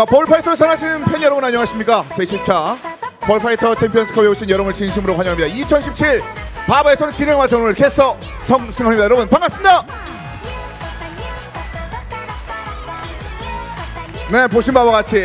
자, 버블파이터를 사랑하시는 팬 여러분 안녕하십니까? 제10차 버블파이터 챔피언스컵에 오신 여러분을 진심으로 환영합니다. 2017 바바의 토를 진행 맡은 오늘 캐스터 성승헌입니다. 여러분 반갑습니다. 네, 보신 바와 같이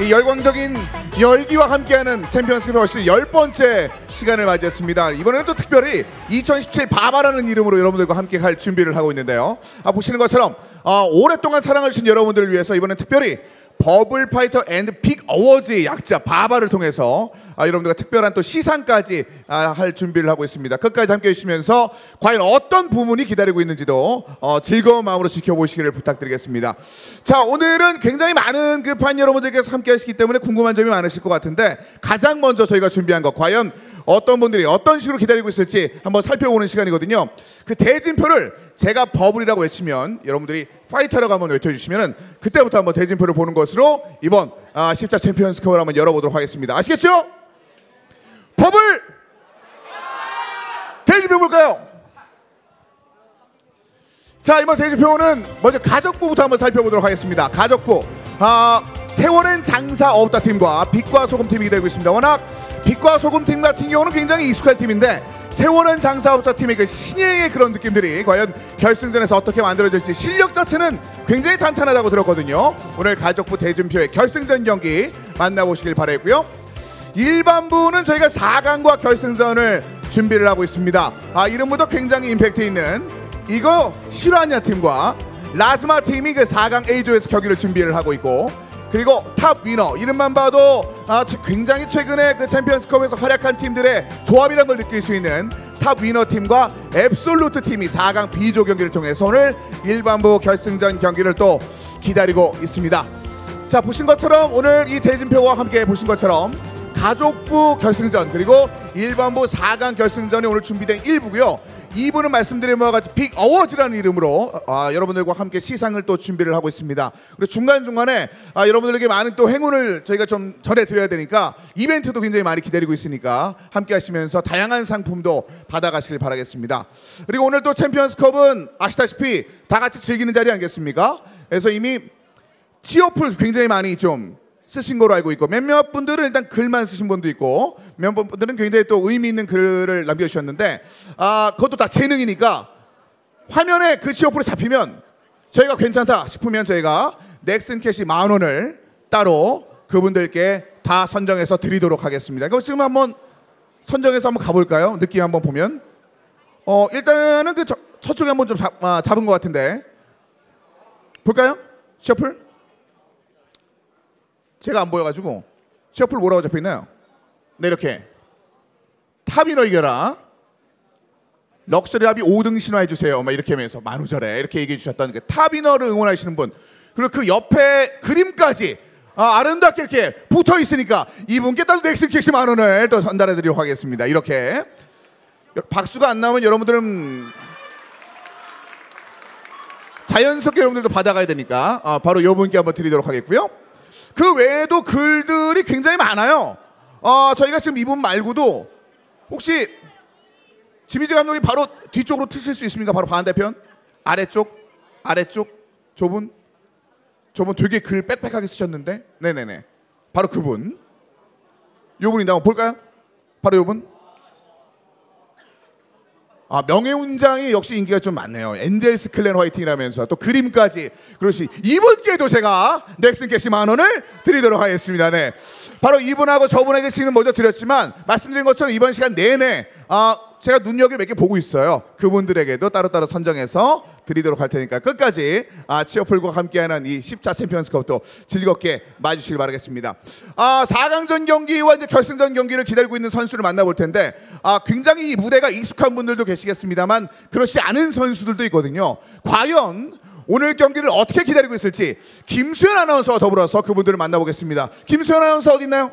이 열광적인 열기와 함께하는 챔피언스컵에 오신 열 번째 시간을 맞이했습니다. 이번에는 또 특별히 2017 바바라는 이름으로 여러분들과 함께 할 준비를 하고 있는데요. 아, 보시는 것처럼 아, 오랫동안 사랑해 주신 여러분들을 위해서 이번엔 특별히 버블 파이터 and Big Awards의 약자 바바를 통해서 아, 여러분들과 특별한 또 시상까지 아, 할 준비를 하고 있습니다. 끝까지 함께 해주시면서 과연 어떤 부문이 기다리고 있는지도 어, 즐거운 마음으로 지켜보시기를 부탁드리겠습니다. 자 오늘은 굉장히 많은 그 팬 여러분들께서 함께 하시기 때문에 궁금한 점이 많으실 것 같은데 가장 먼저 저희가 준비한 것 과연 어떤 분들이 어떤 식으로 기다리고 있을지 한번 살펴보는 시간이거든요. 그 대진표를 제가 버블이라고 외치면 여러분들이 파이터라고 한번 외쳐주시면 그때부터 한번 대진표를 보는 것으로 이번 아, 10차 챔피언스컵을 한번 열어보도록 하겠습니다. 아시겠죠? 버블 대진표 볼까요? 자 이번 대진표는 먼저 가족부부터 한번 살펴보도록 하겠습니다. 가족부 아, 세월은 장사 없다 팀과 빛과 소금 팀이 기다리고 있습니다. 워낙 빛과 소금 팀 같은 경우는 굉장히 익숙한 팀인데 세월은 장사 없다 팀의 그 신예의 그런 느낌들이 과연 결승전에서 어떻게 만들어질지 실력 자체는 굉장히 탄탄하다고 들었거든요. 오늘 가족부 대진표의 결승전 경기 만나보시길 바라고요. 일반부는 저희가 4강과 결승전을 준비를 하고 있습니다. 아 이름부터 굉장히 임팩트 있는 이거 실화냐 팀과 라즈마 팀이 그 4강 A조에서 경기를 준비를 하고 있고 그리고 탑 위너 이름만 봐도 아, 굉장히 최근에 그 챔피언스컵에서 활약한 팀들의 조합이라는 걸 느낄 수 있는 탑 위너 팀과 앱솔루트 팀이 4강 B조 경기를 통해서 오늘 일반부 결승전 경기를 또 기다리고 있습니다. 자 보신 것처럼 오늘 이 대진표와 함께 보신 것처럼 가족부 결승전 그리고 일반부 4강 결승전이 오늘 준비된 1부고요. 2부는 말씀드린 바와 같이 빅 어워즈라는 이름으로 아, 여러분들과 함께 시상을 또 준비를 하고 있습니다. 그리고 중간중간에 아, 여러분들에게 많은 또 행운을 저희가 좀 전해드려야 되니까 이벤트도 굉장히 많이 기다리고 있으니까 함께 하시면서 다양한 상품도 받아가시길 바라겠습니다. 그리고 오늘 또 챔피언스컵은 아시다시피 다 같이 즐기는 자리 아니겠습니까? 그래서 이미 치어풀을 굉장히 많이 좀 쓰신 걸로 알고 있고 몇몇 분들은 일단 글만 쓰신 분도 있고 몇몇 분들은 굉장히 또 의미 있는 글을 남겨주셨는데 아 그것도 다 재능이니까 화면에 그 치어풀로 잡히면 저희가 괜찮다 싶으면 저희가 넥슨 캐시 만 원을 따로 그분들께 다 선정해서 드리도록 하겠습니다. 그럼 지금 한번 선정해서 한번 가볼까요? 느낌 한번 보면 어 일단은 그 저, 저쪽에 한번 좀 잡, 아, 잡은 것 같은데 볼까요? 셔플 제가 안 보여가지고 셔플 뭐라고 적혀 있나요? 네 이렇게 탑이너 이겨라 럭셔리 합이 5등 신화해 주세요. 막 이렇게 하면서 만우절에 이렇게 얘기해 주셨던 그 탑이너를 응원하시는 분 그리고 그 옆에 그림까지 아, 아름답게 이렇게 붙어 있으니까 이분께 따로 넥슨 캐시 만 원을 또 전달해 드리도록 하겠습니다. 이렇게 박수가 안 나오면 여러분들은 자연스럽게 여러분들도 받아가야 되니까 아, 바로 이분께 한번 드리도록 하겠고요. 그 외에도 글들이 굉장히 많아요. 어, 저희가 지금 이분 말고도 혹시 지미지 감독님 바로 뒤쪽으로 트실 수 있습니까? 바로 반대편? 아래쪽? 아래쪽? 좁은 저분 되게 글 빽빽하게 쓰셨는데? 네네네. 바로 그분. 요분인데 한번 볼까요? 바로 요분 아, 명예훈장이 역시 인기가 좀 많네요. 엔젤스 클랜 화이팅이라면서 또 그림까지 그렇지 이분께도 제가 넥슨 캐시 만 원을 드리도록 하겠습니다. 네, 바로 이분하고 저분에게 지금 먼저 드렸지만 말씀드린 것처럼 이번 시간 내내 아 제가 눈여겨 몇 개 보고 있어요. 그분들에게도 따로따로 선정해서 드리도록 할 테니까 끝까지 아, 치어풀과 함께하는 이 10차 챔피언스컵도 즐겁게 맞으시길 바라겠습니다. 아, 4강전 경기와 이제 결승전 경기를 기다리고 있는 선수를 만나볼 텐데 아, 굉장히 이 무대가 익숙한 분들도 계시겠습니다만 그렇지 않은 선수들도 있거든요. 과연 오늘 경기를 어떻게 기다리고 있을지 김수현 아나운서와 더불어서 그분들을 만나보겠습니다. 김수현 아나운서 어디 있나요?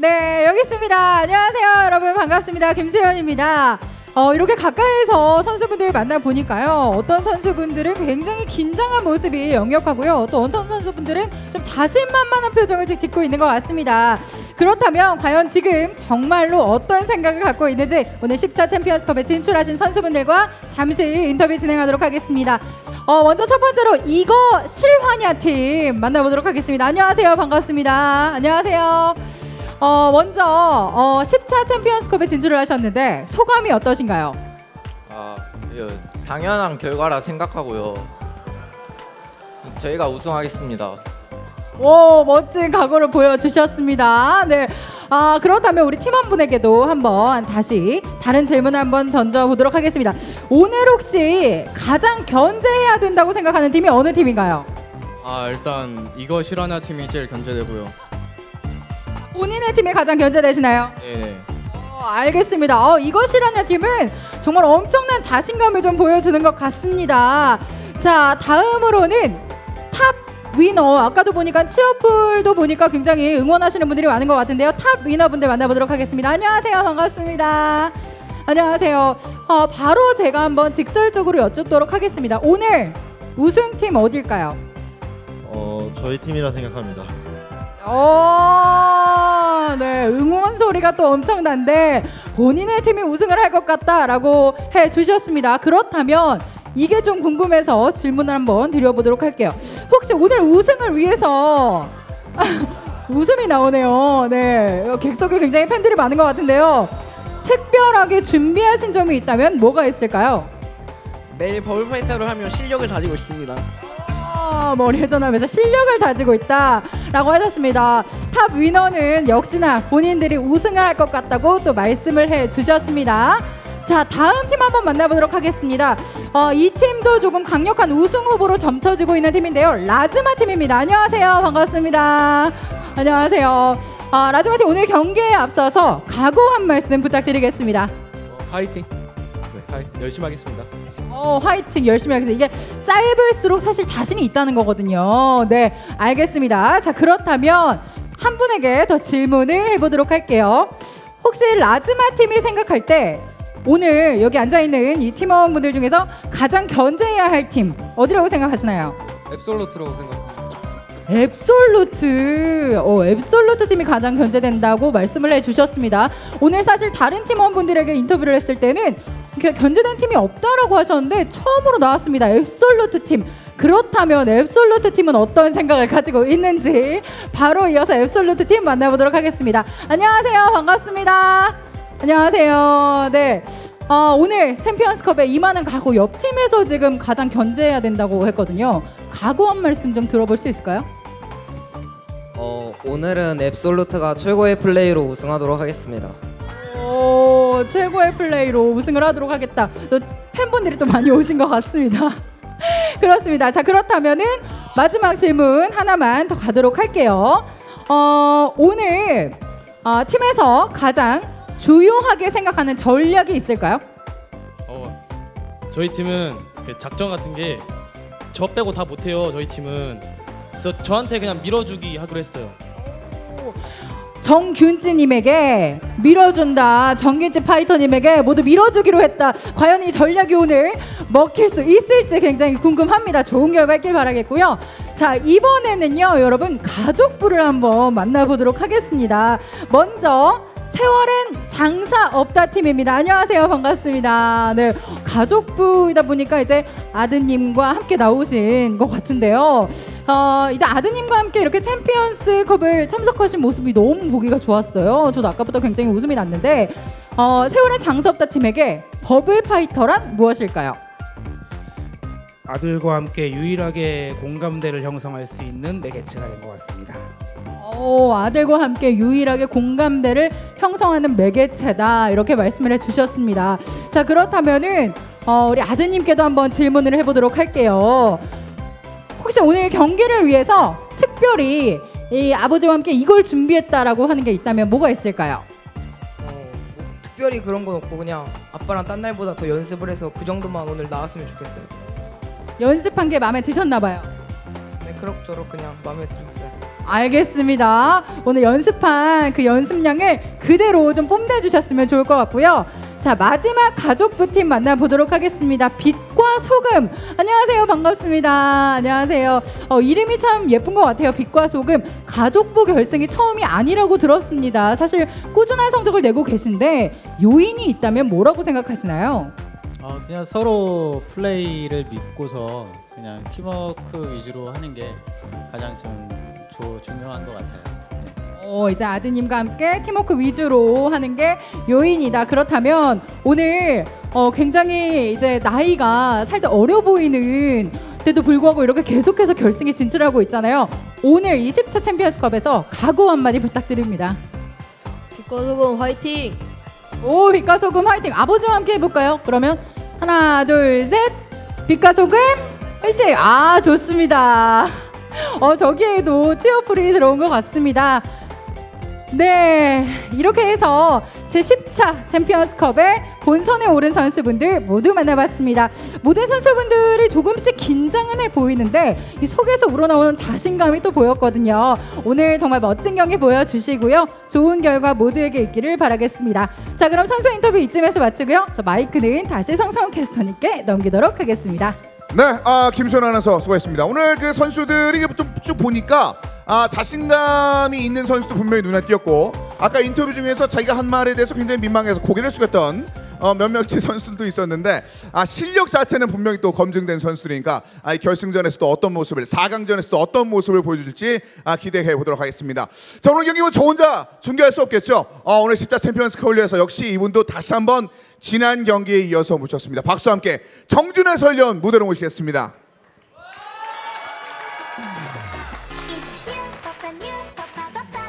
네, 여기 있습니다. 안녕하세요, 여러분. 반갑습니다. 김세현입니다. 어, 이렇게 가까이서 선수분들 만나 보니까요. 어떤 선수분들은 굉장히 긴장한 모습이 역력하고요. 또 어떤 선수분들은 좀 자신만만한 표정을 짓고 있는 것 같습니다. 그렇다면 과연 지금 정말로 어떤 생각을 갖고 있는지 오늘 10차 챔피언스컵에 진출하신 선수분들과 잠시 인터뷰 진행하도록 하겠습니다. 어, 먼저 첫 번째로 이거 실화냐 팀 만나보도록 하겠습니다. 안녕하세요. 반갑습니다. 안녕하세요. 어, 먼저 어, 10차 챔피언스컵에 진출을 하셨는데 소감이 어떠신가요? 아, 예, 당연한 결과라 생각하고요. 저희가 우승하겠습니다. 오 멋진 각오를 보여주셨습니다. 네. 아 그렇다면 우리 팀원분에게도 한번 다시 다른 질문을 한번 던져보도록 하겠습니다. 오늘 혹시 가장 견제해야 된다고 생각하는 팀이 어느 팀인가요? 아 일단 이거 실화냐 팀이 제일 견제되고요. 본인의 팀이 가장 견제되시나요? 네네. 어, 알겠습니다. 어, 이것이라는 팀은 정말 엄청난 자신감을 좀 보여주는 것 같습니다. 자, 다음으로는 탑 위너. 아까도 보니까 치어풀도 보니까 굉장히 응원하시는 분들이 많은 것 같은데요. 탑 위너분들 만나보도록 하겠습니다. 안녕하세요. 반갑습니다. 안녕하세요. 어, 바로 제가 한번 직설적으로 여쭙도록 하겠습니다. 오늘 우승팀 어딜까요? 어 저희 팀이라 생각합니다. 어, 네, 응원 소리가 또 엄청난데 본인의 팀이 우승을 할 것 같다라고 해 주셨습니다. 그렇다면 이게 좀 궁금해서 질문을 한번 드려보도록 할게요. 혹시 오늘 우승을 위해서 웃음이 나오네요. 네, 객석에 굉장히 팬들이 많은 것 같은데요. 특별하게 준비하신 점이 있다면 뭐가 있을까요? 매일 버블 파이터를 하며 실력을 다지고 있습니다. 아, 머리 회전하면서 실력을 다지고 있다라고 하셨습니다. 탑 위너는 역시나 본인들이 우승을 할 것 같다고 또 말씀을 해 주셨습니다. 자, 다음 팀 한번 만나보도록 하겠습니다. 어, 이 팀도 조금 강력한 우승 후보로 점쳐지고 있는 팀인데요. 라즈마 팀입니다. 안녕하세요. 반갑습니다. 안녕하세요. 아, 라즈마 팀 오늘 경기에 앞서서 각오 한 말씀 부탁드리겠습니다. 화이팅. 네, 화이 열심히 하겠습니다. 어, 화이팅 열심히 하겠습니다. 이게 짧을수록 사실 자신이 있다는 거거든요. 네, 알겠습니다. 자, 그렇다면 한 분에게 더 질문을 해보도록 할게요. 혹시 라즈마 팀이 생각할 때 오늘 여기 앉아 있는 이 팀원분들 중에서 가장 견제해야 할 팀 어디라고 생각하시나요? 앱솔루트라고 생각합니다. 앱솔루트, 어, 앱솔루트 팀이 가장 견제된다고 말씀을 해주셨습니다. 오늘 사실 다른 팀원분들에게 인터뷰를 했을 때는 겨- 견제된 팀이 없다라고 하셨는데 처음으로 나왔습니다. 앱솔루트 팀. 그렇다면 앱솔루트 팀은 어떤 생각을 가지고 있는지 바로 이어서 앱솔루트 팀 만나보도록 하겠습니다. 안녕하세요. 반갑습니다. 안녕하세요. 네. 어, 오늘 챔피언스컵에 임하는 각오 옆 팀에서 지금 가장 견제해야 된다고 했거든요. 각오 한 말씀 좀 들어볼 수 있을까요? 어, 오늘은 앱솔루트가 최고의 플레이로 우승하도록 하겠습니다. 오, 최고의 플레이로 우승을 하도록 하겠다. 또 팬분들이 또 많이 오신 것 같습니다. 그렇습니다. 자, 그렇다면은 마지막 질문 하나만 더 가도록 할게요. 어, 오늘 어, 팀에서 가장 주요하게 생각하는 전략이 있을까요? 어, 저희 팀은 그 작전 같은 게 저 빼고 다 못해요. 저희 팀은 그래서 저한테 그냥 밀어주기 하기로 했어요. 정균지님에게 밀어준다. 정균지 파이터님에게 모두 밀어주기로 했다. 과연 이 전략이 오늘 먹힐 수 있을지 굉장히 궁금합니다. 좋은 결과 있길 바라겠고요. 자 이번에는요 여러분 가족부를 한번 만나보도록 하겠습니다. 먼저 세월엔 장사 없다 팀입니다. 안녕하세요. 반갑습니다. 네. 가족부이다 보니까 이제 아드님과 함께 나오신 것 같은데요. 어, 이제 아드님과 함께 이렇게 챔피언스 컵을 참석하신 모습이 너무 보기가 좋았어요. 저도 아까부터 굉장히 웃음이 났는데 어, 세월에 장사 없다 팀에게 버블 파이터란 무엇일까요? 아들과 함께 유일하게 공감대를 형성할 수 있는 매개체가 된 것 같습니다. 오, 아들과 함께 유일하게 공감대를 형성하는 매개체다 이렇게 말씀을 해주셨습니다. 자 그렇다면은 어, 우리 아드님께도 한번 질문을 해보도록 할게요. 혹시 오늘 경기를 위해서 특별히 이 아버지와 함께 이걸 준비했다라고 하는 게 있다면 뭐가 있을까요? 어, 뭐 특별히 그런 건 없고 그냥 아빠랑 딴 날보다 더 연습을 해서 그 정도만 오늘 나왔으면 좋겠어요. 연습한 게 마음에 드셨나 봐요. 네, 그럭저럭 그냥 마음에 들었어요. 알겠습니다. 오늘 연습한 그 연습량을 그대로 좀 뽐내주셨으면 좋을 것 같고요. 자 마지막 가족 부 팀 만나보도록 하겠습니다. 빛과 소금. 안녕하세요. 반갑습니다. 안녕하세요. 어, 이름이 참 예쁜 것 같아요. 빛과 소금. 가족부 결승이 처음이 아니라고 들었습니다. 사실 꾸준한 성적을 내고 계신데 요인이 있다면 뭐라고 생각하시나요? 어, 그냥 서로 플레이를 믿고서 그냥 팀워크 위주로 하는 게 가장 좀 조, 중요한 것 같아요. 네. 어, 이제 아드님과 함께 팀워크 위주로 하는 게 요인이다. 그렇다면 오늘 어, 굉장히 이제 나이가 살짝 어려 보이는 때도 불구하고 이렇게 계속해서 결승에 진출하고 있잖아요. 오늘 20차 챔피언스컵에서 각오 한마디 부탁드립니다. 빛과소금 화이팅! 오, 빛과 소금 화이팅! 아버지와 함께 해볼까요? 그러면 하나, 둘, 셋! 빛과 소금 화이팅! 아, 좋습니다. 어, 저기에도 치어풀이 들어온 것 같습니다. 네, 이렇게 해서 제 10차 챔피언스컵의 본선에 오른 선수분들 모두 만나봤습니다. 모든 선수분들이 조금씩 긴장은 해 보이는데 이 속에서 우러나오는 자신감이 또 보였거든요. 오늘 정말 멋진 경기 보여주시고요. 좋은 결과 모두에게 있기를 바라겠습니다. 자, 그럼 선수 인터뷰 이쯤에서 마치고요. 저 마이크는 다시 성성훈 캐스터님께 넘기도록 하겠습니다. 네, 아, 김수현 아나운서 수고했습니다. 오늘 그 선수들이 좀쭉 보니까 아, 자신감이 있는 선수도 분명히 눈에 띄었고 아까 인터뷰 중에서 자기가 한 말에 대해서 굉장히 민망해서 고개를 숙였던 어, 몇몇의 선수들도 있었는데 아, 실력 자체는 분명히 또 검증된 선수들이니까 아, 이 결승전에서도 어떤 모습을 4강전에서도 어떤 모습을 보여줄지 아, 기대해 보도록 하겠습니다. 자 오늘 경기는 저 혼자 중계할 수 없겠죠. 어, 오늘 십자 챔피언스컵을 위해서 역시 이분도 다시 한번 지난 경기에 이어서 모셨습니다. 박수와 함께 정준의 설련 무대로 모시겠습니다.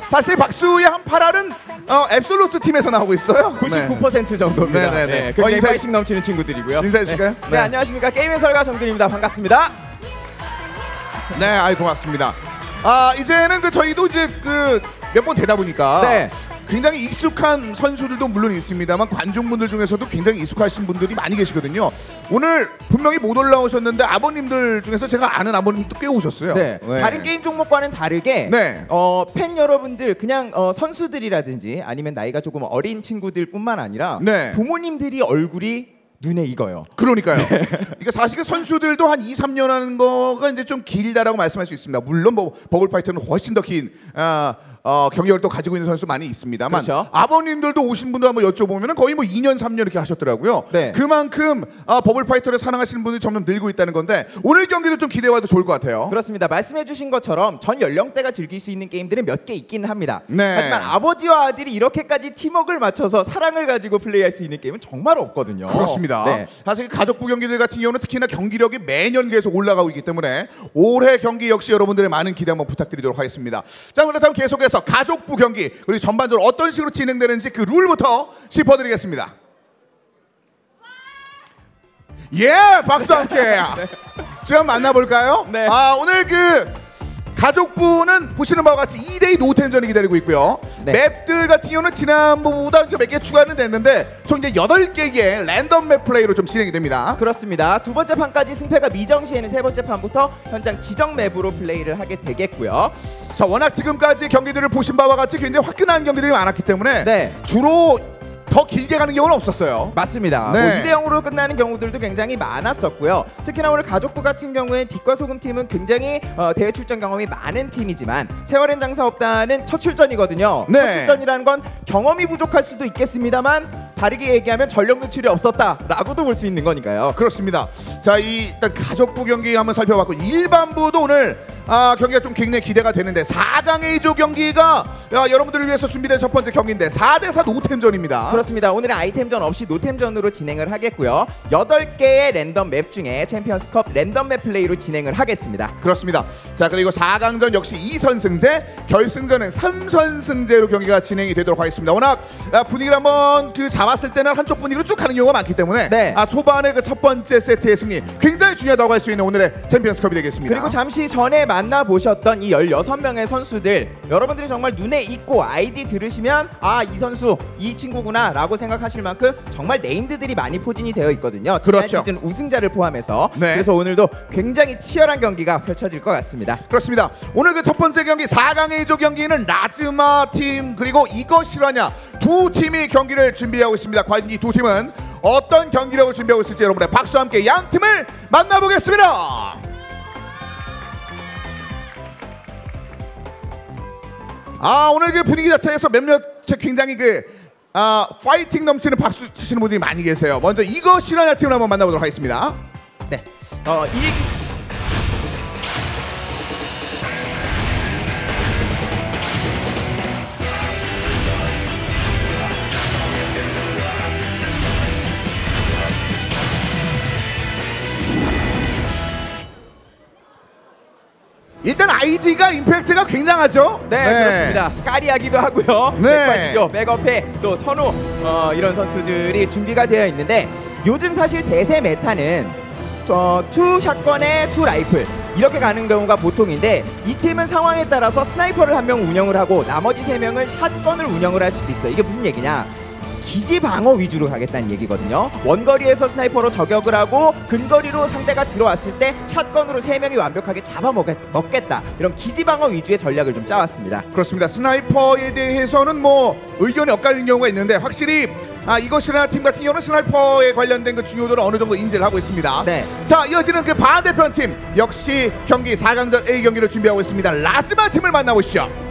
사실 박수의 한 팔알은 어, 앱솔루트 팀에서 나오고 있어요. 99% 정도입니다. 네네네. 네, 굉장히 어, 인사- 파이팅 넘치는 친구들이고요. 인사해 주실까요? 네. 네, 안녕하십니까. 게임 해설가 정준입니다. 반갑습니다. 네, 아이 고맙습니다. 아 이제는 그 저희도 이제 그 몇 번 되다 보니까 네. 굉장히 익숙한 선수들도 물론 있습니다만 관중분들 중에서도 굉장히 익숙하신 분들이 많이 계시거든요. 오늘 분명히 못 올라오셨는데 아버님들 중에서 제가 아는 아버님도 꽤 오셨어요. 네. 다른 게임 종목과는 다르게 네. 어, 팬 여러분들 그냥 어, 선수들이라든지 아니면 나이가 조금 어린 친구들뿐만 아니라 네. 부모님들이 얼굴이 눈에 익어요. 그러니까요. 이게 사실 그 선수들도 한 2, 3년 하는 거가 이제 좀 길다라고 말씀할 수 있습니다. 물론 뭐 버블 파이터는 훨씬 더 긴 아, 어, 경력을 또 가지고 있는 선수 많이 있습니다만 그렇죠. 아버님들도 오신 분도 한번 여쭤보면 거의 뭐 2년, 3년 이렇게 하셨더라고요. 네. 그만큼 아, 버블 파이터를 사랑하시는 분들이 점점 늘고 있다는 건데 오늘 경기도 좀 기대해봐도 좋을 것 같아요. 그렇습니다. 말씀해주신 것처럼 전 연령대가 즐길 수 있는 게임들은 몇 개 있기는 합니다. 네. 하지만 아버지와 아들이 이렇게까지 팀워크를 맞춰서 사랑을 가지고 플레이할 수 있는 게임은 정말 없거든요. 그렇습니다. 네. 사실 가족부 경기들 같은 경우는 특히나 경기력이 매년 계속 올라가고 있기 때문에 올해 경기 역시 여러분들의 많은 기대 한번 부탁드리도록 하겠습니다. 자 그렇다면 계속해서 가족부 경기 그리고 전반적으로 어떤 식으로 진행되는지 그 룰부터 짚어드리겠습니다. 예, 박수 함께. 지금 만나볼까요? 네. 아 오늘 그 가족부는 보시는 바와 같이 2대2 노템전이 기다리고 있고요. 네. 맵들 같은 경우는 지난번보다 몇 개 추가는 됐는데 총 이제 8개의 랜덤 맵 플레이로 좀 진행이 됩니다. 그렇습니다. 두 번째 판까지 승패가 미정시에는 세 번째 판부터 현장 지정 맵으로 플레이를 하게 되겠고요. 자 워낙 지금까지 경기들을 보신 바와 같이 굉장히 화끈한 경기들이 많았기 때문에 네. 주로 더 길게 가는 경우는 없었어요. 맞습니다. 네. 뭐 2대 0으로 끝나는 경우들도 굉장히 많았었고요. 특히나 오늘 가족부 같은 경우엔 빛과 소금 팀은 굉장히 어, 대회 출전 경험이 많은 팀이지만 세월엔 장사 없다는 첫 출전이거든요. 네. 첫 출전이라는 건 경험이 부족할 수도 있겠습니다만 다르게 얘기하면 전력 노출이 없었다라고도 볼 수 있는 거니까요. 그렇습니다. 자, 이 일단 가족부 경기 한번 살펴봤고 일반부도 오늘 아, 경기가 좀 굉장히 기대가 되는데 4강 A조 경기가 야, 여러분들을 위해서 준비된 첫 번째 경기인데 4대4 노템전입니다. 그렇습니다. 오늘은 아이템전 없이 노템전으로 진행을 하겠고요. 8개의 random map 중에 챔피언스컵 random map 플레이로 진행을 하겠습니다. 그렇습니다. 자 그리고 4강전 역시 2선승제, 결승전은 3선승제로 경기가 진행이 되도록 하겠습니다. 워낙 아, 분위기를 한번 그 잡았을 때는 한쪽 분위기로 쭉 가는 경우가 많기 때문에 네. 아, 초반에 그 첫 번째 세트의 승리 굉장히 중요하다고 할 수 있는 오늘의 챔피언스컵이 되겠습니다. 그리고 잠시 전에 만나보셨던 이 16명의 선수들 여러분들이 정말 눈에 익고 아이디 들으시면 아 이 선수 이 친구구나 라고 생각하실 만큼 정말 네임드들이 많이 포진이 되어 있거든요 그렇죠. 지난 시즌 우승자를 포함해서 네. 그래서 오늘도 굉장히 치열한 경기가 펼쳐질 것 같습니다 그렇습니다. 오늘 그 첫 번째 경기 4강 A조 경기는 라즈마 팀 그리고 이거 실화냐 두 팀이 경기를 준비하고 있습니다. 과연 이 두 팀은 어떤 경기력을 준비하고 있을지 여러분의 박수와 함께 양 팀을 만나보겠습니다. 아 오늘 그 분위기 자체에서 몇몇 굉장히 그 아 파이팅 넘치는 박수 치시는 분들이 많이 계세요. 먼저 이거 실화냐 팀을 한번 만나보도록 하겠습니다. 네. 어, 이 일단 아이디가 임팩트가 굉장하죠. 네, 그렇습니다. 까리하기도 하고요. 네. 백과지교, 백업회, 또 선우 어, 이런 선수들이 준비가 되어 있는데 요즘 사실 대세 meta는 어, two shotgun에 two 라이플 이렇게 가는 경우가 보통인데 이 팀은 상황에 따라서 sniper를 한 명 운영을 하고 나머지 세 명을 shotgun을 운영을 할 수도 있어요. 이게 무슨 얘기냐? 기지 방어 위주로 가겠다는 얘기거든요. 원거리에서 sniper로 저격을 하고 근거리로 상대가 들어왔을 때 shotgun으로 세 명이 완벽하게 잡아먹겠다. 이런 기지 방어 위주의 전략을 좀 짜왔습니다. 그렇습니다. sniper에 대해서는 뭐 의견이 엇갈리는 경우가 있는데 확실히 아 이것이나 팀 같은 경우는 스나이퍼에 관련된 그 중요도를 어느 정도 인지를 하고 있습니다. 네. 자 이어지는 그 반대편 팀 역시 경기 4강전 A 경기를 준비하고 있습니다. 라즈마 팀을 만나보시죠.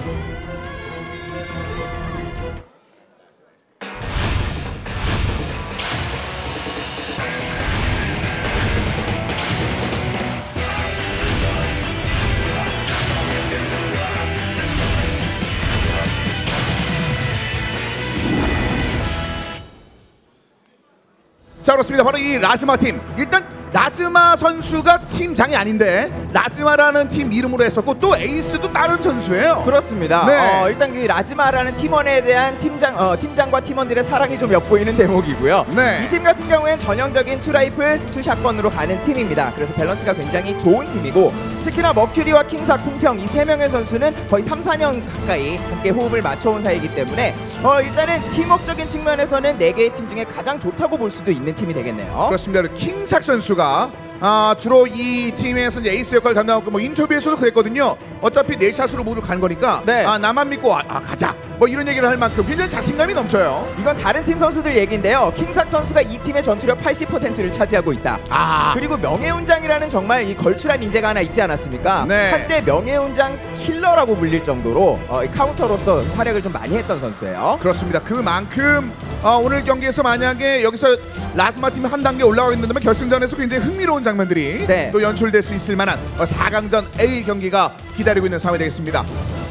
자 그렇습니다. 바로 이 라즈마 팀. 일단 라즈마 선수가 팀장이 아닌데 라즈마라는 팀 이름으로 했었고 또 에이스도 다른 선수예요. 그렇습니다. 네. 어, 일단 그 라즈마라는 팀원에 대한 팀장 어, 팀장과 팀원들의 사랑이 좀 엿보이는 대목이고요. 네. 이 팀 같은 경우에는 전형적인 two 라이플 two shotgun으로 가는 팀입니다. 그래서 밸런스가 굉장히 좋은 팀이고 특히나 머큐리와 킹삭, 쿵평 이 세 명의 선수는 거의 3, 4년 가까이 함께 호흡을 맞춰온 사이이기 때문에 어, 일단은 팀워크적인 측면에서는 네 개의 팀 중에 가장 좋다고 볼 수도 있는 팀이 되겠네요. 그렇습니다. 킹삭 선수 가 아, 주로 이 팀에서 이제 에이스 역할을 담당하고 뭐 인터뷰에서도 그랬거든요. 어차피 네 샷으로 모두 간 거니까 네. 아, 나만 믿고 아, 아, 가자. 뭐 이런 얘기를 할 만큼 굉장히 자신감이 넘쳐요. 이건 다른 팀 선수들 얘기인데요. 킹삭 선수가 이 팀의 전투력 80%를 차지하고 있다. 아. 그리고 명예훈장이라는 정말 이 걸출한 인재가 하나 있지 않았습니까? 네. 한때 명예훈장 킬러라고 불릴 정도로 어, 이 카운터로서 활약을 좀 많이 했던 선수예요. 그렇습니다. 그만큼 아, 오늘 경기에서 만약에 여기서 라스마 팀이 한 단계 올라가고 있는다면 결승전에서 굉장히 흥미로운 장면들이 네. 또 연출될 수 있을 만한 어, 4강전 A 경기가 기다리고 있는 상황이 되겠습니다.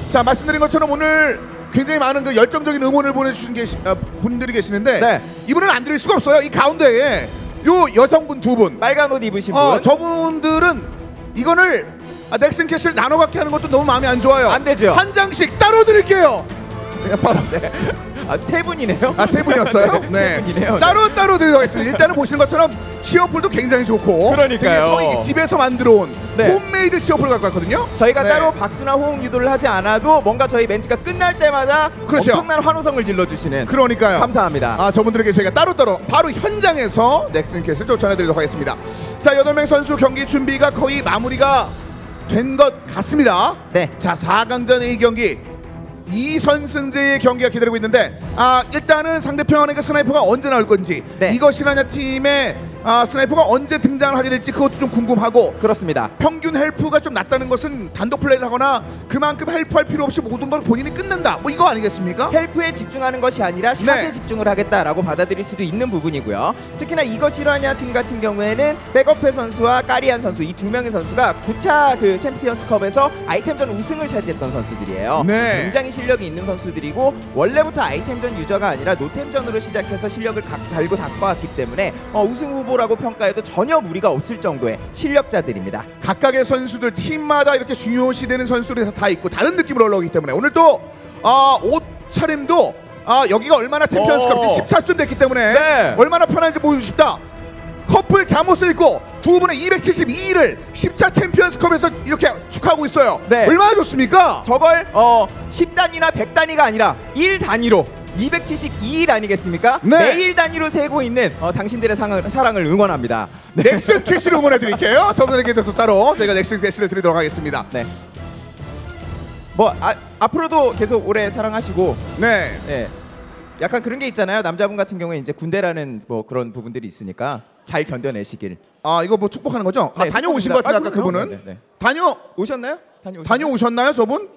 자 말씀드린 것처럼 오늘 굉장히 많은 그 열정적인 응원을 보내주신 계시, 어, 분들이 계시는데 네. 이분은 안 드릴 수가 없어요. 이 가운데에 요 여성분 두 분, 빨간 옷 입으신 어, 분. 저분들은 이거를 아, 넥슨 캐시를 나눠 갖게 하는 것도 너무 마음에 안 좋아요. 안 되죠. 한 장씩 따로 드릴게요. 네, 바로 아, 세 분이네요. 아 세 분이었어요? 네, 세 분이네요. 따로 따로 드리도록 하겠습니다. 일단은 보시는 것처럼 치어풀도 굉장히 좋고, 그러니까요. 되게 서희 집에서 만들어 온 네. 홈메이드 치어풀 갖고 왔거든요. 저희가 네. 따로 박수나 호응 유도를 하지 않아도 뭔가 저희 멘트가 끝날 때마다 그렇죠. 엄청난 환호성을 질러주시는 그러니까요. 감사합니다. 아 저분들에게 저희가 따로 따로 바로 현장에서 넥슨 캐시를 쫓아내드리도록 하겠습니다. 자 여덟 명 선수 경기 준비가 거의 마무리가 된 것 같습니다. 네. 자 4강전 A 경기 이선승제의 경기가 기다리고 있는데 아 일단은 상대편의 그 sniper가 언제 나올 건지 네. 이거 실화냐 팀의 아, sniper가 언제 등장을 하게 될지 그것도 좀 궁금하고 그렇습니다. 평균 help가 좀 낮다는 것은 단독 플레이를 하거나 그만큼 help할 필요 없이 모든 걸 본인이 끝낸다 뭐 이거 아니겠습니까? help에 집중하는 것이 아니라 샷에 네. 집중을 하겠다라고 받아들일 수도 있는 부분이고요. 특히나 이거 실화냐 팀 같은 경우에는 백업회 선수와 까리안 선수 이 두 명의 선수가 9차 그 챔피언스컵에서 아이템전 우승을 차지했던 선수들이에요. 네. 굉장히 실력이 있는 선수들이고 원래부터 아이템전 유저가 아니라 노템전으로 시작해서 실력을 갈고 닦아왔기 때문에 어, 우승 후 보라고 평가해도 전혀 무리가 없을 정도의 실력자들입니다. 각각의 선수들 팀마다 이렇게 중요시되는 선수들이 다 있고 다른 느낌으로 올라오기 때문에 오늘 또 아, 옷 차림도 아, 여기가 얼마나 챔피언스컵 오. 10차쯤 됐기 때문에 네. 얼마나 편한지 보여주고 싶다. 커플 잠옷을 입고 두 분의 272일을 10차 챔피언스컵에서 이렇게 축하하고 있어요. 네. 얼마나 좋습니까? 저걸 어 10단위나 100단위가 아니라 1 단위로 272일 아니겠습니까? 네. 매일 단위로 세고 있는 어, 당신들의 상을, 사랑을 응원합니다. 네. 넥슨 캐시를 응원해 드릴게요. 저분에게도 또 따로 저희가 넥슨 캐시를 드리도록 하겠습니다. 네. 뭐 아, 앞으로도 계속 오래 사랑하시고 네. 네. 약간 그런 게 있잖아요. 남자분 같은 경우에 이제 군대라는 뭐 그런 부분들이 있으니까 잘 견뎌내시길. 아 이거 뭐 축복하는 거죠? 아, 네, 다녀오신. 것 같아요. 아, 그럼요. 그분은 네, 네. 다녀 오셨나요? 다녀오셨나요? 다녀오셨나요, 저분?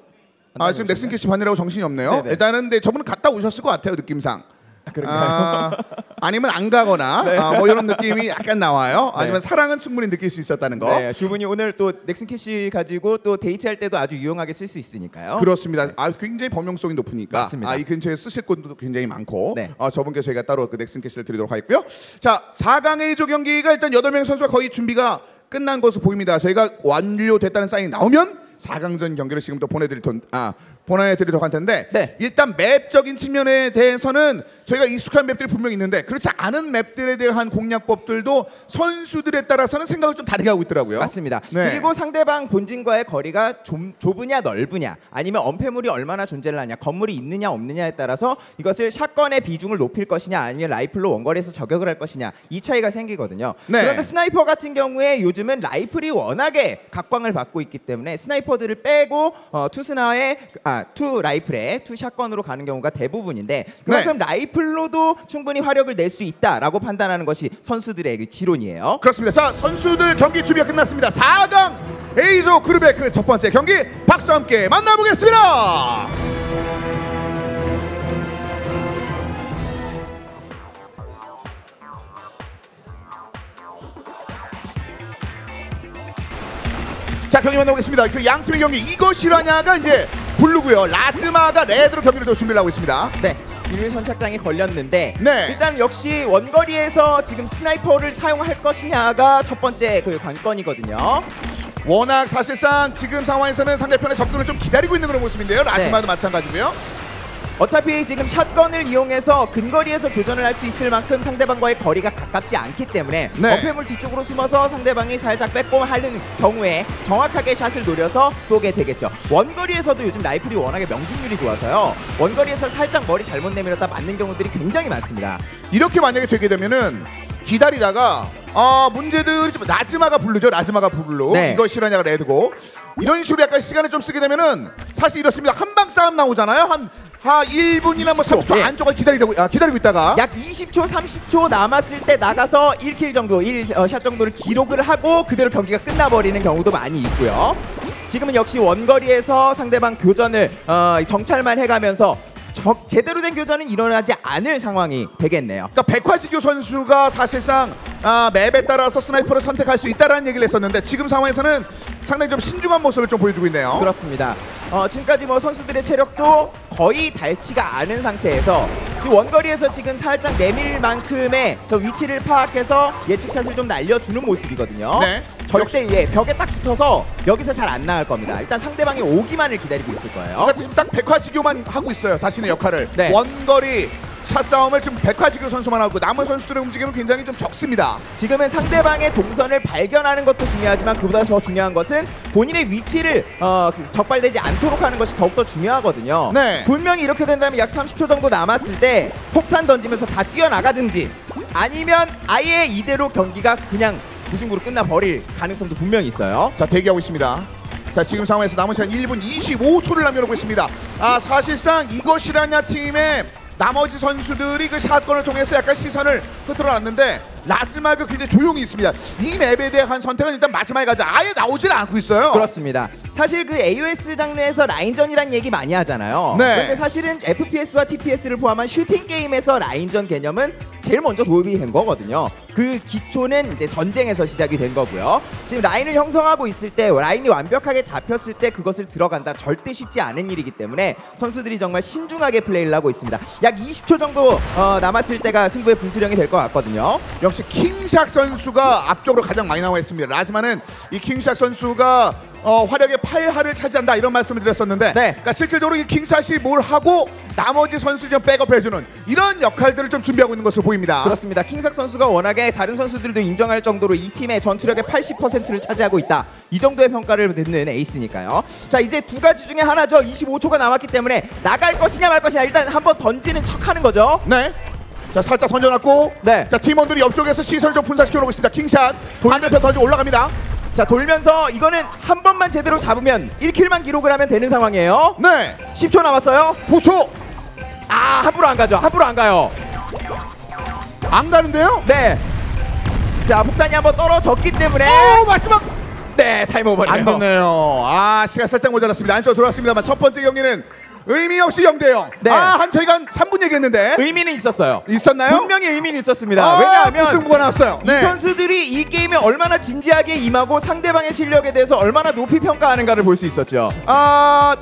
아? 지금 넥슨 캐시 받느라고 정신이 없네요. 네네. 일단은 근데 저분은 갔다 오셨을 것 같아요 느낌상. 아, 아 니면 안 가거나 네. 아, 뭐 이런 느낌이 약간 나와요. 네. 아니면 사랑은 충분히 느낄 수 있었다는 거. 네, 두 분이 오늘 또 넥슨 캐시 가지고 또 데이트할 때도 아주 유용하게 쓸 수 있으니까요. 그렇습니다. 아, 굉장히 범용성이 높으니까 맞습니다. 아, 이 근처에 쓰실 곳도 굉장히 많고 네. 아, 저분께 저희가 따로 그 넥슨 캐시를 드리도록 하겠고요. 자, 4강 A조 경기가 일단 8명 선수가 거의 준비가 끝난 것으로 보입니다. 저희가 완료됐다는 사인이 나오면 4강전 경기를 지금부터 보내드릴 턴, 아, 보내드리도록 할 텐데 네. 일단 map적인 측면에 대해서는 저희가 익숙한 map들이 분명히 있는데 그렇지 않은 map들에 대한 공략법들도 선수들에 따라서는 생각을 좀 다르게 하고 있더라고요. 맞습니다. 네. 그리고 상대방 본진과의 거리가 좀 좁으냐 넓으냐 아니면 엄폐물이 얼마나 존재를 하냐 건물이 있느냐 없느냐에 따라서 이것을 shotgun의 비중을 높일 것이냐 아니면 라이플로 원거리에서 저격을 할 것이냐 이 차이가 생기거든요. 네. 그런데 sniper 같은 경우에 요즘은 라이플이 워낙에 각광을 받고 있기 때문에 sniper들을 빼고 어, 투스나의 아 two 라이플에 two shotgun으로 가는 경우가 대부분인데 그만큼 네. 라이플로도 충분히 화력을 낼 수 있다라고 판단하는 것이 선수들의 그 지론이에요. 그렇습니다. 자 선수들 경기 준비가 끝났습니다. 4강 A조 그룹의 그 첫 번째 경기 박수와 함께 만나보겠습니다. 자 경기 만나보겠습니다. 그 양 팀의 경기 이거 실화냐가 이제 blue고요. 라즈마가 red로 경기를 또 준비를 하고 있습니다. 네. 일일 선착장에 걸렸는데 네. 일단 역시 원거리에서 지금 sniper를 사용할 것이냐가 첫 번째 그 관건이거든요. 워낙 사실상 지금 상황에서는 상대편의 접근을 좀 기다리고 있는 그런 모습인데요. 라즈마도 마찬가지고요. 어차피 지금 shotgun을 이용해서 근거리에서 교전을 할 수 있을 만큼 상대방과의 거리가 가깝지 않기 때문에 네. 엄폐물 뒤쪽으로 숨어서 상대방이 살짝 빼꼼 하는 경우에 정확하게 샷을 노려서 쏘게 되겠죠. 원거리에서도 요즘 라이플이 워낙에 명중률이 좋아서요. 원거리에서 살짝 머리 잘못 내밀었다 맞는 경우들이 굉장히 많습니다. 이렇게 만약에 되게 되면은 기다리다가 아 문제들이 좀 라즈마가 blue죠 라즈마가 blue 네. 이거 실화냐가 red고 이런 식으로 약간 시간을 좀 쓰게 되면은 사실 이렇습니다 한 방 싸움 나오잖아요 한, 한 1분이나 뭐 30초 네. 안쪽을 기다리고 아, 기다리고 있다가 약 20초, 30초 남았을 때 나가서 1kill 정도, 1샷 정도를 기록을 하고 그대로 경기가 끝나버리는 경우도 많이 있고요. 지금은 역시 원거리에서 상대방 교전을 어, 정찰만 해가면서 적- 제대로 된 교전은 일어나지 않을 상황이 되겠네요. 그러니까 백화지교 선수가 사실상 아, 맵에 따라서 스나이퍼를 선택할 수 있다라는 얘기를 했었는데 지금 상황에서는 상당히 좀 신중한 모습을 좀 보여주고 있네요. 그렇습니다. 어, 지금까지 뭐 선수들의 체력도 거의 닳지가 않은 상태에서 지금 원거리에서 지금 살짝 내밀 만큼의 저 위치를 파악해서 예측샷을 좀 날려주는 모습이거든요. 네. 절대 예, 벽에 딱 붙어서 여기서 잘 안 나갈 겁니다. 일단 상대방이 오기만을 기다리고 있을 거예요. 그러니까 지금 딱 백화지교만 하고 있어요 자신의 역할을 네. 원거리 샷 싸움을 지금 백화지교 선수만 하고 남은 선수들의 움직임은 굉장히 좀 적습니다. 지금은 상대방의 동선을 발견하는 것도 중요하지만 그보다 더 중요한 것은 본인의 위치를 어, 그 적발되지 않도록 하는 것이 더욱더 중요하거든요. 네. 분명히 이렇게 된다면 약 30초 정도 남았을 때 폭탄 던지면서 다 뛰어나가든지 아니면 아예 이대로 경기가 그냥 무승부로 끝나버릴 가능성도 분명히 있어요. 자 대기하고 있습니다. 자 지금 상황에서 남은 시간 1분 25초를 남겨놓고 있습니다. 아 사실상 이거 실화냐 팀의 나머지 선수들이 그 샷건을 통해서 약간 시선을 흐트러놨는데 라즈마가 굉장히 조용히 있습니다. 이 맵에 대한 선택은 일단 마지막에 가자. 아예 나오질 않고 있어요. 그렇습니다. 사실 그 AOS 장르에서 라인전이란 얘기 많이 하잖아요. 네. 그런데 사실은 FPS와 TPS를 포함한 슈팅 게임에서 라인전 개념은 제일 먼저 도입이 된 거거든요. 그 기초는 이제 전쟁에서 시작이 된 거고요. 지금 라인을 형성하고 있을 때 라인이 완벽하게 잡혔을 때 그것을 들어간다 절대 쉽지 않은 일이기 때문에 선수들이 정말 신중하게 플레이를 하고 있습니다. 약 20초 정도 어, 남았을 때가 승부의 분수령이 될 것 같거든요. 역시 킹샥 선수가 앞쪽으로 가장 많이 나와 있습니다. 라즈마는 이 킹샥 선수가 어, 화력의 8할을 차지한다 이런 말씀을 드렸었는데 그러니까 실질적으로 이 킹샷이 뭘 하고 나머지 선수 좀 백업해주는 이런 역할들을 좀 준비하고 있는 것으로 보입니다. 그렇습니다. 킹삭 선수가 워낙에 다른 선수들도 인정할 정도로 이 팀의 전투력의 80%를 차지하고 있다. 이 정도의 평가를 듣는 에이스니까요. 자 이제 두 가지 중에 하나죠. 25초가 남았기 때문에 나갈 것이냐 말 것이냐 일단 한번 던지는 척하는 거죠. 네. 자 살짝 던져놨고 네. 자 팀원들이 옆쪽에서 시선을 좀 분산시켜 놓고 있습니다. 킹샷 반대편 던져 올라갑니다. 자 돌면서 이거는 한 번만 제대로 잡으면 1킬만 기록을 하면 되는 상황이에요. 네. 10초 남았어요. 9초. 아 함부로 안 가죠. 함부로 안 가요. 안 가는데요? 네. 자 폭탄이 한번 떨어졌기 때문에 오 마지막 네 타임 오버네요. 안 됐네요. 아 시간 살짝 모자랐습니다. 안쪽으로 들어왔습니다만 첫 번째 경기는 의미 없이 0대 0. 네. 아, 한 저희가 한 3분 얘기했는데 의미는 있었어요. 있었나요? 분명히 의미는 있었습니다. 아, 왜냐하면 무승부가 나왔어요. 이 네. 선수들이 이 게임에 얼마나 진지하게 임하고 상대방의 실력에 대해서 얼마나 높이 평가하는가를 볼 수 있었죠. 아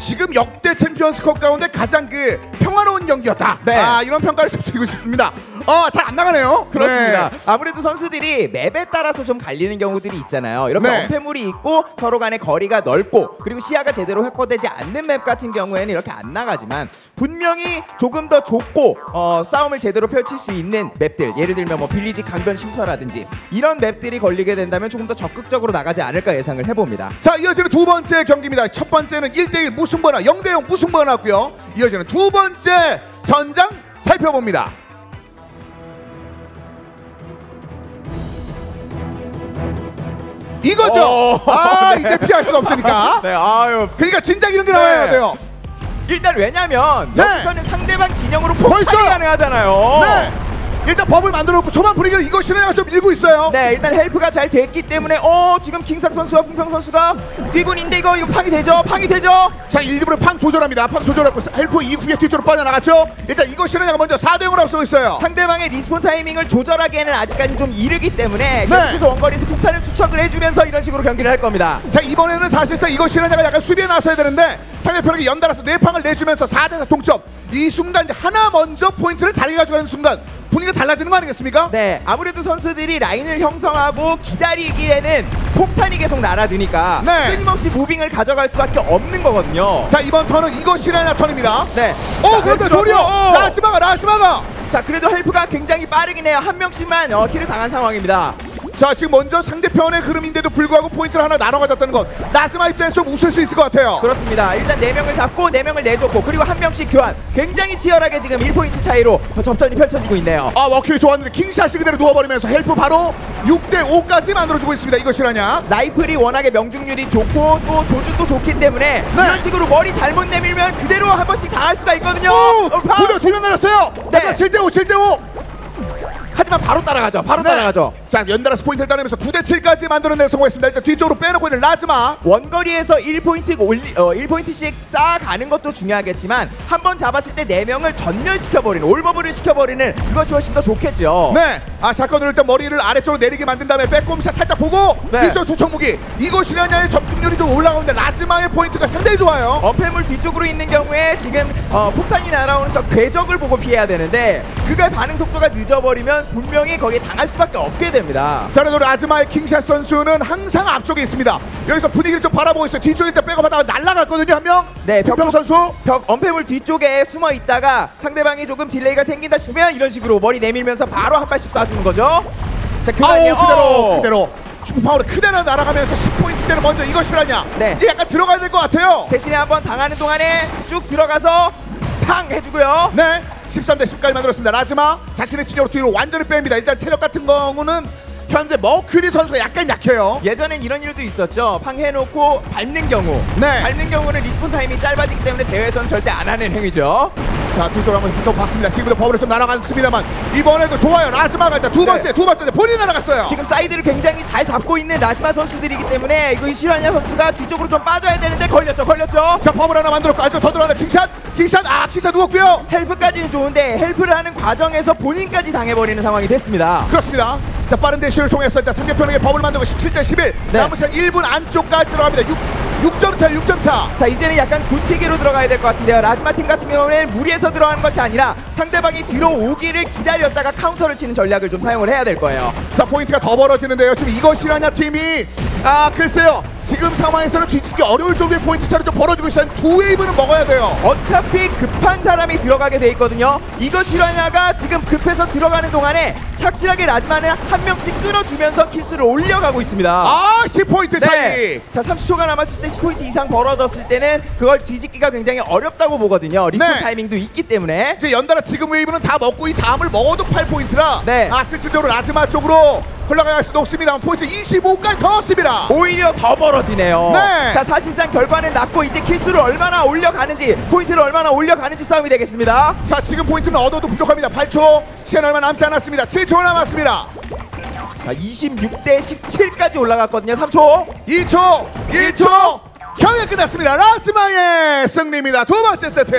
지금 역대 챔피언스컵 가운데 가장 그 평화로운 경기였다. 네. 아 이런 평가를 좀 드리고 싶습니다. 어 잘 안 나가네요. 그렇습니다. 네. 아무래도 선수들이 맵에 따라서 좀 갈리는 경우들이 있잖아요. 이렇게 네. 엄폐물이 있고 서로 간의 거리가 넓고 그리고 시야가 제대로 확보되지 않는 맵 같은 경우에는 이렇게 안 나가지만 분명히 조금 더 좁고 어, 싸움을 제대로 펼칠 수 있는 맵들 예를 들면 뭐 빌리지 강변 쉼터라든지 이런 맵들이 걸리게 된다면 조금 더 적극적으로 나가지 않을까 예상을 해봅니다. 자 이어지는 두 번째 경기입니다. 첫 번째는 1대1 무승부나 0대0 무승부가 나왔고요. 이어지는 두 번째 전장 살펴봅니다. 이거죠. 오. 아 네. 이제 피할 수가 없으니까. 네, 아유. 그러니까 진작 이런 게 나와야 네. 돼요. 일단 왜냐면 네. 여기서는 상대방 진영으로! 폭탄이 가능하잖아요. 네. 일단 버블 만들어 놓고 초반 분위기를 이거 실화냐가 좀 밀고 있어요. 네, 일단 help가 잘 됐기 때문에 어 지금 킹샷 선수와 풍평 선수가 뛰군인데 이거 이거 팡이 되죠, 팡이 되죠. 자 일부러 팡 조절합니다. 팡 조절하고 help 이후에 뒤쪽으로 빠져나갔죠. 일단 이거 실화냐가 먼저 4대 0으로 앞서고 있어요. 상대방의 respawn timing을 조절하기에는 아직까지 좀 이르기 때문에 네. 계속해서 원거리에서 폭탄을 투척을 해주면서 이런 식으로 경기를 할 겁니다. 자 이번에는 사실상 이거 실화냐가 약간 수비에 나서야 되는데 상대편에게 연달아서 네 팡을 내주면서 4대 4 동점. 이 순간 하나 먼저 포인트를 다리 가져가는 순간 분위기가 달라지는 거 아니겠습니까? 네, 아무래도 선수들이 라인을 형성하고 기다리기에는 폭탄이 계속 날아드니까 네. 끊임없이 moving을 가져갈 수밖에 없는 거거든요. 자 이번 턴은 실화냐 턴입니다. 네. 어 자, 그런데 도리어. 라즈마가 라즈마가 자, 그래도 help가 굉장히 빠르긴 해요. 한 명씩만 어, 킬을 당한 상황입니다. 자 지금 먼저 상대편의 흐름인데도 불구하고 포인트를 하나 나눠 가졌다는 건 라즈마 입장에서 좀 웃을 수 있을 것 같아요. 그렇습니다. 일단 네 명을 잡고 네 명을 내줬고 그리고 한 명씩 교환. 굉장히 치열하게 지금 1포인트 차이로 접전이 펼쳐지고 있네요. 아 walking이 좋았는데 킹샷이 그대로 누워버리면서 help 바로 6대 5까지 만들어주고 있습니다. 실화냐? 라이플이 워낙에 명중률이 좋고 또 조준도 좋기 때문에 네. 이런 식으로 머리 잘못 내밀면 그대로 한 번씩 당할 수가 있거든요. 오! 어, 파- 두명 두명 날렸어요. 네. 네. 7대 5 7대 5. 하지만 바로 따라가죠. 바로 네. 따라가죠. 자 연달아서 포인트를 따내면서 9대 7까지 만들어내 성공했습니다. 일단 뒤쪽으로 빼놓고 있는 라즈마. 원거리에서 1포인트 올리, 어, 1포인트씩 쌓아가는 것도 중요하겠지만 한 번 잡았을 때 4명을 전멸시켜버리는 all bubble을 시켜버리는 그것이 훨씬 더 좋겠죠. 네. 아 샷건으로 일단 머리를 아래쪽으로 내리게 만든 다음에 빼꼼샷 살짝 보고 네. 뒤쪽 투척 무기. 이거 실화냐의 접근률이 좀 올라가는데 라즈마의 포인트가 상당히 좋아요. 엄폐물 뒤쪽으로 있는 경우에 지금 어, 폭탄이 날아오는 저 궤적을 보고 피해야 되는데 그가 반응 속도가 늦어버리면 분명히 거기에 당할 수밖에 없게 됩니다. 자 그래도 라즈마의 킹샷 선수는 항상 앞쪽에 있습니다. 여기서 분위기를 좀 바라보고 있어요. 뒤쪽에 일단 백업하다가 날아갔거든요 한 명. 네, 병 선수. 벽 엄폐물 뒤쪽에 숨어 있다가 상대방이 조금 딜레이가 생긴다 싶으면 이런 식으로 머리 내밀면서 바로 한 발씩 쏴주는 거죠. 자. 아우 그대로 어. 그대로 슈퍼파워를 그대로 날아가면서 10포인트째를 먼저 실화냐? 네. 이게 약간 들어가야 될 것 같아요. 대신에 한번 당하는 동안에 쭉 들어가서 팡 해주고요. 네, 13대 10까지 만들었습니다. 라즈마 자신의 진영으로 뒤로 완전히 뺍니다. 일단 체력 같은 경우는 현재 머큐리 선수가 약간 약해요. 예전엔 이런 일도 있었죠. 팡 해놓고 밟는 경우. 네. 밟는 경우는 respawn time이 짧아지기 때문에 대회에서는 절대 안 하는 행위죠. 자, 뒤쪽으로 한번 붙어봤습니다. 지금부터 버블을 좀 날아갔습니다만 이번에도 좋아요. 라즈마가 일단 두 번째, 네. 두 번째 본인이 날아갔어요. 지금 사이드를 굉장히 잘 잡고 있는 라즈마 선수들이기 때문에 이거 실화냐 선수가 뒤쪽으로 좀 빠져야 되는데 걸렸죠, 걸렸죠. 자, 버블 하나 만들었고 안쪽 더 들어가는 킹샷, 킹샷, 아, 킹샷 누웠고요. help까지는 좋은데 help를 하는 과정에서 본인까지 당해버리는 상황이 됐습니다. 그렇습니다. 자, 빠른 대시 를 통해서 일단 상대편에게 버블 만들고 17대 11. 네. 남은 시간 1분 안쪽까지 들어갑니다. 6, 6점 차, 6점 차. 자 이제는 약간 굳히기로 들어가야 될 것 같은데요 라즈마 팀 같은 경우는 무리해서 들어가는 것이 아니라 상대방이 들어오기를 기다렸다가 카운터를 치는 전략을 좀 사용을 해야 될 거예요 자 포인트가 더 벌어지는데요. 지금 이거 실화냐 팀이 아 글쎄요. 지금 상황에서는 뒤집기 어려울 정도의 포인트 차를 좀 벌어지고 있어요. 두 wave는 먹어야 돼요. 어차피 급한 사람이 들어가게 돼 있거든요 이거 실화냐가 지금 급해서 들어가는 동안에 착실하게 라즈마는 한 명씩 끊어주면서 킬수를 올려가고 있습니다 아 10포인트 차이. 네. 자 30초가 남았을 때 10포인트 이상 벌어졌을 때는 그걸 뒤집기가 굉장히 어렵다고 보거든요 respawn 네. timing도 있기 때문에 이제 연달아 지금 wave는 다 먹고 이 다음을 먹어도 8포인트라 네. 아 실질적으로 라즈마 쪽으로 흘러갈 수도 없습니다만 포인트 25까지 더 얻습니다. 오히려 더 벌어지네요. 네. 자 사실상 결과는 났고 이제 킬수를 얼마나 올려가는지 포인트를 얼마나 올려가는지 싸움이 되겠습니다. 자 지금 포인트는 얻어도 부족합니다. 8초 시간 얼마 남지 않았습니다. 7초 남았습니다. 자 26대 17까지 올라갔거든요. 3초. 2초 1초 경기 끝났습니다. 라즈마의 승리입니다. 두 번째 세트.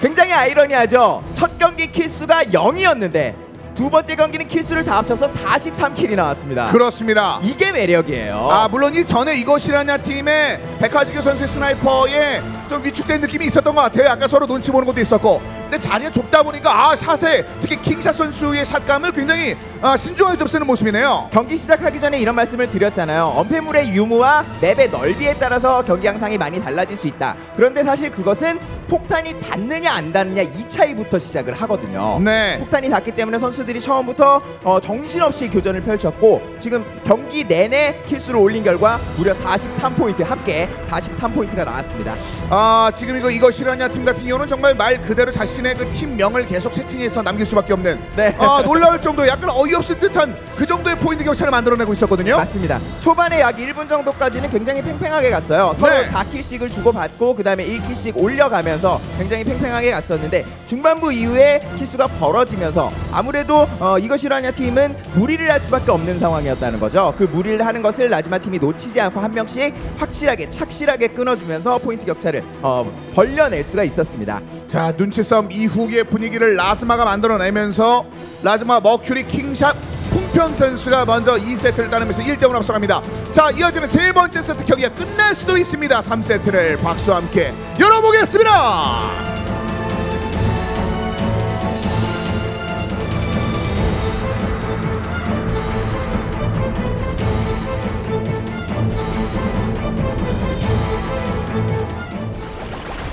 굉장히 아이러니하죠. 첫 경기 kill수가 0이었는데 두 번째 경기는 kill수를 다 합쳐서 43kill이 나왔습니다. 그렇습니다. 이게 매력이에요. 아 물론 이 전에 이거 실화냐 팀의 백화지교 선수의 sniper에 좀 위축된 느낌이 있었던 것 같아요. 아까 서로 눈치 보는 것도 있었고, 근데 자리가 좁다 보니까 아 shot에 특히 킹샷 선수의 shot감을 굉장히 아, 신중하게 좀 쓰는 모습이네요. 경기 시작하기 전에 이런 말씀을 드렸잖아요. 엄폐물의 유무와 map의 넓이에 따라서 경기 양상이 많이 달라질 수 있다. 그런데 사실 그것은 폭탄이 닿느냐 안 닿느냐 이 차이부터 시작을 하거든요. 네. 폭탄이 닿기 때문에 선수 들이 처음부터 어, 정신없이 교전을 펼쳤고 지금 경기 내내 킬수를 올린 결과 무려 43포인트 합계 43포인트가 나왔습니다. 아 지금 이거 이것이라냐 팀 같은 경우는 정말 말 그대로 자신의 그 팀명을 계속 채팅해서 남길 수밖에 없는 네. 아 놀라울 정도 약간 어이없을 듯한 그 정도의 포인트 격차를 만들어내고 있었거든요. 맞습니다. 초반에 약 1분 정도까지는 굉장히 팽팽하게 갔어요. 서로 네. 4킬씩을 주고받고 그 다음에 1킬씩 올려가면서 굉장히 팽팽하게 갔었는데 중반부 이후에 킬수가 벌어지면서 아무래도 어, 이거 실화냐 팀은 무리를 할 수밖에 없는 상황이었다는 거죠. 그 무리를 하는 것을 라즈마 팀이 놓치지 않고 한 명씩 확실하게 착실하게 끊어주면서 포인트 격차를 어, 벌려낼 수가 있었습니다. 자 눈치 싸움 이후의 분위기를 라즈마가 만들어내면서 라즈마 머큐리 킹샷 풍편 선수가 먼저 2세트를 따내면서 1대0으로 앞서갑니다. 자 이어지는 세 번째 세트 경기가 끝날 수도 있습니다. 3세트를 박수와 함께 열어보겠습니다.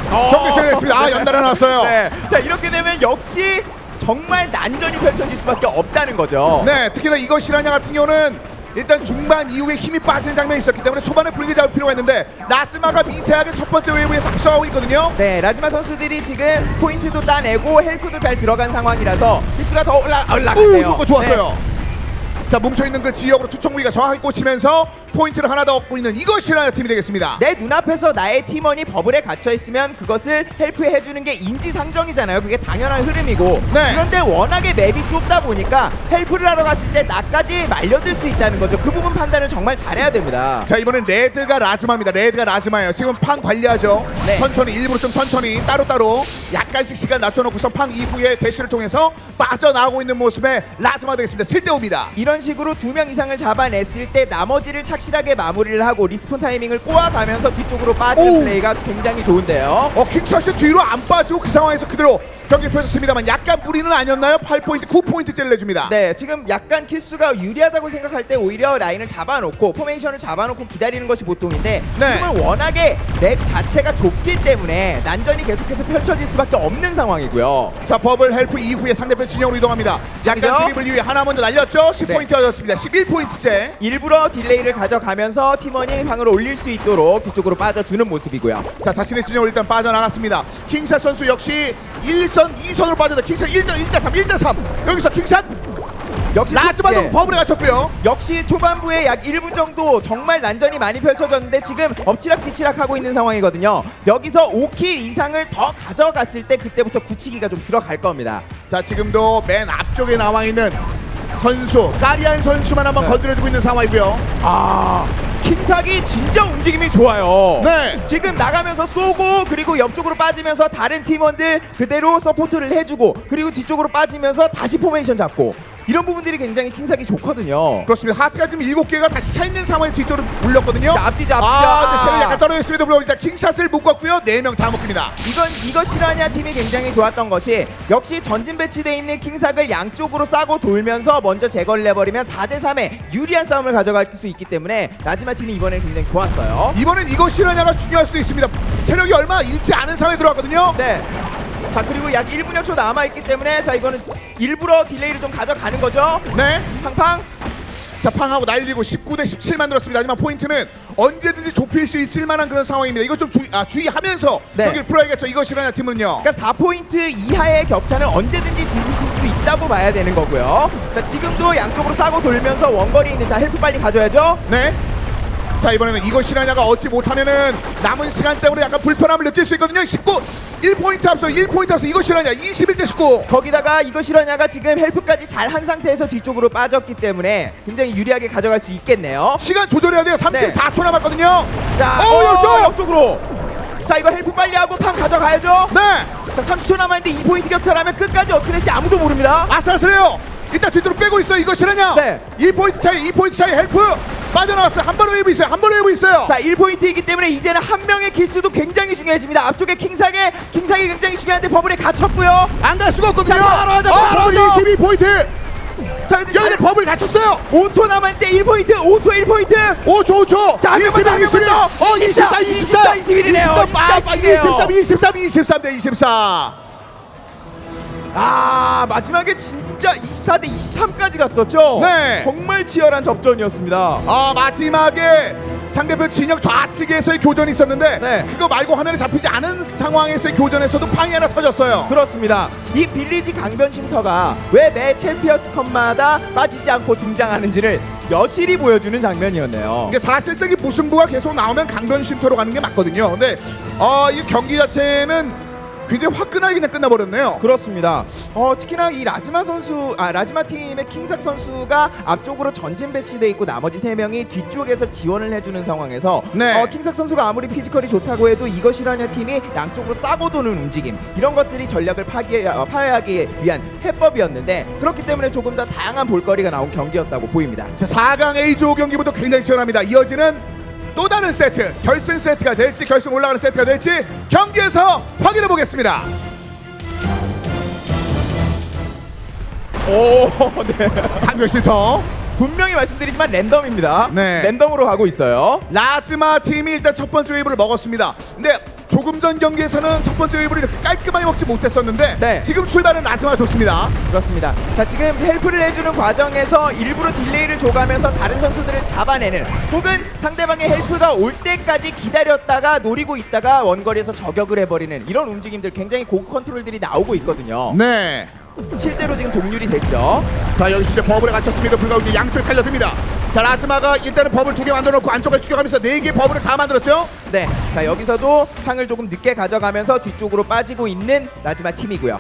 경기 시작됐습니다. 아 연달아 나왔어요. 네. 자 이렇게 되면 역시 정말 난전이 펼쳐질 수밖에 없다는 거죠. 네, 특히나 이거 실화냐 같은 경우는 일단 중반 이후에 힘이 빠지는 장면이 있었기 때문에 초반에 분위기 잡을 필요가 있는데 라즈마가 미세하게 첫 번째 웨이브에서 앞서가고 있거든요. 네, 라즈마 선수들이 지금 포인트도 따내고 help도 잘 들어간 상황이라서 kill수가 더 올라 오, 올라가네요. 이거 좋았어요. 자 뭉쳐있는 그 지역으로 투척무기가 정확하게 꽂히면서 포인트를 하나 더 얻고 있는 이거 실화냐 팀이 되겠습니다. 내 눈앞에서 나의 팀원이 bubble에 갇혀 있으면 그것을 help해 주는 게 인지상정이잖아요. 그게 당연한 흐름이고. 네. 그런데 워낙에 map이 좁다 보니까 help를 하러 갔을 때 나까지 말려들 수 있다는 거죠. 그 부분 판단을 정말 잘해야 됩니다. 자 이번엔 red가 라즈마입니다. red가 라즈마예요. 지금 팡 관리하죠. 네. 천천히 일부러 좀 천천히 따로따로 약간씩 시간 낮춰 놓고서 팡 이후에 대시를 통해서 빠져나오고 있는 모습의 라즈마 되겠습니다. 7대 5입니다. 이런 식으로 두 명 이상을 잡아냈을 때 나머지를 착실하게 마무리를 하고 respawn 타이밍을 꼬아가면서 뒤쪽으로 빠지는 오. 플레이가 굉장히 좋은데요. 어 킹샷이 뒤로 안 빠지고 그 상황에서 그대로 경기 펼쳤습니다만 약간 무리는 아니었나요? 8포인트 9포인트째를 내줍니다. 네, 지금 약간 kill수가 유리하다고 생각할 때 오히려 라인을 잡아놓고 포메이션을 잡아놓고 기다리는 것이 보통인데 네. 지금은 워낙에 map 자체가 좁기 때문에 난전이 계속해서 펼쳐질 수밖에 없는 상황이고요. 자 bubble help 이후에 상대편 진영으로 이동합니다. 약간? 드리블 이후에 하나 먼저 날렸죠. 네. 10포인트 얻었습니다. 11포인트째. 일부러 delay를 가져가면서 팀원이 팡을 올릴 수 있도록 뒤쪽으로 빠져주는 모습이고요. 자 자신의 진영으로 일단 빠져나갔습니다. 킹샷 선수 역시 1선 2선으로 빠졌다. 킹샷 1대 1대 3 1대 3 여기서 킹샷 역시 라즈마도 네. bubble에 갇혔고요. 역시 초반부에 약 1분 정도 정말 난전이 많이 펼쳐졌는데 지금 엎치락 뒤치락 하고 있는 상황이거든요. 여기서 5kill 이상을 더 가져갔을 때 그때부터 굳히기가 좀 들어갈 겁니다. 자 지금도 맨 앞쪽에 나와 있는 선수 까리안 선수만 한번 네. 건드려주고 있는 상황이고요. 아 킹샷이 진짜 움직임이 좋아요. 네. 지금 나가면서 쏘고 그리고 옆쪽으로 빠지면서 다른 팀원들 그대로 support를 해주고 그리고 뒤쪽으로 빠지면서 다시 포메이션 잡고 이런 부분들이 굉장히 킹샷이 좋거든요. 그렇습니다. 하트가 지금 7개가 다시 차 있는 상황에 뒤쪽으로 물렸거든요. 자, 앞뒤죠, 앞뒤죠. 아, 근데 아. 체력이 약간 떨어졌습니다. 물론 일단 킹샷을 묶었고요. 4명 다 묶입니다. 이건 이거 실화냐 팀이 굉장히 좋았던 것이 역시 전진 배치돼 있는 킹샷을 양쪽으로 싸고 돌면서 먼저 제거를 해버리면 4대 3의 유리한 싸움을 가져갈 수 있기 때문에 라즈마 팀이 이번에 굉장히 좋았어요. 이번엔 이거 실화냐가 중요할 수도 있습니다. 체력이 얼마 잃지 않은 상황에 들어왔거든요. 네. 자 그리고 약 1분 여 초 남아있기 때문에 자 이거는 일부러 delay를 좀 가져가는 거죠. 네. 팡팡. 자, 팡하고 날리고 19대 17 만들었습니다. 하지만 포인트는 언제든지 좁힐 수 있을 만한 그런 상황입니다. 이거 좀 주의, 아, 주의하면서 네. 경기를 풀어야겠죠. 이거 실화냐 팀은요. 그러니까 4포인트 이하의 격차는 언제든지 들으실 수 있다고 봐야 되는 거고요. 자 지금도 양쪽으로 싸고 돌면서 원거리 있는 자 help 빨리 가져야죠. 네. 자 이번에는 이거 실화냐가 얻지 못하면은 남은 시간 때문에 약간 불편함을 느낄 수 있거든요. 19 1포인트 앞서 1포인트 앞서 이거 실화냐 21대 19. 거기다가 이거 실화냐가 지금 help까지 잘 한 상태에서 뒤쪽으로 빠졌기 때문에 굉장히 유리하게 가져갈 수 있겠네요. 시간 조절해야 돼요. 34초 남았거든요. 자, 어, 어, 옆쪽! 옆쪽으로. 자, 이거 help 빨리 하고 팡 가져가야죠. 네. 자, 30초 남았는데 2포인트 격차라면 끝까지 어떻게 될지 아무도 모릅니다. 아슬아슬해요. 일단 뒤로 빼고 있어요. 이거 실화냐? 네. 2포인트 차이 2포인트 차이 help 빠져나왔어요. 한 번의 웨이브 있어요. 한 번의 웨이브 있어요. 자, 1포인트이기 때문에 이제는 한 명의 키스도 굉장히 중요해집니다. 앞쪽에 킹상의 킹상이 굉장히 중요한데 버블에 갇혔고요. 안 갈 수가 없거든요. 자, 바로 하자, 어, 버블 하자. 22포인트. 자, 근데 여기는 버블 갇혔어요. 5초 남았는데 1포인트, 5초 1포인트. 5초 5초. 자, 한 명만 더, 한21 명만 21. 더. 어, 24 24. 21 이네요. 23 23 23 23 대 24. 아, 마지막에 진짜 24대 23까지 갔었죠. 네. 정말 치열한 접전이었습니다. 아 마지막에 상대편 진영 좌측에서의 교전이 있었는데 네. 그거 말고 화면에 잡히지 않은 상황에서의 교전에서도 팡이 하나 터졌어요. 그렇습니다. 이 빌리지 강변 쉼터가 왜 매 챔피언스 컵마다 빠지지 않고 등장하는지를 여실히 보여주는 장면이었네요. 이게 사실상 이 무승부가 계속 나오면 강변 쉼터로 가는 게 맞거든요. 근데 어, 이 경기 자체는 굉장히 화끈하게 그냥 끝나버렸네요. 그렇습니다. 어, 특히나 이 라즈마 선수, 아 라즈마 팀의 킹샷 선수가 앞쪽으로 전진 배치돼 있고 나머지 세 명이 뒤쪽에서 지원을 해주는 상황에서 네. 어, 킹샷 선수가 아무리 physical이 좋다고 해도 이거 실화냐 팀이 양쪽으로 싸고 도는 움직임 이런 것들이 전략을 파괴, 어, 파괴하기 위한 해법이었는데 그렇기 때문에 조금 더 다양한 볼거리가 나온 경기였다고 보입니다. 자 4강 A조 경기부터 굉장히 치열합니다. 이어지는 또 다른 세트 결승 세트가 될지 결승 올라가는 세트가 될지 경기에서 확인해 보겠습니다. 오, 네. 강변 쉼터 분명히 말씀드리지만 랜덤입니다. 네. 랜덤으로 가고 있어요. 라즈마 팀이 일단 첫 번째 웨이브를 먹었습니다. 근데 조금 전 경기에서는 첫 번째 웨이브를 이렇게 깔끔하게 먹지 못했었는데 네. 지금 출발은 라즈마가 좋습니다. 그렇습니다. 자 지금 help를 해주는 과정에서 일부러 delay를 줘가면서 다른 선수들을 잡아내는 혹은 상대방의 help가 올 때까지 기다렸다가 노리고 있다가 원거리에서 저격을 해버리는 이런 움직임들 굉장히 고급 컨트롤들이 나오고 있거든요. 네. 실제로 지금 동률이 됐죠. 자 여기서 이제 버블에 갇혔습니다. 불가운데 양쪽에 달려듭니다. 자 라즈마가 일단은 버블 두 개 만들어 놓고 안쪽을 추격하면서 네개 버블을 다 만들었죠. 네. 자 여기서도 팡을 조금 늦게 가져가면서 뒤쪽으로 빠지고 있는 라즈마 팀이고요.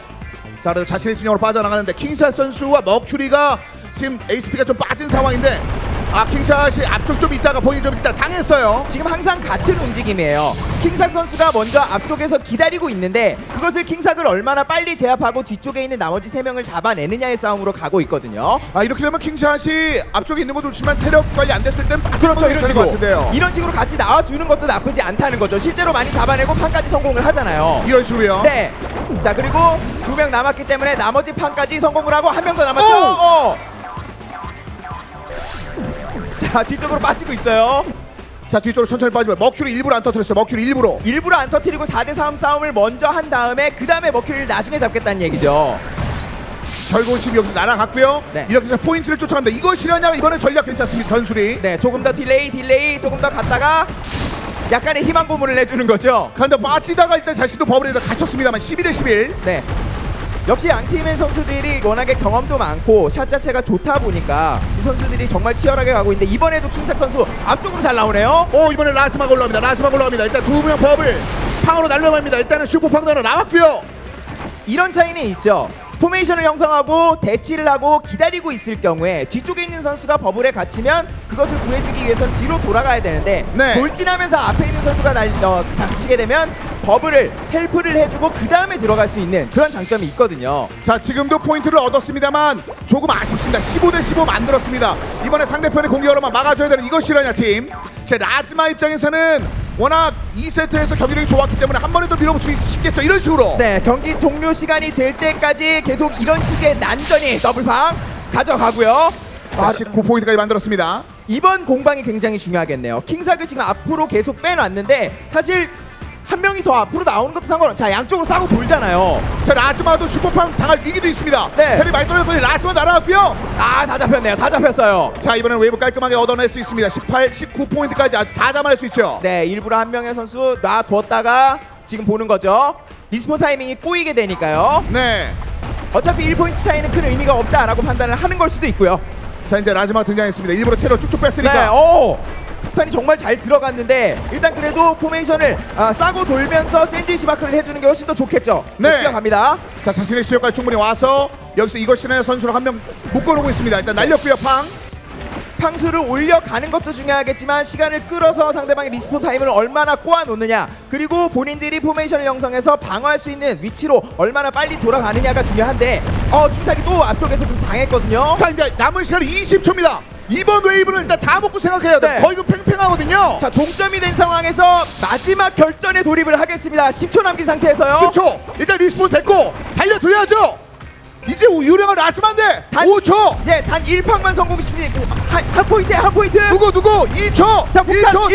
자 그리고 자신의 진영으로 빠져나가는데 킹샷 선수와 머큐리가 지금 HP가 좀 빠진 상황인데 아 킹샷이 앞쪽 좀 있다가 본인이 좀 있다 당했어요. 지금 항상 같은 움직임이에요. 킹삭 선수가 먼저 앞쪽에서 기다리고 있는데 그것을 킹삭을 얼마나 빨리 제압하고 뒤쪽에 있는 나머지 세 명을 잡아내느냐의 싸움으로 가고 있거든요. 아 이렇게 되면 킹샷이 앞쪽에 있는 것도 좋지만 체력 관리 안 됐을 땐 그렇죠 이런 것 식으로 같은데요. 이런 식으로 같이 나와주는 것도 나쁘지 않다는 거죠. 실제로 많이 잡아내고 판까지 성공을 하잖아요. 이런 식으로요. 네. 자 그리고 두 명 남았기 때문에 나머지 팡까지 성공을 하고 한 명 더 남았죠. 오! 어. 자 뒤쪽으로 빠지고 있어요. 자 뒤쪽으로 천천히 빠지면 머큐리 일부러 안 터뜨렸어요. 머큐리 일부러. 일부러 안 터뜨리고 4대3 싸움을 먼저 한 다음에 그 다음에 머큐리를 나중에 잡겠다는 얘기죠. 결국은 지금 여기서 날아갔고요. 네. 이렇게 해서 포인트를 쫓아갑니다. 이거 실화냐 이번엔 전략 괜찮습니다. 전술이. 네, 조금 더 delay, delay, 조금 더 갔다가 약간의 희망 고문을 해주는 거죠. 근데 빠지다가 일단 자신도 버블에서 갇혔습니다만 12 대 11. 네. 역시 양 팀의 선수들이 워낙에 경험도 많고 샷 자체가 좋다 보니까 이 선수들이 정말 치열하게 가고 있는데 이번에도 킹삭 선수 앞쪽으로 잘 나오네요. 오 이번에 라즈마가 올라옵니다. 라즈마가 올라옵니다. 일단 두 명 버블 팡으로 날려갑니다. 일단은 슈퍼팡으로 나왔고요. 이런 차이는 있죠. 포메이션을 형성하고 대치를 하고 기다리고 있을 경우에 뒤쪽에 있는 선수가 버블에 갇히면 그것을 구해주기 위해서는 뒤로 돌아가야 되는데 네. 돌진하면서 앞에 있는 선수가 날, 어, 닥치게 되면 버블을 help를 해주고 그 다음에 들어갈 수 있는 그런 장점이 있거든요. 자 지금도 포인트를 얻었습니다만 조금 아쉽습니다. 15 대 15 만들었습니다. 이번에 상대편의 공격으로만 막아줘야 되는 이것 실화냐 팀. 제 라즈마 입장에서는 워낙 2세트에서 경기력이 좋았기 때문에 한 번에 더 밀어붙이기 쉽겠죠. 이런 식으로. 네, 경기 종료 시간이 될 때까지 계속 이런 식의 난전이 더블팡 가져가고요. 자 19포인트까지 만들었습니다. 이번 공방이 굉장히 중요하겠네요. 킹삭을 지금 앞으로 계속 빼놨는데 사실 한 명이 더 앞으로 나오는 것도 상관없. 자 양쪽으로 싸고 돌잖아요. 자 라즈마도 슈퍼팡 당할 위기도 있습니다. 네. 많이 떨어졌더니 라즈마 날아왔고요. 아 다 잡혔네요. 다 잡혔어요. 자 이번엔 웨이브 깔끔하게 얻어낼 수 있습니다. 18, 19포인트까지 아주 다 잡아낼 수 있죠. 네 일부러 한 명의 선수 놔뒀다가 지금 보는 거죠. respawn 타이밍이 꼬이게 되니까요. 네. 어차피 1포인트 차이는 큰 의미가 없다라고 판단을 하는 걸 수도 있고요. 자 이제 라즈마 등장했습니다. 일부러 체력 쭉쭉 네, 뺐으니까. 오. 폭탄이 정말 잘 들어갔는데 일단 그래도 포메이션을 아, 싸고 돌면서 샌드위치 마크를 해주는 게 훨씬 더 좋겠죠. 네. 뛰어갑니다. 자 자신의 지역까지 충분히 와서 여기서 이것 실화냐는 선수를 한 명 묶어놓고 있습니다. 일단 날렸고요 팡. 팡수를 올려가는 것도 중요하겠지만 시간을 끌어서 상대방의 respawn 타임을 얼마나 꼬아놓느냐 그리고 본인들이 포메이션을 형성해서 방어할 수 있는 위치로 얼마나 빨리 돌아가느냐가 중요한데 어 킹삭이 또 앞쪽에서 좀 당했거든요 자 이제 남은 시간 20초입니다. 이번 웨이브는 일단 다 먹고 생각해야 돼. 네. 거의 그 팽팽하거든요. 자 동점이 된 상황에서 마지막 결전에 돌입을 하겠습니다 10초 남긴 상태에서요 10초. 일단 respawn 됐고 달려들어야죠. 이제 유령을 놔주면 안 돼. 5초. 네, 단 1팡만 성공시키면 한, 한 포인트 한 포인트 누구 누구 2초. 자, 폭탄 1초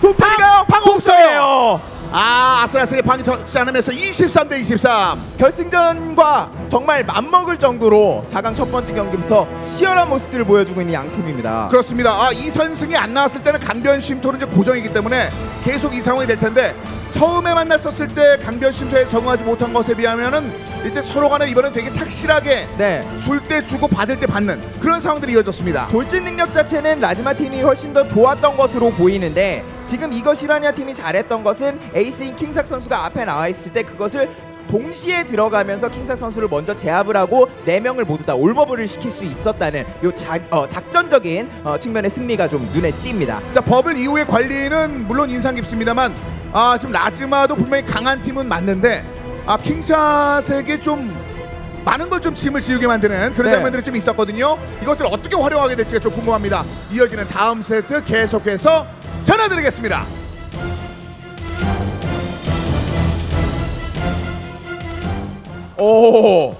1초. 되나요? 팡 없어요. 아 아슬아슬하게 팡이 터지지 않으면서 23 대 23. 결승전과 정말 맞먹을 정도로 4강 첫 번째 경기부터 치열한 모습들을 보여주고 있는 양 팀입니다. 그렇습니다. 아, 이 선승이 안 나왔을 때는 강변 쉼터는 이제 고정이기 때문에 계속 이 상황이 될 텐데 처음에 만났었을 때 강변 쉼터에 적응하지 못한 것에 비하면은 이제 서로 간에 이번엔 되게 착실하게 네. 줄 때 주고 받을 때 받는 그런 상황들이 이어졌습니다. 돌진 능력 자체는 라즈마 팀이 훨씬 더 좋았던 것으로 보이는데 지금 이거 시라니아 팀이 잘했던 것은 에이스인 킹삭 선수가 앞에 나와 있을 때 그것을 동시에 들어가면서 킹삭 선수를 먼저 제압을 하고 네 명을 모두 다 올버블을 시킬 수 있었다는 요 작, 어, 작전적인 어, 측면의 승리가 좀 눈에 띕니다. 자 버블 이후의 관리는 물론 인상 깊습니다만 아 지금 라즈마도 분명히 강한 팀은 맞는데 아 킹샷에게 좀 많은 걸 좀 짐을 지우게 만드는 그런 네. 장면들이 좀 있었거든요. 이것들 어떻게 활용하게 될지가 좀 궁금합니다. 이어지는 다음 세트 계속해서 전해드리겠습니다. 오.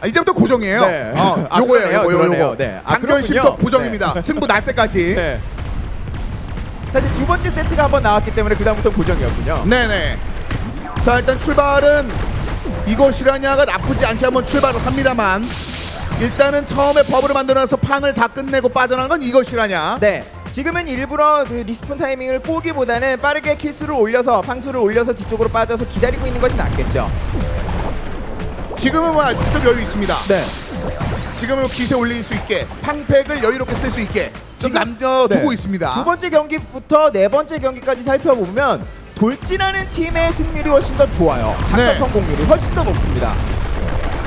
아, 이제부터 고정이에요. 네. 어, 아, 요거예요, 그러네요, 요거, 그러네요. 요거. 네. 아, 강변 그렇군요. 고정입니다. 네. 승부 날 때까지. 네. 사실 두 번째 세트가 한번 나왔기 때문에 그 다음부터 고정이었군요. 네네. 자 일단 출발은 이것 실화냐가 나쁘지 않게 한번 출발을 합니다만 일단은 처음에 버블을 만들어서 팡을 다 끝내고 빠져나간 건 이것 실화냐. 네. 지금은 일부러 그 respawn 타이밍을 꼬기보다는 빠르게 kill수를 올려서 팡수를 올려서 뒤쪽으로 빠져서 기다리고 있는 것이 낫겠죠. 지금은 뭐좀 여유 있습니다. 네. 지금은 기세 올릴 수 있게 팡팩을 여유롭게 쓸 수 있게 좀 남겨두고 네. 있습니다. 두 번째 경기부터 네 번째 경기까지 살펴보면 돌진하는 팀의 승률이 훨씬 더 좋아요. 작전 네. 성공률이 훨씬 더 높습니다.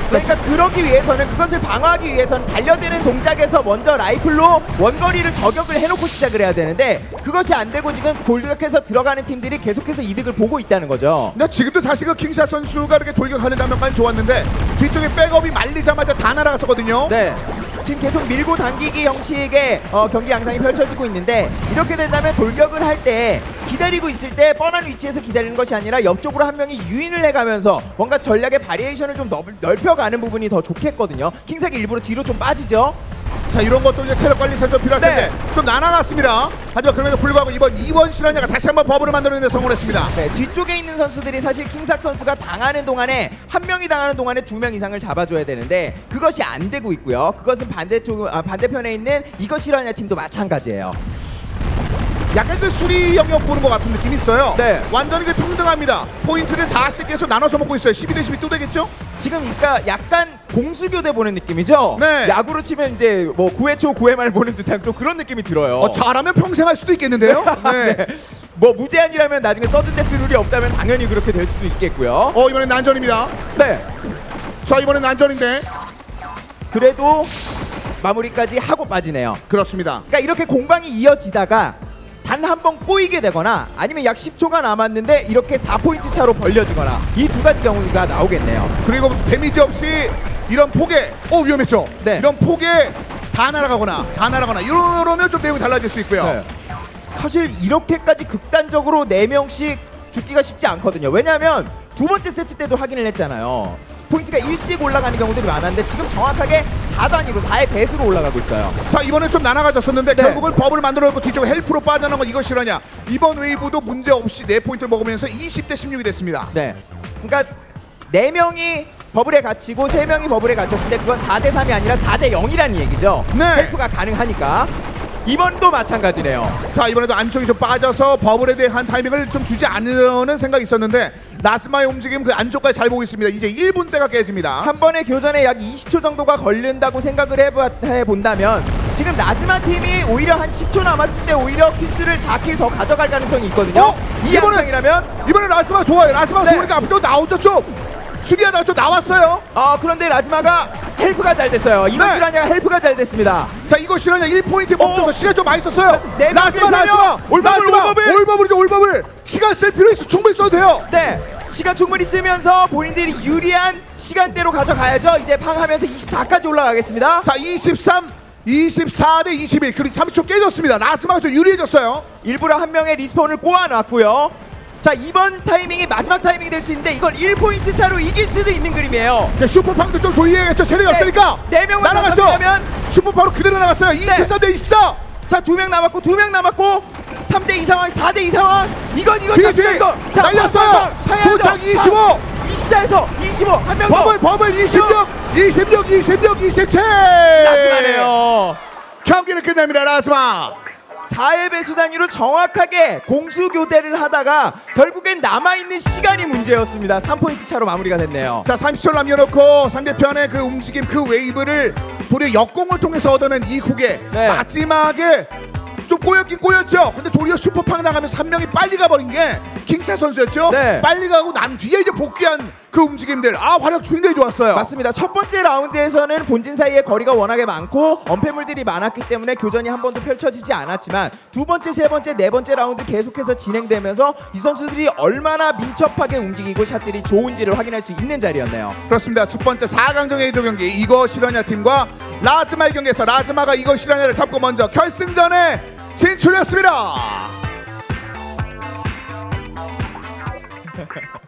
그러니까 그러기 위해서는 그것을 방어하기 위해서는 달려드는 동작에서 먼저 라이플로 원거리를 저격을 해놓고 시작을 해야 되는데 그것이 안 되고 지금 돌격해서 들어가는 팀들이 계속해서 이득을 보고 있다는 거죠. 근데 지금도 사실 그 킹샷 선수가 이렇게 돌격하는 장면까지 좋았는데 뒤쪽에 백업이 말리자마자 다 날아갔었거든요. 네. 지금 계속 밀고 당기기 형식의 어, 경기 양상이 펼쳐지고 있는데 이렇게 된다면 돌격을 할 때 기다리고 있을 때 뻔한 위치에서 기다리는 것이 아니라 옆쪽으로 한 명이 유인을 해가면서 뭔가 전략의 바리에이션을 좀 넓, 넓혀 가는 부분이 더 좋겠거든요. 킹삭이 일부러 뒤로 좀 빠지죠. 자 이런 것도 이제 체력 관리 센스 필요할 텐데 네. 좀 나눠갔습니다. 하지만 그럼에도 불구하고 이번 이것 실화냐가 다시 한번 버블을 만들어내는 데 성공했습니다. 네, 뒤쪽에 있는 선수들이 사실 킹삭 선수가 당하는 동안에 한 명이 당하는 동안에 두 명 이상을 잡아줘야 되는데 그것이 안 되고 있고요. 그것은 반대쪽 아, 반대편에 있는 이거 실화냐 팀도 마찬가지예요. 약간 그 수리 영역 보는 것 같은 느낌이 있어요. 네. 완전히 그 평등합니다. 포인트를 4씩 계속 나눠서 먹고 있어요. 12 대 12 또 되겠죠? 지금 그러니까 약간 공수교대 보는 느낌이죠. 네. 야구로 치면 이제 뭐 9회 초 9회 말 보는 듯한 또 그런 느낌이 들어요. 어, 잘하면 평생 할 수도 있겠는데요? 네. 네. 뭐 무제한이라면 나중에 서든데스 룰이 없다면 당연히 그렇게 될 수도 있겠고요. 어 이번엔 난전입니다. 네. 자 이번엔 난전인데 그래도 마무리까지 하고 빠지네요. 그렇습니다. 그러니까 이렇게 공방이 이어지다가 단 한 번 꼬이게 되거나 아니면 약 10초가 남았는데 이렇게 4포인트 차로 벌려지거나 이 두 가지 경우가 나오겠네요. 그리고 데미지 없이 이런 폭에 어 위험했죠? 네. 이런 폭에 다 날아가거나 다 날아가거나 이러면 좀 내용이 달라질 수 있고요. 네. 사실 이렇게까지 극단적으로 4명씩 죽기가 쉽지 않거든요. 왜냐하면 두 번째 세트 때도 확인을 했잖아요. 포인트가 일씩 올라가는 경우들이 많았는데 지금 정확하게 4단위로 4의 배수로 올라가고 있어요. 자 이번엔 좀 나눠가졌었는데 네. 결국은 버블을 만들어놓고 뒤쪽에 help로 빠져나간 건 이것 실화냐 이번 웨이브도 문제 없이 4포인트를 먹으면서 20대 16이 됐습니다 네. 그러니까 4명이 버블에 갇히고 3명이 버블에 갇혔을 때 그건 4대 3이 아니라 4대 0이라는 얘기죠. 네. help가 가능하니까. 이번도 마찬가지네요. 자 이번에도 안쪽이 좀 빠져서 버블에 대한 타이밍을 좀 주지 않으려는 생각이 있었는데 라스마의 움직임 그 안쪽까지 잘 보고 있습니다 이제 1분 대가 깨집니다 한 번의 교전에 약 20초 정도가 걸린다고 생각을 해봐- 해본다면 지금 라스마 팀이 오히려 한 10초 남았을 때 오히려 kill수를 4 kill 더 가져갈 가능성이 있거든요. 이 이번엔- 양상이라면 이번에 라스마 좋아요. 라스마 네. 좋으니까 앞쪽 나오죠 좀. 수비하다가 좀 나왔어요. 아 그런데 라스마가 help가 잘 됐어요. 이거 네. 실화냐가 help가 잘 됐습니다. 자 이거 실화냐 1포인트 멈춰서 시간 좀 많이 썼어요. 네 명. 라스마 올버블, 올버블. 올버블이죠 올버블. 시간 쓸 필요 있어 충분히 써도 돼요. 네. 시간 충분히 쓰면서 본인들이 유리한 시간대로 가져가야죠. 이제 팡하면서 24까지 올라가겠습니다. 자 23, 24 대 21 그리고 30초 깨졌습니다. 라스마가 좀 유리해졌어요. 일부러 한 명의 리스폰을 꼬아놨고요. 자 이번 타이밍이 마지막 타이밍이 될 수 있는데 이걸 1포인트 차로 이길 수도 있는 그림이에요. 이제 슈퍼팡도 좀 조이해야겠죠. 체력이 네. 없으니까. 네 명만 잡히면 슈퍼팡으로 그대로 나갔어요. 23 대 24. 자 두 명 남았고 두 명 남았고 3 대 2 상황 4 대 2 상황 이건 이건 뒤에, 뒤에. 이거 자 날렸어요. 도착 25. 24에서 25 한명 더. bubble bubble 26, 26, 26, 27. 라스마네요. 경기를 끝냅니다. 라스마. 4의 배수 단위로 정확하게 공수 교대를 하다가 결국엔 남아있는 시간이 문제였습니다. 3포인트 차로 마무리가 됐네요. 자 30초 남겨놓고 상대편의 그 움직임 그 웨이브를 도리어 역공을 통해서 얻어낸 이후에 네. 마지막에 좀 꼬였긴 꼬였죠. 근데 도리어 슈퍼팡 나가면서 한 명이 빨리 가버린 게 킹사 선수였죠. 네. 빨리 가고 난 뒤에 이제 복귀한 그 움직임들 아 활약 굉장히 좋았어요. 맞습니다. 첫 번째 라운드에서는 본진 사이에 거리가 워낙에 많고 엄폐물들이 많았기 때문에 교전이 한 번도 펼쳐지지 않았지만 두 번째, 세 번째, 네 번째 라운드 계속해서 진행되면서 이 선수들이 얼마나 민첩하게 움직이고 샷들이 좋은지를 확인할 수 있는 자리였네요. 그렇습니다. 첫 번째 4강전 A조 경기 이거 실화냐 팀과 라즈마의 경기에서 라즈마가 이거 실화냐를 잡고 먼저 결승전에 진출했습니다.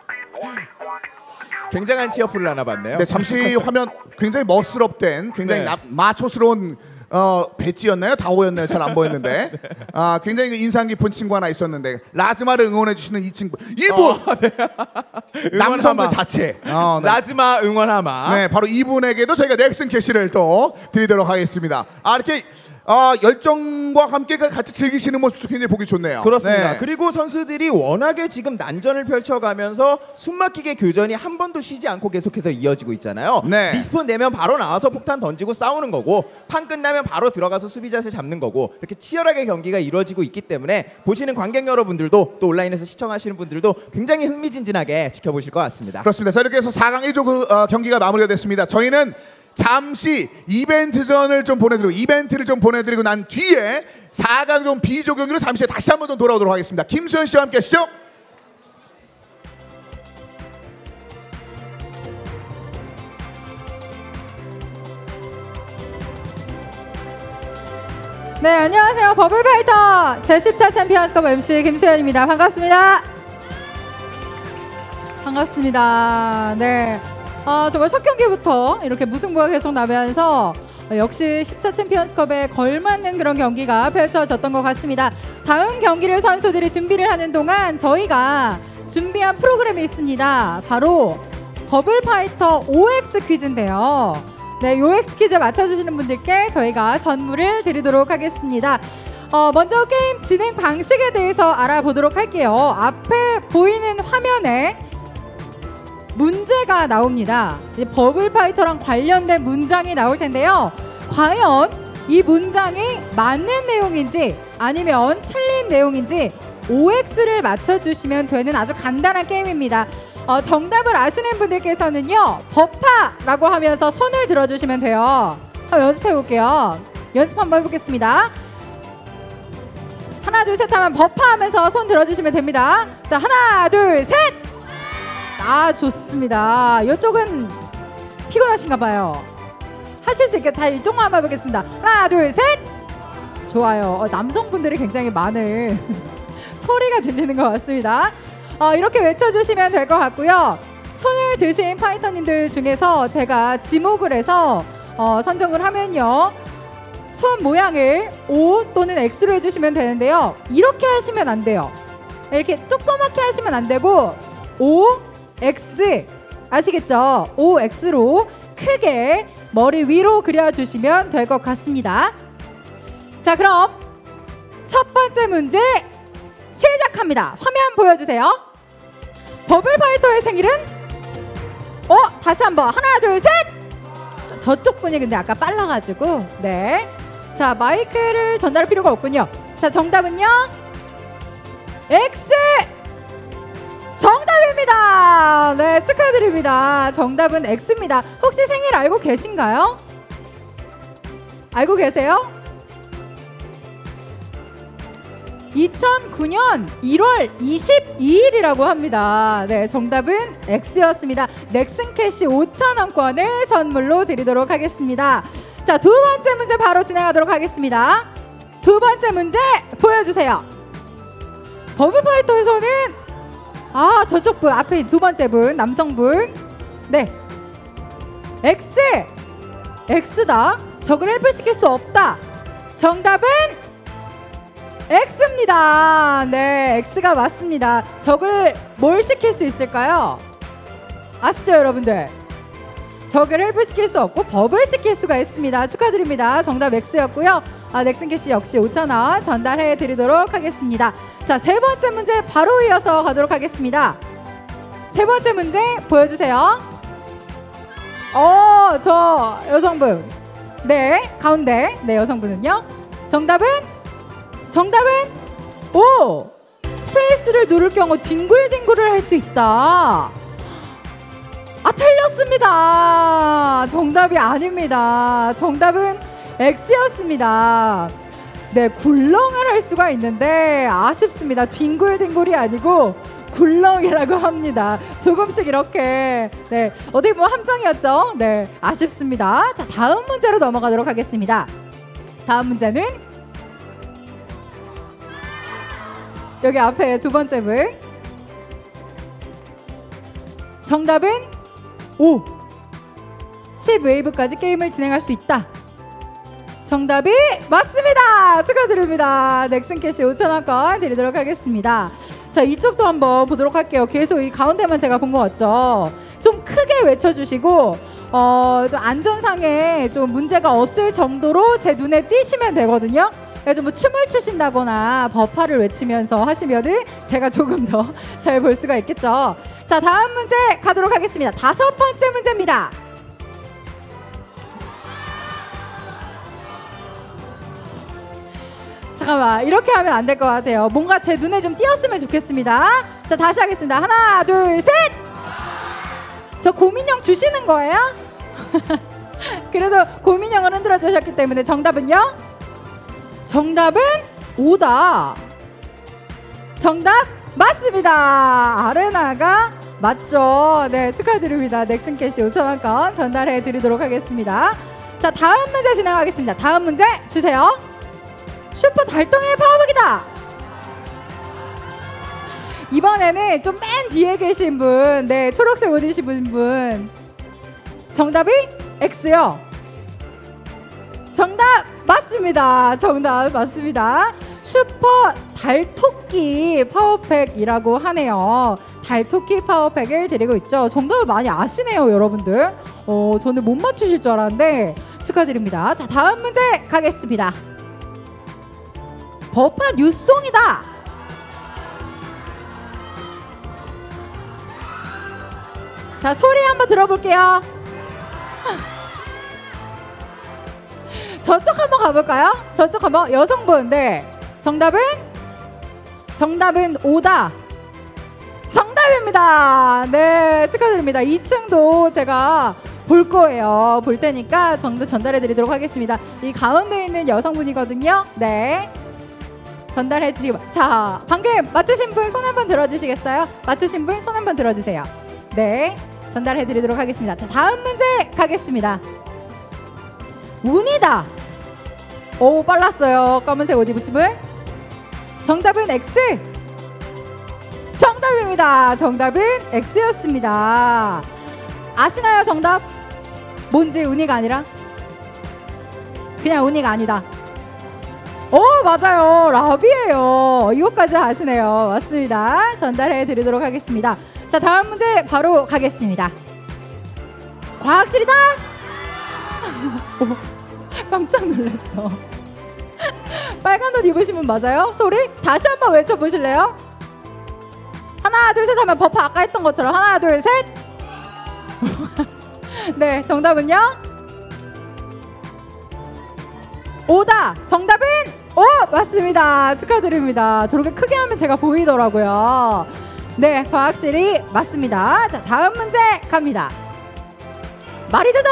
굉장한 티어풀을 하나 봤네요. 네, 잠시 화면 굉장히 멋스럽된 굉장히 네. 나- 마초스러운 어, 배지였나요? 다오였나요? 잘 안 보였는데 아, 굉장히 그 인상 깊은 친구 하나 있었는데 라즈마를 응원해 주시는 이 친구 이분 남성들 응원하마. 자체 어, 네. 라즈마 응원하마. 네, 바로 이분에게도 저희가 넥슨 캐시를 또 드리도록 하겠습니다. 아 이렇게 어, 열정과 함께 그 같이 즐기시는 모습도 굉장히 보기 좋네요. 그렇습니다. 네. 그리고 선수들이 워낙에 지금 난전을 펼쳐가면서 숨막히게 교전이 한 번도 쉬지 않고 계속해서 이어지고 있잖아요. 네. respawn 되면 바로 나와서 폭탄 던지고 싸우는 거고 판 끝나면 바로 들어가서 수비 자세 잡는 거고 이렇게 치열하게 경기가 이루어지고 있기 때문에 보시는 관객 여러분들도 또 온라인에서 시청하시는 분들도 굉장히 흥미진진하게 지켜보실 것 같습니다. 그렇습니다. 자 이렇게 해서 4강 1조 그, 어, 경기가 마무리가 됐습니다. 저희는 잠시 이벤트전을 좀 보내드리고 이벤트를 좀 보내드리고 난 뒤에 4강전 B조 경기로 잠시 후에 다시 한번 더 돌아오도록 하겠습니다. 김수현 씨와 함께 하시죠. 네, 안녕하세요. 버블파이터 제10차 챔피언스컵 MC 김수현입니다. 반갑습니다. 반갑습니다. 네. 어, 정말 첫 경기부터 이렇게 무승부가 계속 나면서 어, 역시 10차 챔피언스컵에 걸맞는 그런 경기가 펼쳐졌던 것 같습니다. 다음 경기를 선수들이 준비를 하는 동안 저희가 준비한 프로그램이 있습니다. 바로 버블파이터 OX 퀴즈인데요. 네, OX 퀴즈 맞춰주시는 분들께 저희가 선물을 드리도록 하겠습니다. 어, 먼저 게임 진행 방식에 대해서 알아보도록 할게요. 앞에 보이는 화면에 문제가 나옵니다. 이제 버블 파이터랑 관련된 문장이 나올 텐데요. 과연 이 문장이 맞는 내용인지 아니면 틀린 내용인지 OX를 맞춰주시면 되는 아주 간단한 게임입니다. 어, 정답을 아시는 분들께서는요, 버파라고 하면서 손을 들어주시면 돼요. 한번 연습해 볼게요. 연습 한번 해보겠습니다. 하나, 둘, 셋 하면 버파 하면서 손 들어주시면 됩니다. 자, 하나, 둘, 셋! 아 좋습니다. 이쪽은 피곤하신가 봐요. 하실 수 있게 다 이쪽만 한번 해보겠습니다. 하나 둘 셋. 좋아요. 어, 남성분들이 굉장히 많은 소리가 들리는 것 같습니다. 어, 이렇게 외쳐주시면 될 것 같고요. 손을 드신 파이터님들 중에서 제가 지목을 해서 어, 선정을 하면요. 손 모양을 O 또는 X로 해주시면 되는데요. 이렇게 하시면 안 돼요. 이렇게 조그맣게 하시면 안 되고 O X 아시겠죠? O X로 크게 머리 위로 그려주시면 될 것 같습니다. 자, 그럼 첫 번째 문제 시작합니다. 화면 보여주세요. 버블파이터의 생일은? 어, 다시 한번 하나, 둘, 셋. 저쪽 분이 근데 아까 빨라가지고 네. 자, 마이크를 전달할 필요가 없군요. 자, 정답은요? X! 정답입니다. 네, 축하드립니다. 정답은 X입니다. 혹시 생일 알고 계신가요? 알고 계세요? 2009년 1월 22일이라고 합니다. 네, 정답은 X였습니다. 넥슨 캐시 5,000원권을 선물로 드리도록 하겠습니다. 자, 두 번째 문제 바로 진행하도록 하겠습니다. 두 번째 문제 보여주세요. 버블파이터에서는 아 저쪽 분 앞에 두 번째 분 남성분. 네. X. X다. 적을 헬프시킬 수 없다. 정답은 X입니다. 네 X가 맞습니다. 적을 뭘 시킬 수 있을까요? 아시죠 여러분들 적을 help시킬 수 없고 법을 시킬 수가 있습니다 축하드립니다 정답 X였고요 아, 넥슨 캐시 역시 5,000원 전달해 드리도록 하겠습니다. 자, 세 번째 문제 바로 이어서 가도록 하겠습니다. 세 번째 문제 보여주세요. 어, 저 여성분. 네, 가운데. 네, 여성분은요. 정답은? 정답은? 오! 스페이스를 누를 경우 뒹굴뒹굴을 할 수 있다. 아, 틀렸습니다. 정답이 아닙니다. 정답은 X였습니다. 네, 굴렁을 할 수가 있는데 아쉽습니다. 뒹굴뒹굴이 아니고 굴렁이라고 합니다. 조금씩 이렇게 네 어디 뭐 함정이었죠? 네 아쉽습니다. 자 다음 문제로 넘어가도록 하겠습니다. 다음 문제는 여기 앞에 두 번째 분 정답은 5 10웨이브까지 게임을 진행할 수 있다. 정답이 맞습니다. 축하드립니다. 넥슨 캐시 5천원권 드리도록 하겠습니다. 자, 이쪽도 한번 보도록 할게요. 계속 이 가운데만 제가 본 것 같죠? 좀 크게 외쳐주시고, 어, 좀 안전상에 좀 문제가 없을 정도로 제 눈에 띄시면 되거든요. 그래서 뭐 춤을 추신다거나 버파를 외치면서 하시면은 제가 조금 더 잘 볼 수가 있겠죠. 자, 다음 문제 가도록 하겠습니다. 다섯 번째 문제입니다. 잠깐만 이렇게 하면 안 될 것 같아요. 뭔가 제 눈에 좀 띄었으면 좋겠습니다. 자 다시 하겠습니다. 하나 둘 셋. 저 곰인형 주시는 거예요? 그래도 곰인형을 흔들어 주셨기 때문에 정답은요? 정답은 O다. 정답 맞습니다. 아레나가 맞죠. 네 축하드립니다. 넥슨 캐시 5천원권 전달해 드리도록 하겠습니다. 자 다음 문제 진행하겠습니다. 다음 문제 주세요. 슈퍼 달토끼의 파워팩이다. 이번에는 좀 맨 뒤에 계신 분, 네 초록색 옷 입으신 분, 정답이 X요. 정답 맞습니다. 정답 맞습니다. 슈퍼 달토끼 파워팩이라고 하네요. 달토끼 파워팩을 드리고 있죠. 정답을 많이 아시네요, 여러분들. 어, 저는 못 맞추실 줄 알았는데 축하드립니다. 자, 다음 문제 가겠습니다. 버파 뉴송이다. 자 소리 한번 들어볼게요. 저쪽 한번 가볼까요? 저쪽 한번 여성분 네 정답은 정답은 오다 정답입니다. 네 축하드립니다. 2층도 제가 볼 거예요. 볼 테니까 정도 전달해 드리도록 하겠습니다. 이 가운데 있는 여성분이거든요. 네. 전달해 주시고 자 방금 맞추신 분 손 한번 들어 주시겠어요? 맞추신 분 손 한번 들어 주세요. 네 전달해 드리도록 하겠습니다. 자 다음 문제 가겠습니다. 운이다. 오 빨랐어요. 검은색 옷 입으신 분. 정답은 X. 정답입니다. 정답은 X였습니다. 아시나요 정답? 뭔지 운이가 아니라? 그냥 운이가 아니다. 오 맞아요 라비예요 이것까지 하시네요 맞습니다 전달해 드리도록 하겠습니다 자 다음 문제 바로 가겠습니다 과학실이다 오, 깜짝 놀랐어 빨간 옷 입으신 분 맞아요 소리 다시 한번 외쳐보실래요 하나 둘 셋 하면 버퍼 아까 했던 것처럼 하나 둘 셋 네 정답은요 오다. 정답은 오 맞습니다. 축하드립니다. 저렇게 크게 하면 제가 보이더라고요. 네, 확실히 맞습니다. 자, 다음 문제 갑니다. 말이 되다.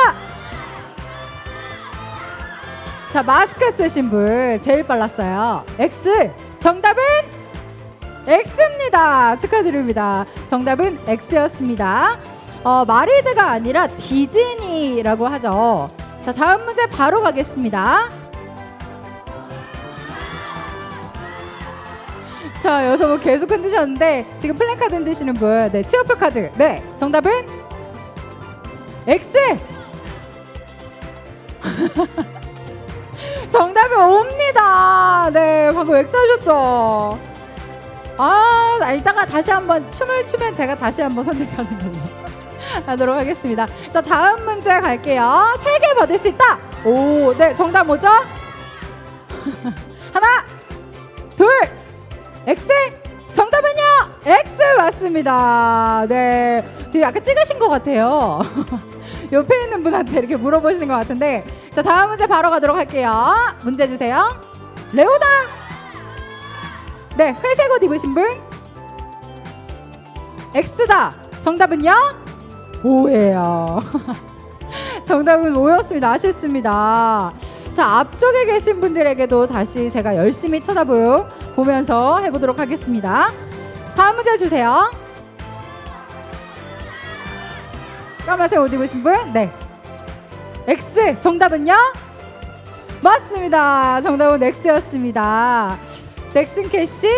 자, 마스크 쓰신 분 제일 빨랐어요. X. 정답은 X입니다. 축하드립니다. 정답은 X였습니다. 어, 마리드가 아니라 디즈니라고 하죠. 자, 다음 문제 바로 가겠습니다. 자, 여기서 뭐 계속 흔드셨는데 지금 플랜카드 흔드시는 분, 네, 치어표 카드. 네, 정답은 X. 정답이 옵니다. 네, 방금 X 하셨죠. 아, 나 이따가 다시 한번 춤을 추면 제가 다시 한번 선택하는 걸로 하도록 하겠습니다. 자, 다음 문제 갈게요. 세 개 받을 수 있다. 오, 네, 정답 뭐죠? 하나, 둘, X. 정답은요, X 맞습니다. 네, 약간 찍으신 것 같아요. 옆에 있는 분한테 이렇게 물어보시는 것 같은데, 자, 다음 문제 바로 가도록 할게요. 문제 주세요. 레오나. 네, 회색 옷 입으신 분. X다. 정답은요? 오예요. 정답은 오였습니다. 아쉽습니다. 자, 앞쪽에 계신 분들에게도 다시 제가 열심히 쳐다보 보면서 해보도록 하겠습니다. 다음 문제 주세요. 까만색 옷 입으신 분? 네. X. 정답은요? 맞습니다. 정답은 X였습니다. 넥슨 캐시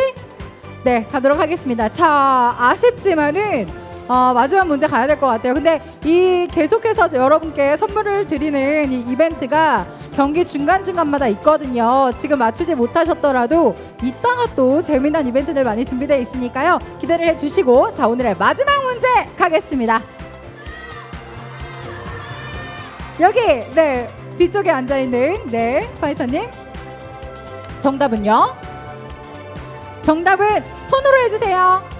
네 가도록 하겠습니다. 자 아쉽지만은 어, 마지막 문제 가야 될 것 같아요. 근데 이 계속해서 여러분께 선물을 드리는 이 이벤트가 경기 중간 중간마다 있거든요. 지금 맞추지 못하셨더라도 이따가 또 재미난 이벤트들 많이 준비되어 있으니까요. 기대를 해주시고 자 오늘의 마지막 문제 가겠습니다. 여기 네 뒤쪽에 앉아 있는 네 파이터님 정답은요? 정답은 손으로 해주세요.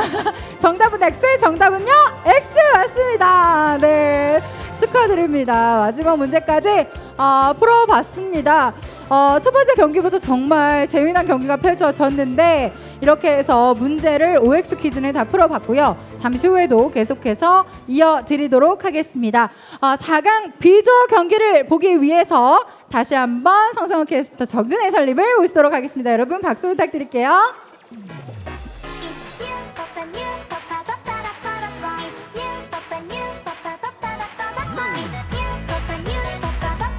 정답은 X, 정답은요? X 맞습니다. 네, 축하드립니다. 마지막 문제까지 어, 풀어봤습니다. 어, 첫 번째 경기부터 정말 재미난 경기가 펼쳐졌는데 이렇게 해서 문제를 OX 퀴즈는 다 풀어봤고요. 잠시 후에도 계속해서 이어드리도록 하겠습니다. 어, 4강 비조 경기를 보기 위해서 다시 한번 성성호 캐스터 정준 해설님을 모시도록 하겠습니다. 여러분 박수 부탁드릴게요.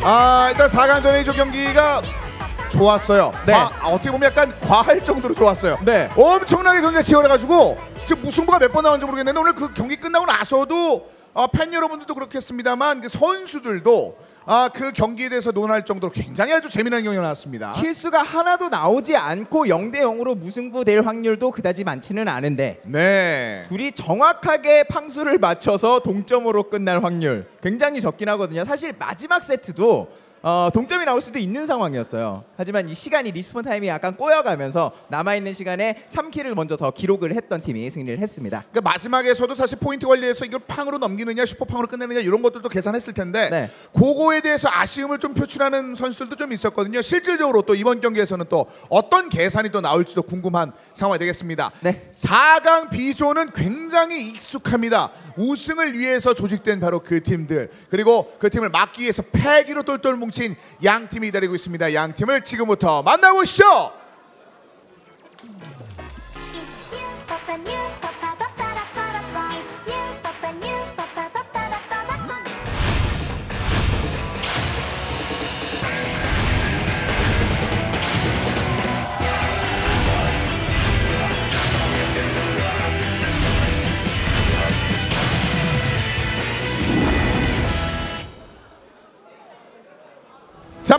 아 일단 4강전의 이조 경기가 좋았어요. 네. 아, 어떻게 보면 약간 과할 정도로 좋았어요. 네. 엄청나게 경기가 치열해가지고 지금 무승부가 몇 번 나온지 모르겠는데 오늘 그 경기 끝나고 나서도 어, 팬 여러분들도 그렇겠습니다만 그 선수들도 아, 그 경기에 대해서 논할 정도로 굉장히 아주 재미난 경기가 나왔습니다. 킬수가 하나도 나오지 않고 0대 0으로 무승부 될 확률도 그다지 많지는 않은데 네. 둘이 정확하게 팡수를 맞춰서 동점으로 끝날 확률 굉장히 적긴 하거든요. 사실 마지막 세트도 어, 동점이 나올 수도 있는 상황이었어요. 하지만 이 시간이 respawn time이 약간 꼬여가면서 남아 있는 시간에 3 kill을 먼저 더 기록을 했던 팀이 승리를 했습니다. 그러니까 마지막에서도 사실 포인트 관리해서 이걸 팡으로 넘기느냐 슈퍼팡으로 끝내느냐 이런 것들도 계산했을 텐데 네. 그거에 대해서 아쉬움을 좀 표출하는 선수들도 좀 있었거든요. 실질적으로 또 이번 경기에서는 또 어떤 계산이 또 나올지도 궁금한 상황이 되겠습니다. 네. 4강 B조는 굉장히 익숙합니다. 우승을 위해서 조직된 바로 그 팀들 그리고 그 팀을 막기 위해서 패기로 똘똘 뭉친 양 팀이 기다리고 있습니다. 양 팀을 지금부터 만나보시죠.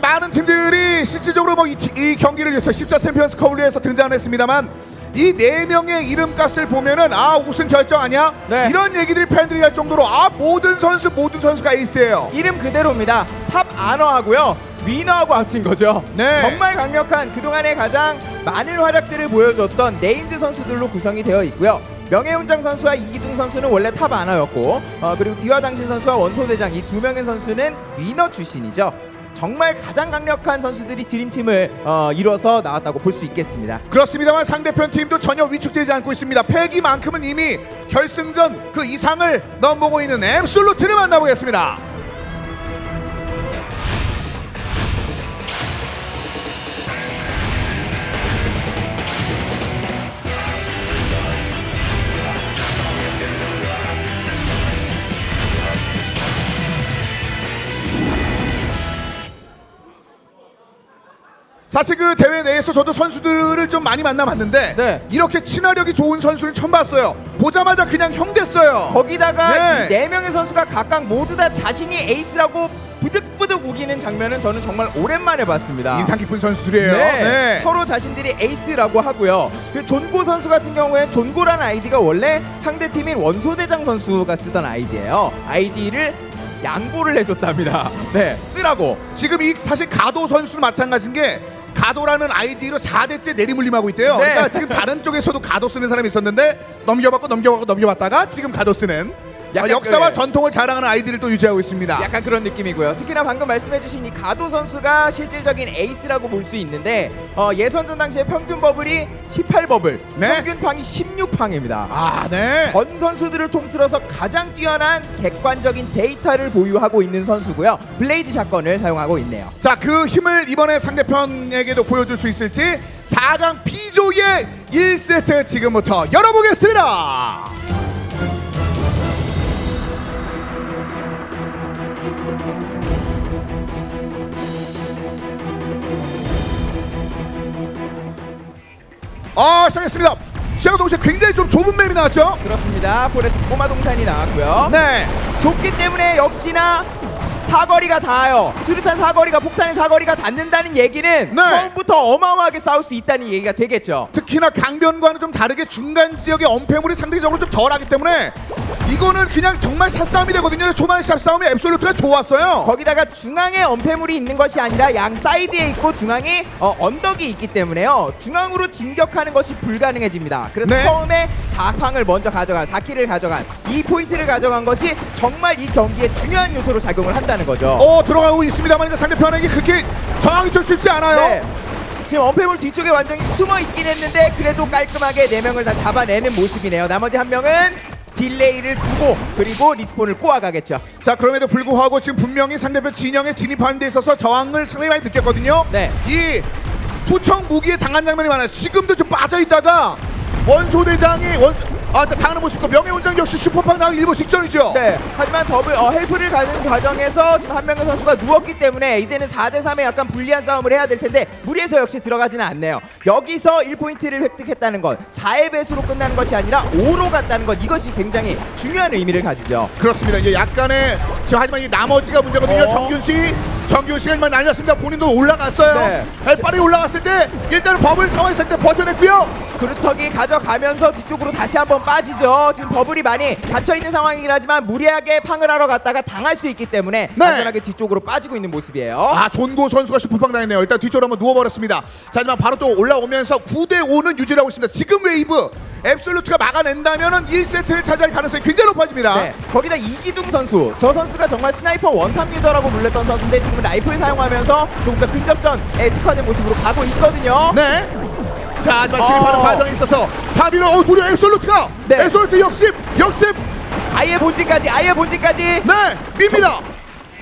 많은 팀들이 실질적으로 뭐이 경기를 위해서 14 챔피언스 컵을 위해서 등장을 했습니다만 이 네 명의 이름값을 보면은 아 우승 결정 아니야? 네. 이런 얘기들이 팬들이 할 정도로 아 모든 선수 모든 선수가 에이스예요. 이름 그대로입니다. 탑 아너하고요. 위너하고 합친 거죠. 네. 정말 강력한 그동안에 가장 많은 활약들을 보여줬던 named 선수들로 구성이 되어 있고요. 명예훈장 선수와 이기둥 선수는 원래 탑 아너였고 어, 그리고 비와당신 선수와 원소대장 이 두 명의 선수는 위너 출신이죠. 정말 가장 강력한 선수들이 드림팀을 어, 이뤄서 나왔다고 볼 수 있겠습니다. 그렇습니다만 상대편 팀도 전혀 위축되지 않고 있습니다. 패기만큼은 이미 결승전 그 이상을 넘보고 있는 앱솔루트를 만나보겠습니다. 사실 그 대회 내에서 저도 선수들을 좀 많이 만나봤는데 네. 이렇게 친화력이 좋은 선수는 처음 봤어요. 보자마자 그냥 형 됐어요. 거기다가 네. 이네 명의 선수가 각각 모두 다 자신이 에이스라고 부득부득 우기는 장면은 저는 정말 오랜만에 봤습니다. 인상 깊은 선수들이에요. 네, 네. 서로 자신들이 에이스라고 하고요. 그 존고 선수 같은 경우에 존고라는 아이디가 원래 상대 팀인 원소대장 선수가 쓰던 아이디예요. 아이디를 양보를 해줬답니다. 네, 쓰라고. 지금 이 사실 가도 선수는 마찬가지인 게 가도라는 아이디로 4대째 내리물림하고 있대요. 네. 그러니까 지금 다른 쪽에서도 가도 쓰는 사람이 있었는데 넘겨받고 넘겨받고 넘겨받다가 지금 가도 쓰는 어, 역사와 그- 전통을 자랑하는 아이디를 또 유지하고 있습니다. 약간 그런 느낌이고요. 특히나 방금 말씀해주신 이 가도 선수가 실질적인 에이스라고 볼 수 있는데 어, 예선전 당시에 평균 bubble이 18 bubble, 네. 평균 팡이 16팡입니다. 아, 네. 전 선수들을 통틀어서 가장 뛰어난 객관적인 데이터를 보유하고 있는 선수고요. 블레이드 샷건을 사용하고 있네요. 자, 그 힘을 이번에 상대편에게도 보여줄 수 있을지 4강 B조의 1세트 지금부터 열어보겠습니다. 아, 시작했습니다. 시작 동시에 굉장히 좀 좁은 map이 나왔죠? 그렇습니다. 포레스트 꼬마 동산이 나왔고요. 네. 좁기 때문에 역시나 사거리가 닿아요. 수류탄 사거리가 폭탄의 사거리가 닿는다는 얘기는 네. 처음부터 어마어마하게 싸울 수 있다는 얘기가 되겠죠. 특히나 강변과는 좀 다르게 중간 지역의 엄폐물이 상대적으로 좀 덜하기 때문에 이거는 그냥 정말 샷싸움이 되거든요. 초반 샷싸움이 앱솔루트가 좋았어요. 거기다가 중앙에 엄폐물이 있는 것이 아니라 양 사이드에 있고 중앙에 어, 언덕이 있기 때문에요. 중앙으로 진격하는 것이 불가능해집니다. 그래서 네. 처음에 4팡을 먼저 가져간 4킬을 가져간 이 포인트를 가져간 것이 정말 이 경기에 중요한 요소로 작용을 한다는 거죠. 어 들어가고 있습니다만 상대편에게 그렇게 저항이 좀 쉽지 않아요. 네. 지금 엄폐물 뒤쪽에 완전히 숨어 있긴 했는데 그래도 깔끔하게 네 명을 다 잡아내는 모습이네요. 나머지 한 명은 delay를 두고 그리고 respawn을 꼬아가겠죠. 자 그럼에도 불구하고 지금 분명히 상대편 진영에 진입하는 데 있어서 저항을 상당히 많이 느꼈거든요. 네. 이 투척 무기에 당한 장면이 많아요. 지금도 좀 빠져 있다가 원소대장이 원 아, 당하는 모습과 명예훈장 역시 슈퍼팡 당하기 일보 직전이죠. 네. 하지만 더블 어, help를 가는 과정에서 지금 한 명의 선수가 누웠기 때문에 이제는 4대 3의 약간 불리한 싸움을 해야 될 텐데 무리해서 역시 들어가지는 않네요. 여기서 1포인트를 획득했다는 것 4의 배수로 끝나는 것이 아니라 5로 갔다는 것 이것이 굉장히 중요한 의미를 가지죠. 그렇습니다. 이제 약간의 저 하지만 이 나머지가 문제거든요. 어. 정균 씨, 씨가 이만 날렸습니다. 본인도 올라갔어요. 네. 네. 빠르게 올라갔을 때 일단은 버블 상황이 있을 때 버텨냈고요. 그루터기 가져가면서 뒤쪽으로 다시 한번 빠지죠. 지금 버블이 많이 갇혀 있는 상황이긴 하지만 무리하게 팡을 하러 갔다가 당할 수 있기 때문에 네. 안전하게 뒤쪽으로 빠지고 있는 모습이에요. 아 존고 선수가 슈퍼팡 당했네요. 일단 뒤쪽으로 한번 누워버렸습니다. 자 하지만 바로 또 올라오면서 9대 5는 유지를 하고 있습니다. 지금 웨이브 앱솔루트가 막아낸다면 은 1세트를 차지할 가능성이 굉장히 높아집니다. 네, 거기다 이기둥 선수 저 선수가 정말 sniper 원탑 유저라고 불렸던 선수인데 지금 라이플 사용하면서 조금 더 근접전에 특화된 모습으로 가고 있거든요 네. 자 하지만 진입하는 어. 과정에 있어서 탑 위너 어 무려 앱솔루트가 네. 앱솔루트 역습 역습 아예 본진까지 아예 본진까지 네 밉니다.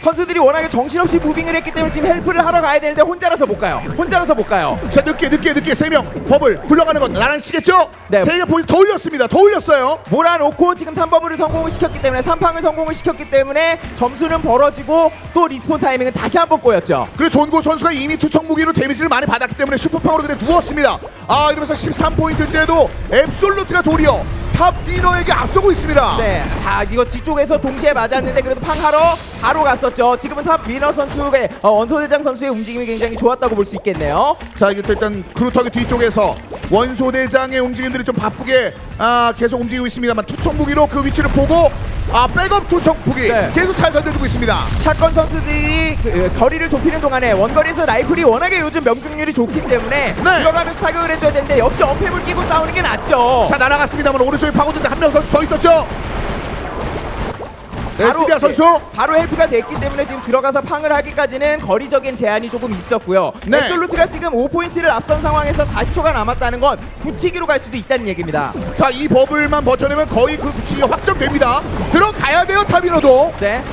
선수들이 워낙에 정신없이 moving을 했기 때문에 지금 help를 하러 가야 되는데 혼자라서 못 가요 혼자라서 못 가요 자 늦게 늦게 늦게 세 명 버블 굴러가는 건 나랑 시겠죠? 네. 세개 포인트 더 올렸습니다. 더 올렸어요. 몰아놓고 지금 3버블을 성공을 시켰기 때문에 3팡을 성공을 시켰기 때문에 점수는 벌어지고 또 respawn 타이밍은 다시 한 번 꼬였죠 그리고 존고 선수가 이미 투척 무기로 데미지를 많이 받았기 때문에 슈퍼파워로 그냥 누웠습니다. 아 이러면서 13포인트째도 앱솔루트가 도리어 탑 위너에게 앞서고 있습니다. 네, 자 이거 뒤쪽에서 동시에 맞았는데 그래도 팡하러 바로 갔었죠. 지금은 탑 위너 선수의 어, 원소대장 선수의 움직임이 굉장히 좋았다고 볼 수 있겠네요. 자 이게 또 일단 그루터기 뒤쪽에서 원소대장의 움직임들이 좀 바쁘게 아, 계속 움직이고 있습니다만 투척 무기로 그 위치를 보고 아 백업 투척 무기 네. 계속 잘 던져주고 있습니다. shotgun 선수들이 그, 어, 거리를 좁히는 동안에 원거리에서 라이플이 워낙에 요즘 명중률이 좋기 때문에 네. 들어가면서 타격을 해줘야 되는데 역시 엄폐물 끼고 싸우는 게 낫죠. 자 날아갔습니다. 오른쪽에 파고드는데 한 명 선수 더 있었죠. 에스비아 선수. 예, 바로 help가 됐기 때문에 지금 들어가서 팡을 하기까지는 거리적인 제한이 조금 있었고요. 네. 앱솔루트가 지금 5포인트를 앞선 상황에서 40초가 남았다는 건 굳히기로 갈 수도 있다는 얘기입니다. 자, 이 버블만 버텨내면 거의 그 굳히기가 확정됩니다. 들어가야 돼요, 탑 위너도. 네.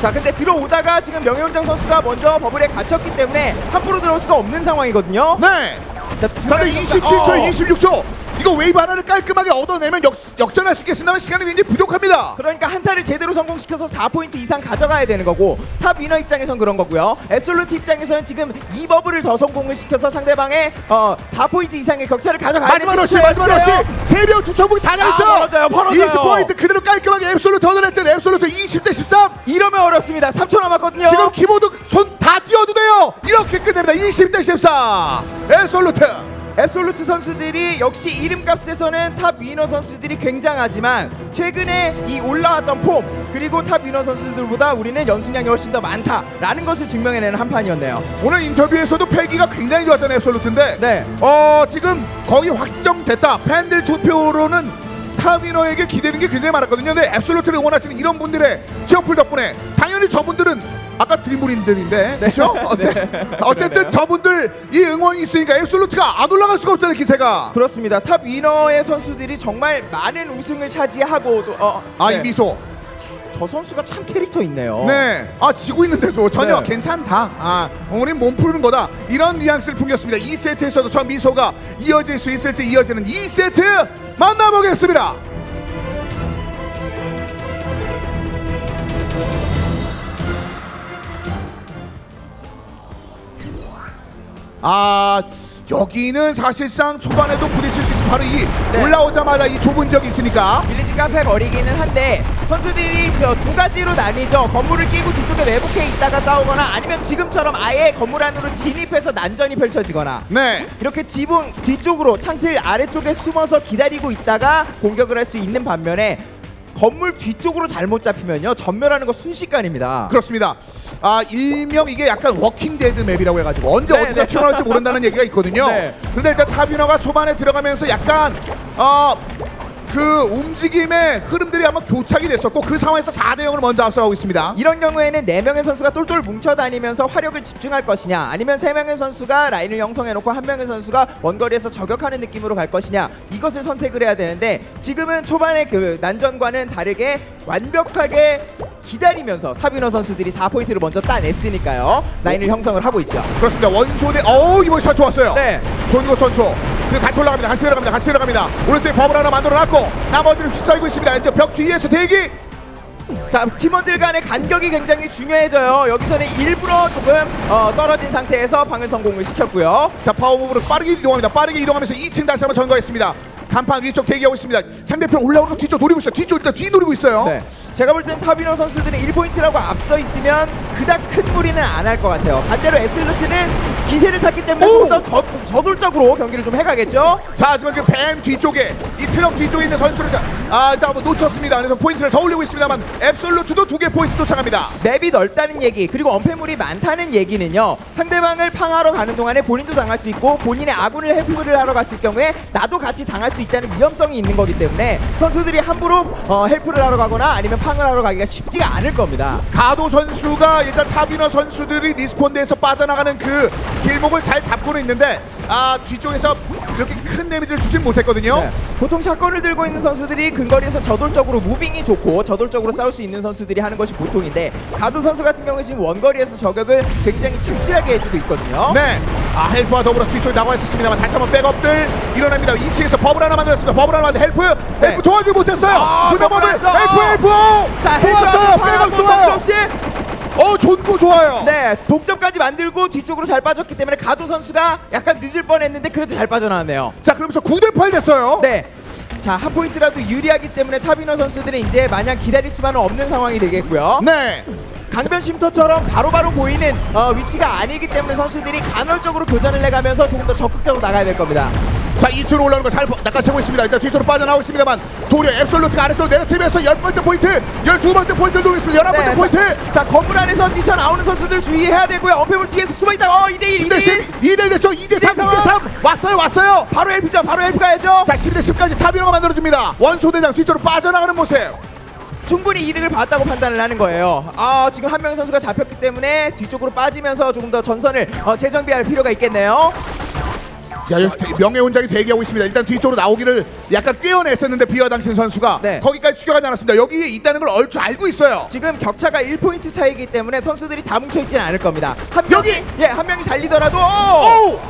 자 근데 들어오다가 지금 명예훈장 선수가 먼저 버블에 갇혔기 때문에 함부로 들어올 수가 없는 상황이거든요. 네. 자, 자, 근데 27초, 어. 26초. 이거 웨이브 하나를 깔끔하게 얻어내면 역, 역전할 수 있겠습니다만 시간이 굉장히 부족합니다. 그러니까 한타를 제대로 성공시켜서 4포인트 이상 가져가야 되는 거고 탑 위너 입장에선 그런 거고요. 앱솔루트 입장에서는 지금 이 버블을 더 성공을 시켜서 상대방의 어 4포인트 이상의 격차를 가져가야 마지막 되는 러시, situation이에요. 마지막 러시. 세명 두천북이 다 나있죠. 아, 벌어져요. 20포인트 그대로 깔끔하게 앱솔루트 얻어냈던 앱솔루트 20대 13. 이러면 어렵습니다. 3초 남았거든요. 지금 키보드 손 다 띄워도 돼요. 이렇게 끝냅니다. 20대 14. 앱솔루트. 앱솔루트 선수들이 역시 이름값에서는 탑 위너 선수들이 굉장하지만 최근에 이 올라왔던 폼 그리고 탑 위너 선수들보다 우리는 연습량이 훨씬 더 많다라는 것을 증명해내는 한 판이었네요. 오늘 인터뷰에서도 패기가 굉장히 좋았던 앱솔루트인데 네. 어 지금 거의 확정됐다. 팬들 투표로는 탑 위너에게 기대는 게 굉장히 많았거든요. 근데 앱솔루트를 응원하시는 이런 분들의 치어풀 덕분에 당연히 저분들은 아까 드림블인들인데 그렇죠? 어때? 어쨌든 그러네요. 저분들 이 응원이 있으니까 앱솔루트가 안 올라갈 수가 없잖아요 기세가. 그렇습니다. 탑 위너의 선수들이 정말 많은 우승을 차지하고 또 어, 아이 네. 미소. 저 선수가 참 캐릭터 있네요. 네. 아 지고 있는데도 전혀 네. 괜찮다. 아 우리 몸 푸는 거다. 이런 뉘앙스를 풍겼습니다. 2세트에서도 저 미소가 이어질 수 있을지 이어지는 2세트 만나보겠습니다. 아 여기는 사실상 초반에도 부딪힐 수 있어 바로 이 네. 올라오자마자 이 좁은 지역이 있으니까 빌리지 카페 거리기는 한데 선수들이 저 두 가지로 나뉘죠. 건물을 끼고 뒤쪽에 내복해 있다가 싸우거나 아니면 지금처럼 아예 건물 안으로 진입해서 난전이 펼쳐지거나 네 이렇게 지붕 뒤쪽으로 창틀 아래쪽에 숨어서 기다리고 있다가 공격을 할 수 있는 반면에 건물 뒤쪽으로 잘못 잡히면요 전멸하는 거 순식간입니다. 그렇습니다. 아 일명 이게 약간 워킹 데드 맵이라고 해가지고 언제 네, 어디서 네. 튀어나올지 모른다는 얘기가 있거든요. 네. 그런데 일단 탑 위너가 초반에 들어가면서 약간 어 그 움직임의 흐름들이 아마 교착이 됐었고 그 상황에서 4대 0으로 먼저 앞서가고 있습니다. 이런 경우에는 네 명의 선수가 똘똘 뭉쳐 다니면서 화력을 집중할 것이냐, 아니면 세 명의 선수가 라인을 형성해놓고 한 명의 선수가 원거리에서 저격하는 느낌으로 갈 것이냐, 이것을 선택을 해야 되는데 지금은 초반의 그 난전과는 다르게 완벽하게 기다리면서 탑 위너 선수들이 4포인트를 먼저 따냈으니까요. 라인을 형성을 하고 있죠. 그렇습니다. 원소 대 어우 이번 샷 좋았어요. 네. 존고 선수 그리고 같이 올라갑니다. 같이 내려갑니다. 같이 내려갑니다. 오른쪽에 버블 하나 만들어놨고 나머지는 휩싸이고 있습니다. 일단 벽 뒤에서 대기. 자 팀원들 간의 간격이 굉장히 중요해져요. 여기서는 일부러 조금 어, 떨어진 상태에서 팡을 성공을 시켰고요. 자 파워무브로 빠르게 이동합니다. 빠르게 이동하면서 2층 다시 한번 점거했습니다. 간판 위쪽 대기하고 있습니다. 상대편 올라오는 거 뒤쪽 노리고 있어요. 뒤쪽 일단 뒤 노리고 있어요. 네. 제가 볼 땐 탑 위너 선수들은 1포인트라도 앞서 있으면 그닥 큰 무리는 안 할 것 같아요. 반대로 앱솔루트는 기세를 탔기 때문에 오! 좀더 저, 저돌적으로 경기를 좀 해가겠죠. 자 하지만 그 뱀 뒤쪽에 이 트럭 뒤쪽에 있는 선수를 자, 아 일단 한번 놓쳤습니다. 그래서 포인트를 더 올리고 있습니다만 앱솔루트도 두 개 포인트 쫓아갑니다. 맵이 넓다는 얘기 그리고 엄폐물이 많다는 얘기는요 상대방을 팡하러 가는 동안에 본인도 당할 수 있고 본인의 아군을 help를 하러 갔을 경우에 나도 같이 당할 수 있다는 위험성이 있는 거기 때문에 선수들이 함부로 어, help를 하러 가거나 아니면 팡을 하러 가기가 쉽지가 않을 겁니다 가도 선수가 일단 탑 위너 선수들이 respawn에서 빠져나가는 그 길목을 잘 잡고는 있는데 아 뒤쪽에서 그렇게 큰 데미지를 주진 못했거든요. 네. 보통 shotgun을 들고 있는 선수들이 근거리에서 저돌적으로 moving이 좋고 저돌적으로 싸울 수 있는 선수들이 하는 것이 보통인데 가도 선수 같은 경우에 지금 원거리에서 저격을 굉장히 착실하게 해주고 있거든요 네. 아 help와 더불어 뒤쪽에 나와 있었습니다만 다시 한번 백업들 일어납니다. 2층에서 버블 하나 만들었습니다. 버블 하나 만들 help 네. help 도와주지 못했어요. 아, 두명 버블 help 버블에서. help 자 좋았어요. 팡하고 좋아요. 없이 어 존고 좋아요. 네, 동점까지 만들고 뒤쪽으로 잘 빠졌기 때문에 가도 선수가 약간 늦을 뻔했는데 그래도 잘 빠져나왔네요. 자 그러면서 9대 8 됐어요. 네. 자, 한 포인트라도 유리하기 때문에 탑 위너 선수들은 이제 마냥 기다릴 수만은 없는 상황이 되겠고요. 네. 강변 쉼터처럼 바로바로 보이는 어, 위치가 아니기 때문에 선수들이 간헐적으로 교전을 해가면서 조금 더 적극적으로 나가야 될 겁니다. 자 2층으로 올라오는 거잘 낚아채고 있습니다. 일단 뒤쪽으로 빠져나오고 있습니다만 도리어 앱솔루트가 아래쪽으로 내려치면서 열 번째 포인트, 열두 번째 포인트를 누르고 있습니다. 열한 번째 네, 포인트. 자, 자, 건물 안에서 뛰쳐나오는 선수들 주의해야 되고요. 엄폐물 뒤에서 숨어있다가 어, 2대1, 10대 10, 2대 됐죠. 2대 3, 2대 3. 왔어요, 왔어요. 바로 help죠. 바로 help 가야죠. 자 12대 10까지 탑 위너가 만들어줍니다. 원소대장 뒤쪽으로 빠져나가는 모습. 충분히 이득을 봤다고 판단을 하는 거예요. 아 지금 한 명의 선수가 잡혔기 때문에 뒤쪽으로 빠지면서 조금 더 전선을 어, 재정비할 필요가 있겠네요. 대- 명예훈장이 대기하고 있습니다. 일단 뒤쪽으로 나오기를 약간 꾀어냈었는데 비와 당신 선수가 네. 거기까지 추격하지 않았습니다. 여기에 있다는 걸 얼추 알고 있어요. 지금 격차가 1포인트 차이기 때문에 선수들이 다 뭉쳐 있지는 않을 겁니다. 한 명이 여기! 예, 한 명이 잘리더라도 오!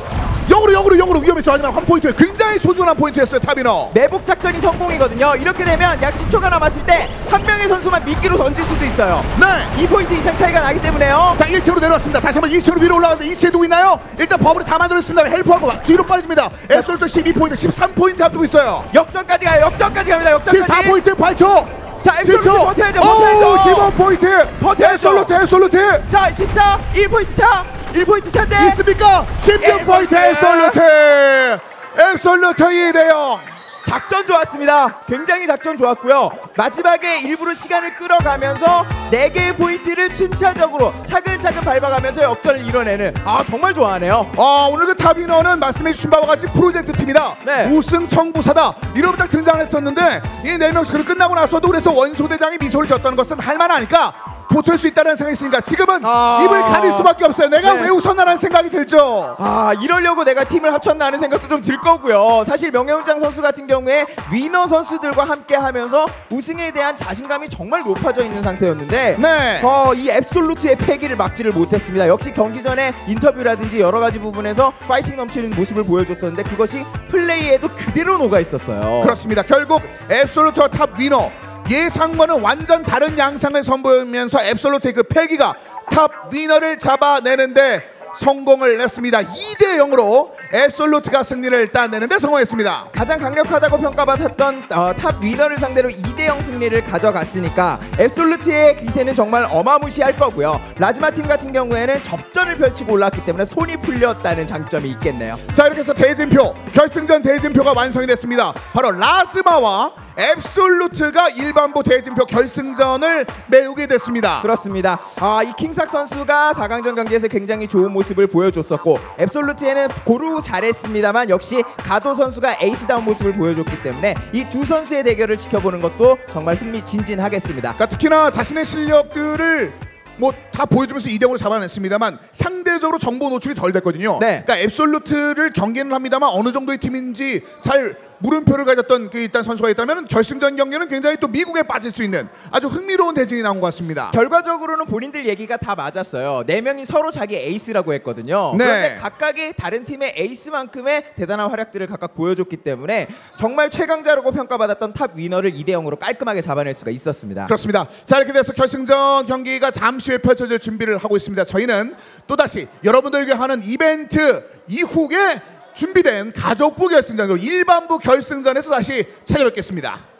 영으로 영으로 영으로 위험했죠. 하지만 한 포인트 굉장히 소중한 포인트였어요. 탑 위너. 매복 작전이 성공이거든요. 이렇게 되면 약 10초가 남았을 때 한 명의 선수만 미끼로 던질 수도 있어요. 네. 2포인트 이상 차이가 나기 때문에요. 자 1층으로 내려왔습니다. 다시 한번 2층으로 위로 올라가는데 2층에 누구 있나요? 일단 버블이 다 만들었습니다. help하고 막 뒤로 빠집니다. 앱솔루트 12포인트 13포인트 앞두고 있어요. 역전까지 가요. 역전까지 갑니다. 역전까지. 14포인트 8초. 자, 앱솔루트 버텨야죠. 버텨야죠. 15포인트. 버텨야죠. 앱솔루트 앱솔루트. 자, 14 1포인트 차. 1포인트 차인데 있습니까? 16포인트 앱솔루트. 앱솔루트 2대0. 작전 좋았습니다. 굉장히 작전 좋았고요. 마지막에 일부러 시간을 끌어가면서 4개의 포인트를 순차적으로 차근차근 밟아가면서 역전을 이뤄내는 아 정말 좋아하네요. 아 오늘 그 탑 위너는 말씀해 주신 바와 같이 프로젝트 팀이다. 네. 우승 청부사다. 이러면 딱 등장했었는데 이네 명씩 끝나고 나서도 그래서 원소 대장이 미소를 졌다는 것은 할만하니까 붙을 수 있다는 생각이 있으니까 지금은 아. 입을 가릴 수밖에 없어요. 내가 네. 왜 웃었나라는 생각이 들죠. 아 이러려고 내가 팀을 합쳤나 하는 생각도 좀 들 거고요. 사실 명예훈장 선수 같은 경우에 위너 선수들과 함께 하면서 우승에 대한 자신감이 정말 높아져 있는 상태였는데 네. 어, 이 앱솔루트의 패기를 막지를 못했습니다. 역시 경기 전에 인터뷰라든지 여러 가지 부분에서 파이팅 넘치는 모습을 보여줬었는데 그것이 플레이에도 그대로 녹아 있었어요. 그렇습니다. 결국 앱솔루트와 탑 위너 예상과는 완전 다른 양상을 선보이면서 앱솔루트의 그 패기가 탑 위너를 잡아내는데 성공을 냈습니다. 2대 0으로 앱솔루트가 승리를 따내는데 성공했습니다. 가장 강력하다고 평가받았던 어, 탑 위너를 상대로 2대 0 승리를 가져갔으니까 앱솔루트의 기세는 정말 어마무시할 거고요. 라즈마 팀 같은 경우에는 접전을 펼치고 올랐기 때문에 손이 풀렸다는 장점이 있겠네요. 자 이렇게 해서 대진표 결승전 대진표가 완성이 됐습니다. 바로 라스마와 앱솔루트가 일반부 대진표 결승전을 메우게 됐습니다. 그렇습니다. 아, 이 킹삭 선수가 4강전 경기에서 굉장히 좋은 모습을 보여줬었고 앱솔루트에는 고루 잘했습니다만 역시 가도 선수가 에이스다운 모습을 보여줬기 때문에 이 두 선수의 대결을 지켜보는 것도 정말 흥미진진하겠습니다. 그러니까 특히나 자신의 실력들을 뭐 다 보여주면서 2대0으로 잡아냈습니다만 상대적으로 정보 노출이 덜 됐거든요. 네. 그러니까 앱솔루트를 경계는 합니다만 어느 정도의 팀인지 잘 물음표를 가졌던 그 일단 선수가 있다면 결승전 경기는 굉장히 또 미궁에 빠질 수 있는 아주 흥미로운 대진이 나온 것 같습니다. 결과적으로는 본인들 얘기가 다 맞았어요. 네 명이 서로 자기 에이스라고 했거든요. 네. 그런데 각각의 다른 팀의 에이스만큼의 대단한 활약들을 각각 보여줬기 때문에 정말 최강자라고 평가받았던 탑 위너를 2대 0으로 깔끔하게 잡아낼 수가 있었습니다. 그렇습니다. 자 이렇게 돼서 결승전 경기가 잠시 후에 펼쳐질 준비를 하고 있습니다. 저희는 또다시 여러분들에게 하는 이벤트 이후에 준비된 가족부 결승전 그리고 일반부 결승전에서 다시 찾아뵙겠습니다.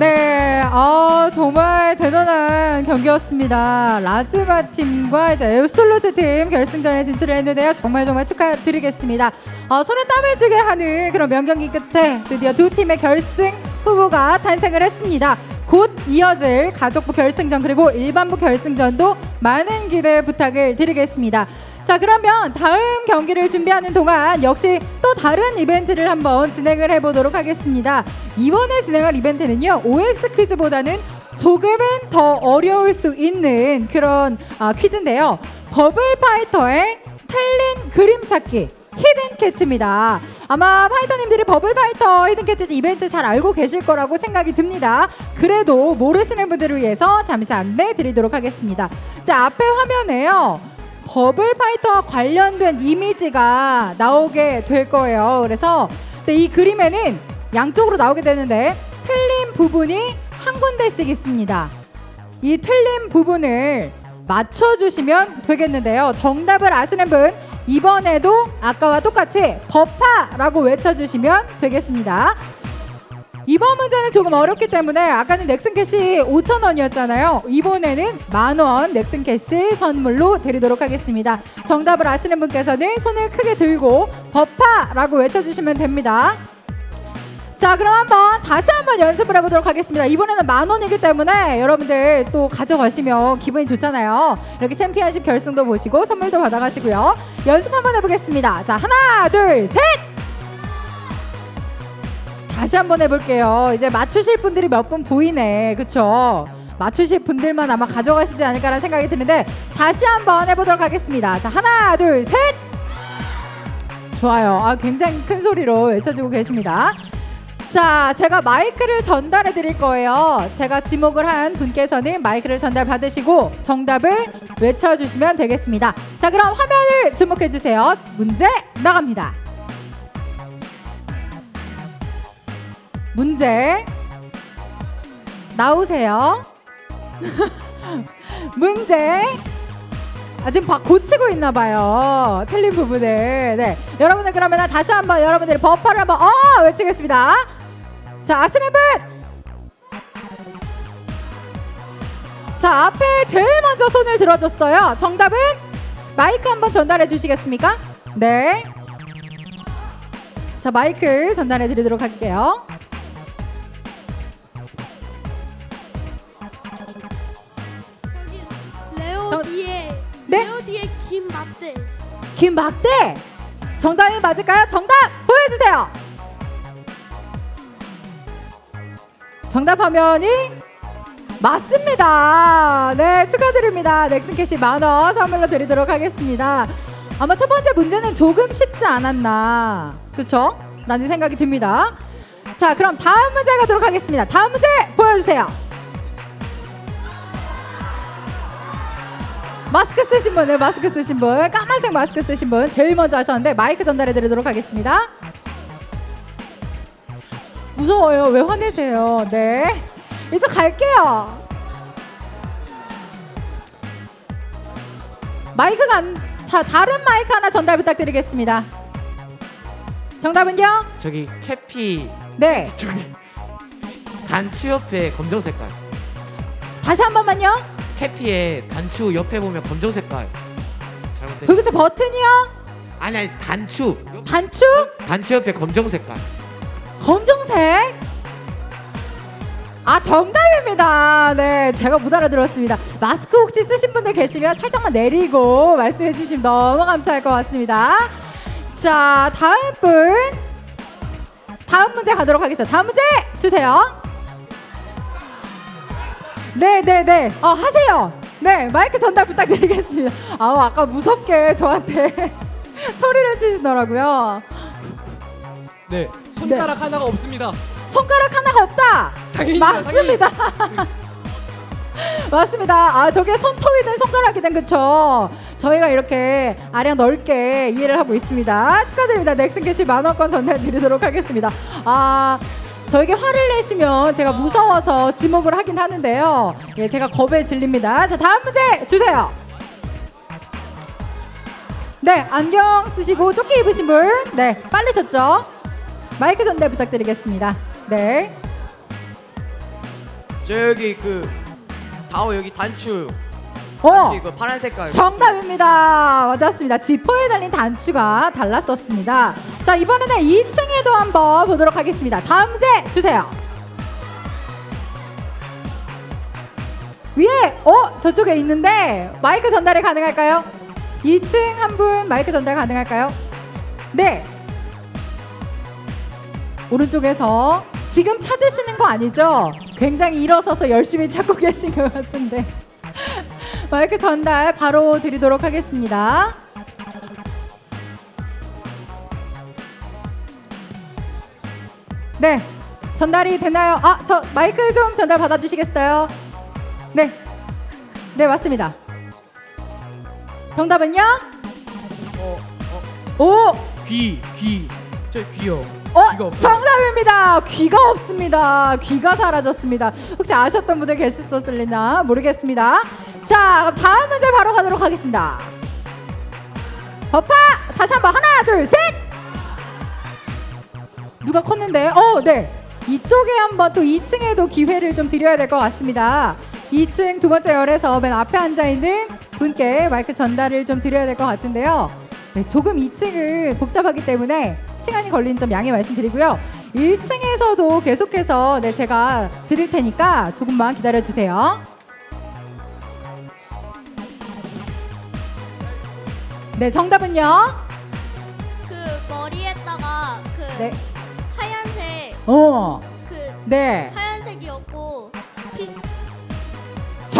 네, 아 정말 대단한 경기였습니다. 라즈마 팀과 이제 앱솔루트 팀 결승전에 진출을 했는데요. 정말 정말 축하드리겠습니다. 아, 손에 땀을 쥐게 하는 그런 명경기 끝에 드디어 두 팀의 결승 후보가 탄생을 했습니다. 곧 이어질 가족부 결승전 그리고 일반부 결승전도 많은 기대 부탁을 드리겠습니다. 자 그러면 다음 경기를 준비하는 동안 역시 또 다른 이벤트를 한번 진행을 해보도록 하겠습니다. 이번에 진행할 이벤트는요 OX 퀴즈보다는 조금은 더 어려울 수 있는 그런 아, 퀴즈인데요. 버블 파이터의 틀린 그림 찾기 hidden catch입니다. 아마 파이터님들이 버블 파이터 hidden catch 이벤트 잘 알고 계실 거라고 생각이 듭니다. 그래도 모르시는 분들을 위해서 잠시 안내 드리도록 하겠습니다. 자, 앞에 화면에요. 버블 파이터와 관련된 이미지가 나오게 될 거예요. 그래서 네, 이 그림에는 양쪽으로 나오게 되는데 틀린 부분이 한 군데씩 있습니다. 이 틀린 부분을 맞춰주시면 되겠는데요. 정답을 아시는 분 이번에도 아까와 똑같이 버파라고 외쳐주시면 되겠습니다. 이번 문제는 조금 어렵기 때문에 아까는 넥슨 캐시 5천 원이었잖아요. 이번에는 만원 넥슨 캐시 선물로 드리도록 하겠습니다. 정답을 아시는 분께서는 손을 크게 들고 버파라고 외쳐주시면 됩니다. 자, 그럼 한번 다시 한번 연습을 해보도록 하겠습니다. 이번에는 만 원이기 때문에 여러분들 또 가져가시면 기분이 좋잖아요. 이렇게 챔피언십 결승도 보시고 선물도 받아가시고요. 연습 한번 해보겠습니다. 자, 하나, 둘, 셋! 다시 한번 해볼게요. 이제 맞추실 분들이 몇 분 보이네. 그쵸? 맞추실 분들만 아마 가져가시지 않을까라는 생각이 드는데 다시 한번 해보도록 하겠습니다. 자, 하나, 둘, 셋! 좋아요. 아, 굉장히 큰 소리로 외쳐주고 계십니다. 자, 제가 마이크를 전달해 드릴 거예요. 제가 지목을 한 분께서는 마이크를 전달 받으시고 정답을 외쳐 주시면 되겠습니다. 자, 그럼 화면을 주목해 주세요. 문제 나갑니다. 문제 나오세요. 문제 아, 지금 막 고치고 있나 봐요. 틀린 부분을. 네. 여러분들 그러면 다시 한번 여러분들이 버퍼를 한번 어 외치겠습니다. 자, 아시는 분? 자, 앞에 제일 먼저 손을 들어줬어요. 정답은 마이크 한번 전달해 주시겠습니까? 네. 자, 마이크 전달해 드리도록 할게요. 레오 정- 뒤에 네? 레오 뒤에 김박대 김박대 정답이 맞을까요? 정답 보여주세요. 정답 화면이 맞습니다. 네 축하드립니다. 넥슨 캐시 만 원 선물로 드리도록 하겠습니다. 아마 첫 번째 문제는 조금 쉽지 않았나 그쵸? 라는 생각이 듭니다. 자 그럼 다음 문제 가도록 하겠습니다. 다음 문제 보여주세요. 마스크 쓰신 분, 네, 마스크 쓰신 분, 까만색 마스크 쓰신 분 제일 먼저 하셨는데 마이크 전달해 드리도록 하겠습니다. 무서워요. 왜 화내세요? 네. 이제 갈게요. 마이크가 안, 다, 다른 마이크 하나 전달 부탁드리겠습니다. 정답은요? 저기 캐피 네. 저기 단추 옆에 검정 색깔. 다시 한 번만요. 캐피의 단추 옆에 보면 검정 색깔. 잘못된. 도대체 버튼이요? 아니 아니 단추. 단추? 단추 옆에 검정 색깔. 검정색? 아 정답입니다. 네, 제가 못 알아들었습니다. 마스크 혹시 쓰신 분들 계시면 살짝만 내리고 말씀해 주시면 너무 감사할 것 같습니다. 자, 다음 분. 다음 문제 가도록 하겠습니다. 다음 문제 주세요. 네, 네, 네. 어, 하세요. 네, 마이크 전달 부탁드리겠습니다. 아우, 아까 무섭게 저한테 소리를 치시더라고요. 네. 손가락 하나가 없습니다. 손가락 하나가 없다. 당연히죠, 맞습니다. 맞습니다. 아 저게 손톱이든 손가락이든 그쵸. 저희가 이렇게 아량 넓게 이해를 하고 있습니다. 축하드립니다. 넥슨 캐시 만원권 전달드리도록 하겠습니다. 아 저에게 화를 내시면 제가 무서워서 지목을 하긴 하는데요. 예, 제가 겁에 질립니다. 자 다음 문제 주세요. 네 안경 쓰시고 조끼 입으신 분, 네 빠르셨죠? 마이크 전달 부탁드리겠습니다. 네. 저기 그 다오 여기 단추 어. 단추 이거 파란 색깔 정답입니다. 맞았습니다. 지퍼에 달린 단추가 달랐었습니다. 자 이번에는 2층에도 한번 보도록 하겠습니다. 다음 문제 주세요. 위에 어 저쪽에 있는데 마이크 전달이 가능할까요? 2층 한 분 마이크 전달 가능할까요? 네. 오른쪽에서 지금 찾으시는 거 아니죠? 굉장히 일어서서 열심히 찾고 계신 것 같은데 마이크 전달 바로 드리도록 하겠습니다. 네, 전달이 되나요? 아, 저 마이크 좀 전달 받아주시겠어요? 네, 네 맞습니다. 정답은요? 오, 귀, 귀. 저 귀요. 어. 정답입니다. 귀가 없습니다. 귀가 사라졌습니다. 혹시 아셨던 분들 계셨었을리나 모르겠습니다. 자, 다음 문제 바로 가도록 하겠습니다. 버파 다시 한번 하나, 둘, 셋. 누가 컸는데? 어, 네. 이쪽에 한번 또 2층에도 기회를 좀 드려야 될 것 같습니다. 2층 두 번째 열에서 맨 앞에 앉아 있는 분께 마이크 전달을 좀 드려야 될 것 같은데요. 네, 조금 2층은 복잡하기 때문에 시간이 걸린 점 양해 말씀드리고요. 1층에서도 계속해서 네 제가 드릴 테니까 조금만 기다려 주세요. 네, 정답은요? 그 머리에다가 그 네. 하얀색 어. 그 네. 하얀색이었고 핑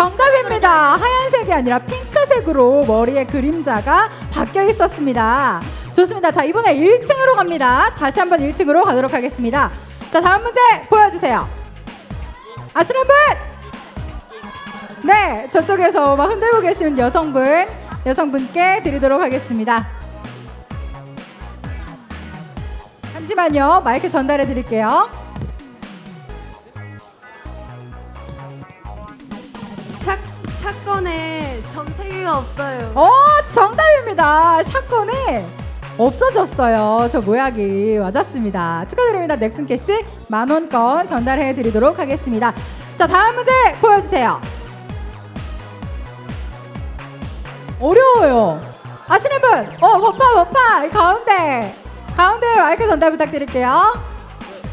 정답입니다. 하얀색이 아니라 핑크색으로 머리에 그림자가 바뀌어 있었습니다. 좋습니다. 자, 이번에 1층으로 갑니다. 다시 한번 1층으로 가도록 하겠습니다. 자, 다음 문제 보여주세요. 아시는 분? 네, 저쪽에서 막 흔들고 계시는 여성분, 여성분께 드리도록 하겠습니다. 잠시만요. 마이크 전달해 드릴게요. 샷, 샷건에 점 3개가 없어요. 어, 정답입니다. 샷건에 없어졌어요. 저 모양이 맞았습니다. 축하드립니다. 넥슨 캐시 만원권 전달해 드리도록 하겠습니다. 자, 다음 문제 보여주세요. 어려워요. 아시는 분? 어, 버파. 이 가운데. 가운데 마이크 전달 부탁드릴게요.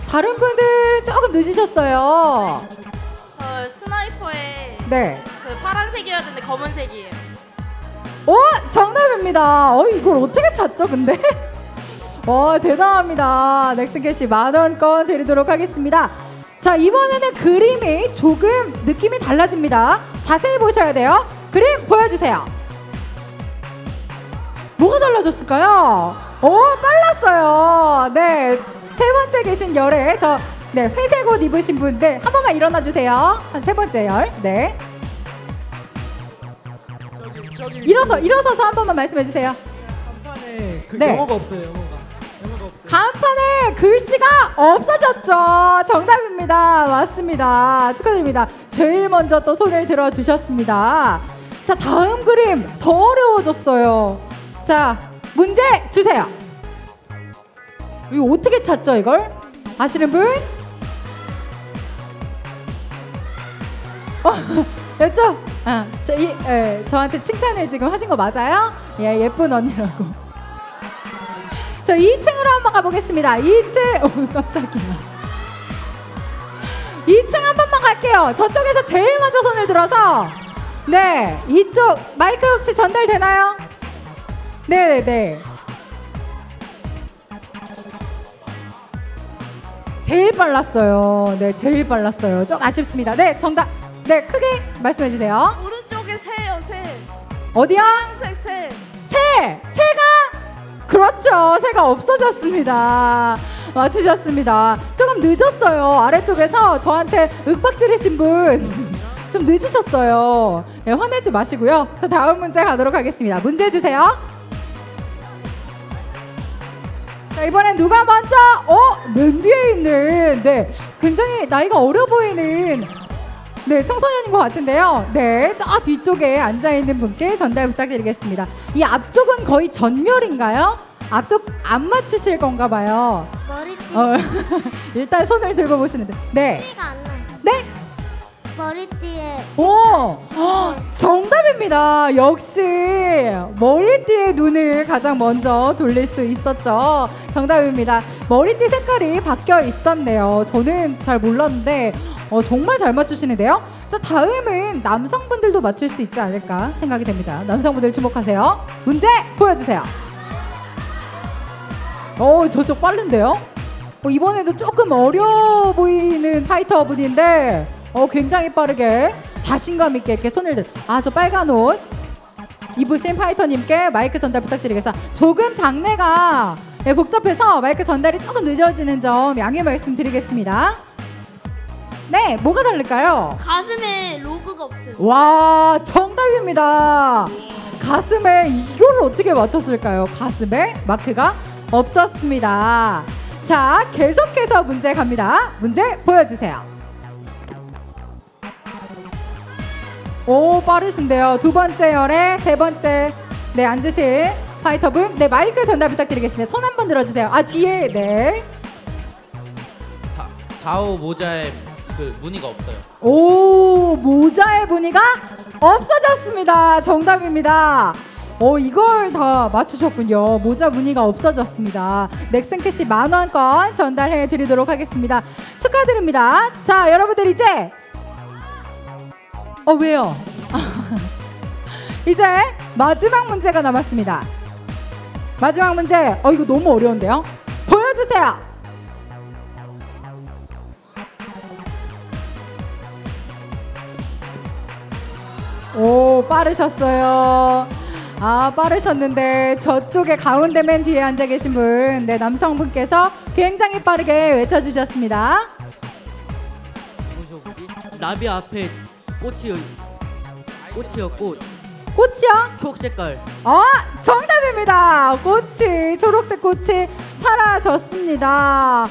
다른 분들은 조금 늦으셨어요. 네. 그 파란색이었는데 검은색이에요. 어 정답입니다. 어 이걸 어떻게 찾죠 근데? 어 대단합니다. 넥슨 캐시 만 원권 드리도록 하겠습니다. 자 이번에는 그림이 조금 느낌이 달라집니다. 자세히 보셔야 돼요. 그림 보여주세요. 뭐가 달라졌을까요? 오 빨랐어요. 네. 세 번째 계신 열에 저 네, 회색 옷 입으신 분들 한 번만 일어나 주세요. 한 세 번째 열. 네. 일어서 일어서서 한 번만 말씀해 주세요. 간판에 그 네. 영어가 없어요. 영어가. 영어가 없어요. 간판에 글씨가 없어졌죠. 정답입니다. 맞습니다. 축하드립니다. 제일 먼저 또 손을 들어 주셨습니다. 자, 다음 그림 더 어려워졌어요. 자, 문제 주세요. 이거 어떻게 찾죠, 이걸? 아시는 분? 어, 여쭤. 아, 저, 이, 예, 저한테 칭찬을 지금 하신 거 맞아요? 예, 예쁜 언니라고. 저 2층으로 한번 가보겠습니다. 2층. 오, 깜짝이야. 2층 한 번만 갈게요. 저쪽에서 제일 먼저 손을 들어서. 네, 이쪽 마이크 혹시 전달되나요? 네네네. 제일 빨랐어요. 네, 제일 빨랐어요. 좀 아쉽습니다. 네, 정답. 네, 크게 말씀해 주세요. 오른쪽에 새요 새. 어디요? 파란색 새. 새! 새가? 그렇죠. 새가 없어졌습니다. 맞추셨습니다. 조금 늦었어요. 아래쪽에서 저한테 윽박지르신 분. 좀 늦으셨어요. 네, 화내지 마시고요. 자, 다음 문제 가도록 하겠습니다. 문제 주세요. 자, 이번엔 누가 먼저? 어, 맨 뒤에 있는, 네, 굉장히 나이가 어려 보이는, 네, 청소년인 것 같은데요. 네, 저 뒤쪽에 앉아 있는 분께 전달 부탁드리겠습니다. 이 앞쪽은 거의 전멸인가요? 앞쪽 안 맞추실 건가 봐요. 머리띠 어, 일단 손을 들고 보시는데. 네. 소리가 안 나. 네? 머리띠에 오, 헉, 정답입니다. 역시 머리띠의 눈을 가장 먼저 돌릴 수 있었죠. 정답입니다. 머리띠 색깔이 바뀌어 있었네요. 저는 잘 몰랐는데 어, 정말 잘 맞추시는데요. 자, 다음은 남성분들도 맞출 수 있지 않을까 생각이 됩니다. 남성분들 주목하세요. 문제 보여주세요. 어, 저쪽 빠른데요? 어, 이번에도 조금 어려 보이는 파이터 분인데 어, 굉장히 빠르게 자신감 있게 이렇게 손을 들. 아, 저 빨간 옷 입으신 파이터님께 마이크 전달 부탁드리겠습니다. 조금 장르가 예, 복잡해서 마이크 전달이 조금 늦어지는 점 양해 말씀드리겠습니다. 네, 뭐가 다를까요? 가슴에 로그가 없어요. 와, 정답입니다. 가슴에 이걸 어떻게 맞췄을까요? 가슴에 마크가 없었습니다. 자, 계속해서 문제 갑니다. 문제 보여주세요. 오, 빠르신데요. 두 번째 열에 세 번째 네 앉으신 파이터분, 네 마이크 전달 부탁드리겠습니다. 손 한번 들어주세요. 아 뒤에 네. 다오 모자에 그 무늬가 없어요. 오 모자의 무늬가 없어졌습니다. 정답입니다. 어 이걸 다 맞추셨군요. 모자 무늬가 없어졌습니다. 넥슨 캐시 만 원권 전달해 드리도록 하겠습니다. 축하드립니다. 자 여러분들 이제 어 왜요? 이제 마지막 문제가 남았습니다. 마지막 문제. 어 이거 너무 어려운데요? 보여주세요. 오 빠르셨어요. 아 빠르셨는데 저쪽에 가운데 맨 뒤에 앉아 계신 분, 네 남성분께서 굉장히 빠르게 외쳐주셨습니다. 나비 앞에 꽃이 꽃이었고 꽃이요? 초록 색깔. 아 정답입니다. 꽃이 초록색 꽃이 사라졌습니다.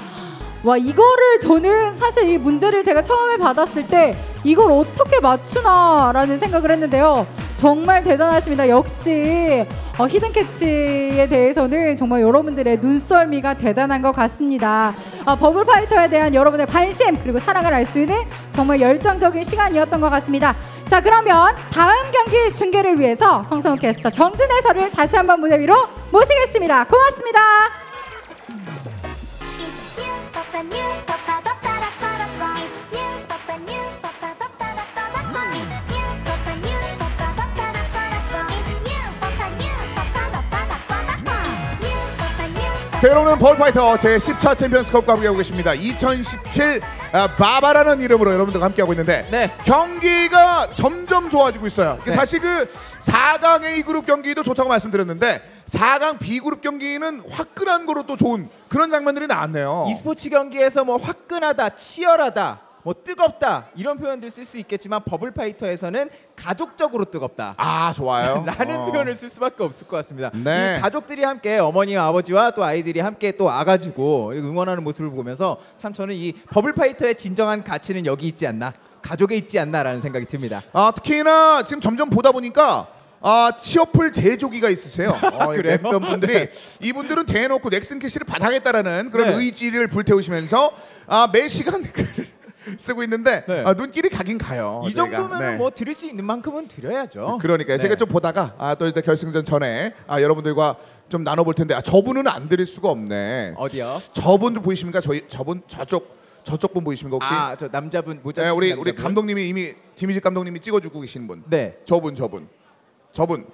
와 이거를 저는 사실 이 문제를 제가 처음에 받았을 때 이걸 어떻게 맞추나라는 생각을 했는데요. 정말 대단하십니다. 역시 어, 히든 캐치에 대해서는 정말 여러분들의 눈썰미가 대단한 것 같습니다. 어, 버블 파이터에 대한 여러분의 관심 그리고 사랑을 알 수 있는 정말 열정적인 시간이었던 것 같습니다. 자 그러면 다음 경기 중계를 위해서 성성우 캐스터 정준 해설을 다시 한번 무대 위로 모시겠습니다. 고맙습니다. 여러분은 버블파이터 제 10차 챔피언스컵과 함께하고 계십니다. 2017 아, 바바라는 이름으로 여러분들과 함께하고 있는데 경기가 점점 좋아지고 있어요. 네. 사실 그 4강 A 그룹 경기도 좋다고 말씀드렸는데 4강 B 그룹 경기는 화끈한 거로 또 좋은 그런 장면들이 나왔네요. e스포츠 경기에서 뭐 화끈하다, 치열하다, 뭐 뜨겁다 이런 표현들 쓸 수 있겠지만 버블 파이터에서는 가족적으로 뜨겁다. 아 좋아요. 라는 어. 표현을 쓸 수밖에 없을 것 같습니다. 네. 이 가족들이 함께 어머니와 아버지와 또 아이들이 함께 또 와가지고 응원하는 모습을 보면서 참 저는 이 버블 파이터의 진정한 가치는 여기 있지 않나, 가족에 있지 않나라는 생각이 듭니다. 아 특히나 지금 점점 보다 보니까 아 치어풀 제조기가 있으세요. 어, 이 그래요? 몇몇 분들이 네. 이분들은 대놓고 넥슨 캐시를 받아겠다라는 그런 네. 의지를 불태우시면서 아, 매 시간 글을 쓰고 있는데 네. 아, 눈길이 가긴 가요. 이. 정도면 네. 뭐 드릴 수 있는 만큼은 드려야죠. 그러니까 요. 네. 제가 좀 보다가 아, 또 이제 결승전 전에 아, 여러분들과 좀 나눠볼 텐데 아, 저분은 안 드릴 수가 없네. 어디요? 저분 좀 보이십니까? 저희 저분 저쪽 저쪽 분 보이십니까 혹시? 아, 저 남자분 모자 네, 쓰신 우리 남자분. 우리 감독님이 이미 지미집 감독님이 찍어주고 계신 분. 네. 저분 저분 저분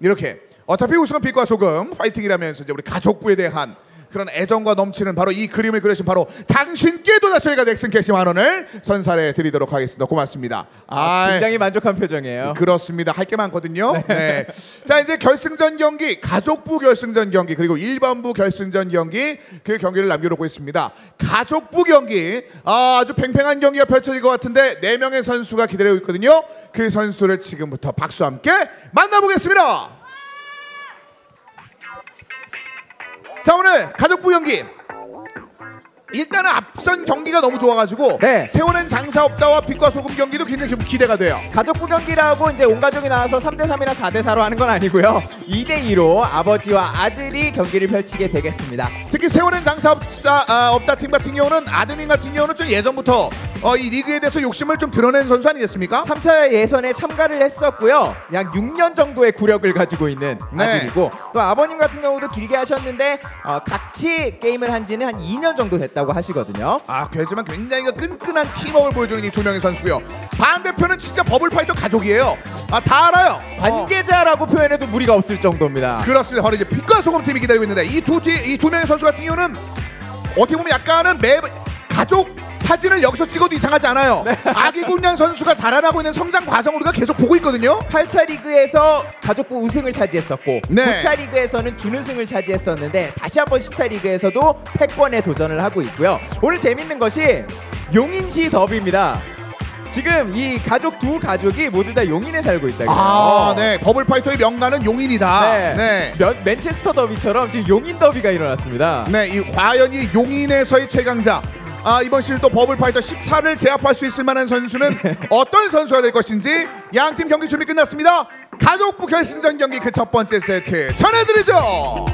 이렇게 어차피 우승은 빛과 소금 파이팅이라면서 이제 우리 가족부에 대한 그런 애정과 넘치는 바로 이 그림을 그리신 바로 당신께도 다 저희가 넥슨 캐시 만 원을 선사해 드리도록 하겠습니다. 고맙습니다. 아, 굉장히 만족한 표정이에요. 그렇습니다. 할 게 많거든요. 네. 자 이제 결승전 경기, 가족부 결승전 경기 그리고 일반부 결승전 경기 그 경기를 남겨놓고 있습니다. 가족부 경기 아, 아주 팽팽한 경기가 펼쳐질 것 같은데 네 명의 선수가 기다리고 있거든요. 그 선수를 지금부터 박수와 함께 만나보겠습니다. 자 오늘 가족부 경기 일단은 앞선 경기가 너무 좋아가지고 세월은 장사 없다와 빛과 소금 경기도 굉장히 좀 기대가 돼요. 가족부 경기라고 이제 온 가족이 나와서 3대 3이나 4대 4로 하는 건 아니고요. 2대 2로 아버지와 아들이 경기를 펼치게 되겠습니다. 특히 세월은 장사 없사, 아, 없다 팀 같은 경우는 아드님 같은 경우는 좀 예전부터 어, 이 리그에 대해서 욕심을 좀 드러낸 선수 아니겠습니까? 3차 예선에 참가를 했었고요. 약 6년 정도의 구력을 가지고 있는 네. 아들이고 또 아버님 같은 경우도 길게 하셨는데 어, 같이 게임을 한 지는 한 2년 정도 됐다 고 하시거든요. 아, 그렇지만 굉장히 그 끈끈한 팀워크를 보여주는 이 두 명의 선수고요. 반대편은 진짜 버블 파이터 가족이에요. 아, 다 알아요. 관계자라고 표현해도 무리가 없을 정도입니다. 그렇습니다. 바로 이제 빛과 소금 팀이 기다리고 있는데 이두이두 명의 선수 같은 경우는 어떻게 보면 약간은 매 가족 사진을 여기서 찍어도 이상하지 않아요. 아기꼼냥 선수가 자라나고 있는 성장 과정을 우리가 계속 보고 있거든요. 8차 리그에서 가족부 우승을 차지했었고 네. 9차 리그에서는 준우승을 차지했었는데 다시 한번 10차 리그에서도 패권에 도전을 하고 있고요. 오늘 재밌는 것이 용인시 더비입니다. 지금 이 가족 두 가족이 모두 다 용인에 살고 있다고요. 아, 네. 버블 파이터의 명가는 용인이다. 네. 네. 면- 맨체스터 더비처럼 지금 용인 더비가 일어났습니다. 네, 이 과연 이 용인에서의 최강자. 아, 이번 시즌 또 버블 파이터 14를 제압할 수 있을 만한 선수는 어떤 선수가 될 것인지 양 팀 경기 준비 끝났습니다. 가족부 결승전 경기 그 첫 번째 세트 전해드리죠.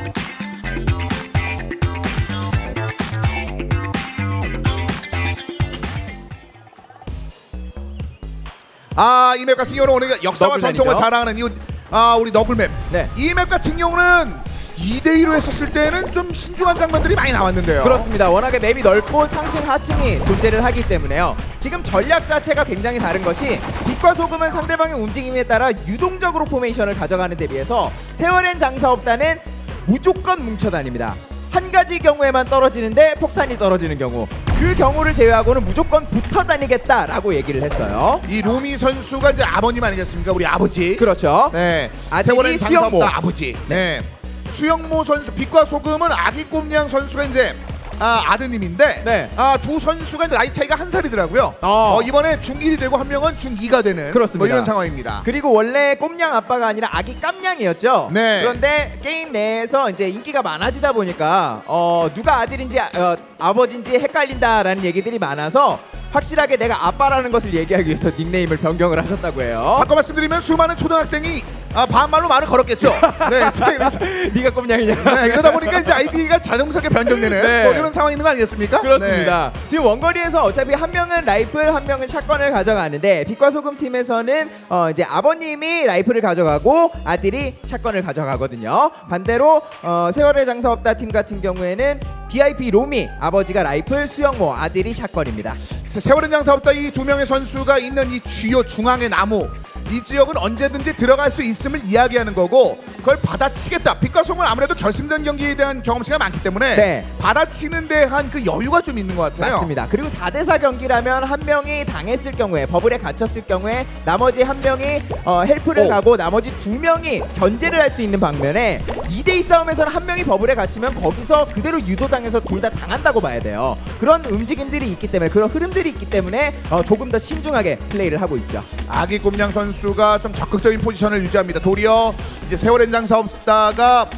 아, 이 맵 같은 경우는 오늘 역사와 전통을. 자랑하는 이 아 우리 너굴맵. 네. 이맵 같은 경우는 2대 1로 했었을 때는 좀 신중한 장면들이 많이 나왔는데요. 그렇습니다. 워낙에 맵이 넓고 상층 하층이 존재를 하기 때문에요. 지금 전략 자체가 굉장히 다른 것이 빛과 소금은 상대방의 움직임에 따라 유동적으로 포메이션을 가져가는 데 비해서 세월엔 장사 없다는 무조건 뭉쳐 다닙니다. 한 가지 경우에만 떨어지는데 폭탄이 떨어지는 경우 그 경우를 제외하고는 무조건 붙어 다니겠다라고 얘기를 했어요. 이 로미 선수가 이제 아버님 아니겠습니까? 우리 아버지. 그렇죠. 네. 세월엔 장사 수영모. 없다 아버지. 네. 수영모 선수 빛과 소금은 아기 꼼냥 선수가 이제 아, 아드님인데 네. 아, 두 선수가 나이 차이가 한 살이더라고요. 어. 어, 이번에 중1이 되고 한 명은 중2가 되는 그렇습니다. 뭐 이런 상황입니다. 그리고 원래 꼼냥 아빠가 아니라 아기 깜냥이었죠. 네. 그런데 게임 내에서 이제 인기가 많아지다 보니까 어 누가 아들인지 아, 어, 아버지인지 헷갈린다라는 얘기들이 많아서 확실하게 내가 아빠라는 것을 얘기하기 위해서 닉네임을 변경을 하셨다고 해요. 바꿔 말씀드리면 수많은 초등학생이 아, 반말로 말을 걸었겠죠. 네, 네가 꼼냥이냐? 네, 이러다 보니까 이제 아이디가 자동스럽게 변경되는 네. 뭐 이런 상황이 있는 거 아니겠습니까? 그렇습니다. 지금 원거리에서 어차피 한 명은 라이플, 한 명은 샷건을 가져가는데 빛과 소금 팀에서는 어 이제 아버님이 라이플을 가져가고 아들이 샷건을 가져가거든요. 반대로 어 세월의 장사 없다 팀 같은 경우에는 BIP 로미 아버지가 라이플, 수영모 아들이 샷건입니다. 세월의 장사 없다 이 두 명의 선수가 있는 이 주요 중앙의 나무 이 지역은 언제든지 들어갈 수 있음을 이야기하는 거고 그걸 받아치겠다. 빛과 소금은 아무래도 결승전 경기에 대한 경험치가 많기 때문에 네. 받아치는 데 한 그 여유가 좀 있는 것 같아요. 맞습니다. 그리고 4대4 경기라면 한 명이 당했을 경우에 버블에 갇혔을 경우에 나머지 한 명이 어, help를 오. 가고 나머지 두 명이 견제를 할 수 있는 반면에 2대2 싸움에서는 한 명이 버블에 갇히면 거기서 그대로 유도당해서 둘 다 당한다고 봐야 돼요. 그런 움직임들이 있기 때문에 그런 흐름들이 있기 때문에 어, 조금 더 신중하게 플레이를 하고 있죠. 아기꼼냥 선수 가 좀 적극적인 포지션을 유지합니다. 도리어 이제 세월의 장사 없다가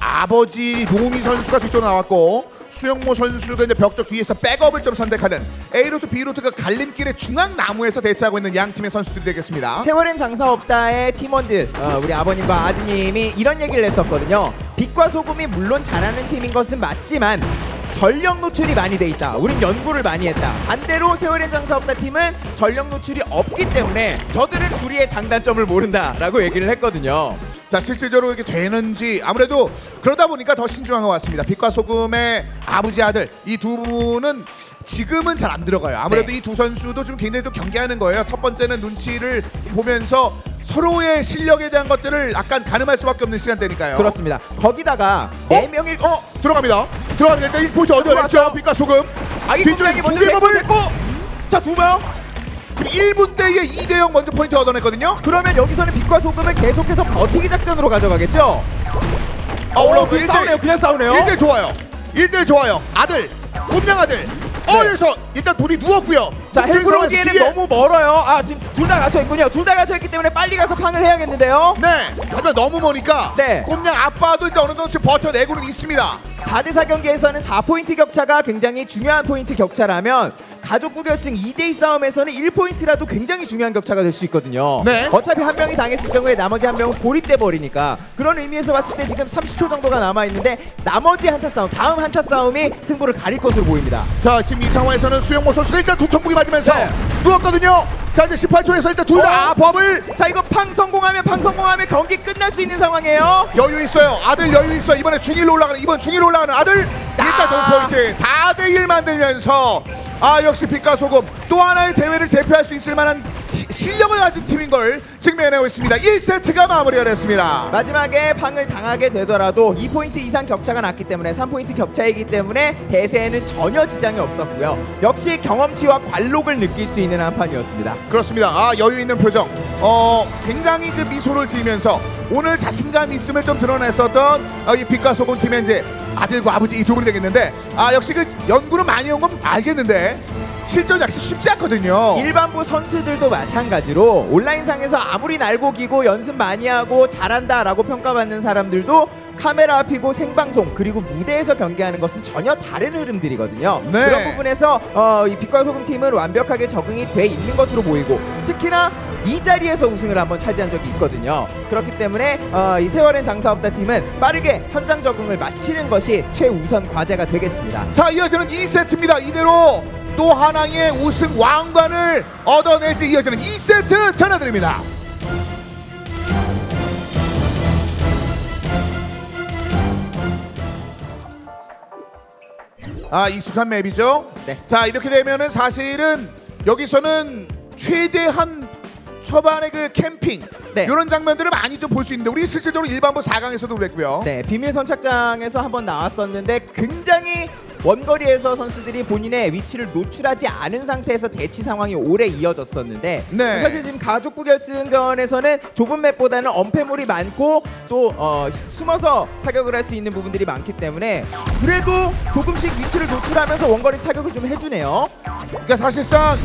아버지 노미 선수가 뒤쪽 나왔고 수영모 선수가 이제 벽쪽 뒤에서 백업을 좀 선택하는 A루트 B루트가 갈림길의 중앙 나무에서 대치하고 있는 양 팀의 선수들이 되겠습니다. 세월엔 장사 없다의 팀원들 어, 우리 아버님과 아드님이 이런 얘기를 했었거든요 빛과 소금이 물론 잘하는 팀인 것은 맞지만 전력 노출이 많이 돼 있다. 우린 연구를 많이 했다. 반대로 세월엔 장사 없다 팀은 전력 노출이 없기 때문에 저들은 우리의 장단점을 모른다 라고 얘기를 했거든요. 자 실질적으로 이렇게 되는지 아무래도 그러다 보니까 더 신중한 것 같습니다. 빛과 소금의 아버지 아들 이 두 분은 지금은 잘 안 들어가요. 아무래도 네. 이두 선수도 좀 굉장히 또 경계하는 거예요. 첫 번째는 눈치를 보면서 서로의 실력에 대한 것들을 약간 가늠할 수밖에 없는 시간대니까요. 그렇습니다 거기다가 네 명일 어 들어갑니다. 들어갑니다. 일단 이 포인트 얻어냈죠. 빛과 소금. 뒤쪽에 두개 법을 됐고 자두 명 지금 1분 대에 2대 0 먼저 포인트 얻어냈거든요. 그러면 여기서는 빛과 소금을 계속해서 버티기 작전으로 가져가겠죠 아 올라오고 그냥 싸우네요 그냥 싸우네요 1대 좋아요. 1대 좋아요. 아들, 꼼냥 아들. 어, 그래서 일단 둘이 누웠고요. 자 뒤에. 너무 멀어요. 아 지금 둘 다 갇혀 있군요. 둘 다 갇혀 있기 때문에 빨리 가서 팡을 해야겠는데요. 네. 하지만 너무 머니까 네. 꼼냥 아빠도 일단 어느 정도 버텨내고는 있습니다. 4대4 경기에서는 4포인트 격차가 굉장히 중요한 포인트 격차라면 가족 구 결승 2대2 싸움에서는 1포인트라도 굉장히 중요한 격차가 될 수 있거든요. 네. 어차피 한 명이 당했을 경우에 나머지 한 명은 고립돼 버리니까 그런 의미에서 봤을 때 지금 30초 정도가 남아 있는데 나머지 한타 싸움, 다음 한타 싸움이 승부를 가릴 것으로 보입니다. 자, 지금 이 상황에서는 수영모 선수가 일단 두 청구기 맞으면서 네. 누웠거든요. 자, 이제 18초에서 일단 둘 다 어? 법을 자 이거 팡 성공하면 팡 성공하면 경기 끝날 수 있는 상황이에요. 여유 있어요. 아들 여유 있어. 이번에 중일로 올라가는 이번 중일로 올라가는 아들 일단 동포인트 4대 1 만들면서 아 역시 빛과 소금 또 하나의 대회를 제패할 수 있을 만한 시- 실력을 가진 팀인 걸 증명해내고 있습니다. 1세트가 마무리가 됐습니다. 마지막에 팡을 당하게 되더라도 2포인트 이상 격차가 났기 때문에 3포인트 격차이기 때문에 대세에는 전혀 지장이 없었고 요. 역시 경험치와 관록을 느낄 수 있는 한 판이었습니다. 그렇습니다. 아 여유 있는 표정. 어 굉장히 그 미소를 지으면서 오늘 자신감 있음을 좀 드러냈었던 어, 이 빛과 소금 팀의 이제 아들과 아버지 이 두 분이 되겠는데 아 역시 그 연구를 많이 한건 알겠는데 실전 역시 쉽지 않거든요. 일반부 선수들도 마찬가지로 온라인상에서 아무리 날고 기고 연습 많이 하고 잘한다라고 평가받는 사람들도 카메라 앞이고 생방송 그리고 무대에서 경기하는 것은 전혀 다른 흐름들이거든요. 네. 그런 부분에서 어, 이 빛과 소금 팀은 완벽하게 적응이 돼 있는 것으로 보이고 특히나 이 자리에서 우승을 한번 차지한 적이 있거든요. 그렇기 때문에 어, 이 세월엔 장사 없다 팀은 빠르게 현장 적응을 마치는 것이 최우선 과제가 되겠습니다. 자 이어지는 2세트입니다. 이대로 또 하나의 우승 왕관을 얻어낼지 이어지는 2세트 전해드립니다. 아 익숙한 맵이죠. 네. 자 이렇게 되면은 사실은 여기서는 최대한 초반의 그 캠핑 네. 이런 장면들을 많이 좀 볼 수 있는데 우리 실질적으로 일반부 4강에서도 그랬고요. 네, 비밀 선착장에서 한번 나왔었는데 굉장히 원거리에서 선수들이 본인의 위치를 노출하지 않은 상태에서 대치 상황이 오래 이어졌었는데 네. 사실 지금 가족부 결승전에서는 좁은 맵보다는 엄폐물이 많고 또 어, 시- 숨어서 사격을 할 수 있는 부분들이 많기 때문에 그래도 조금씩 위치를 노출하면서 원거리 사격을 좀 해주네요. 그러니까 사실상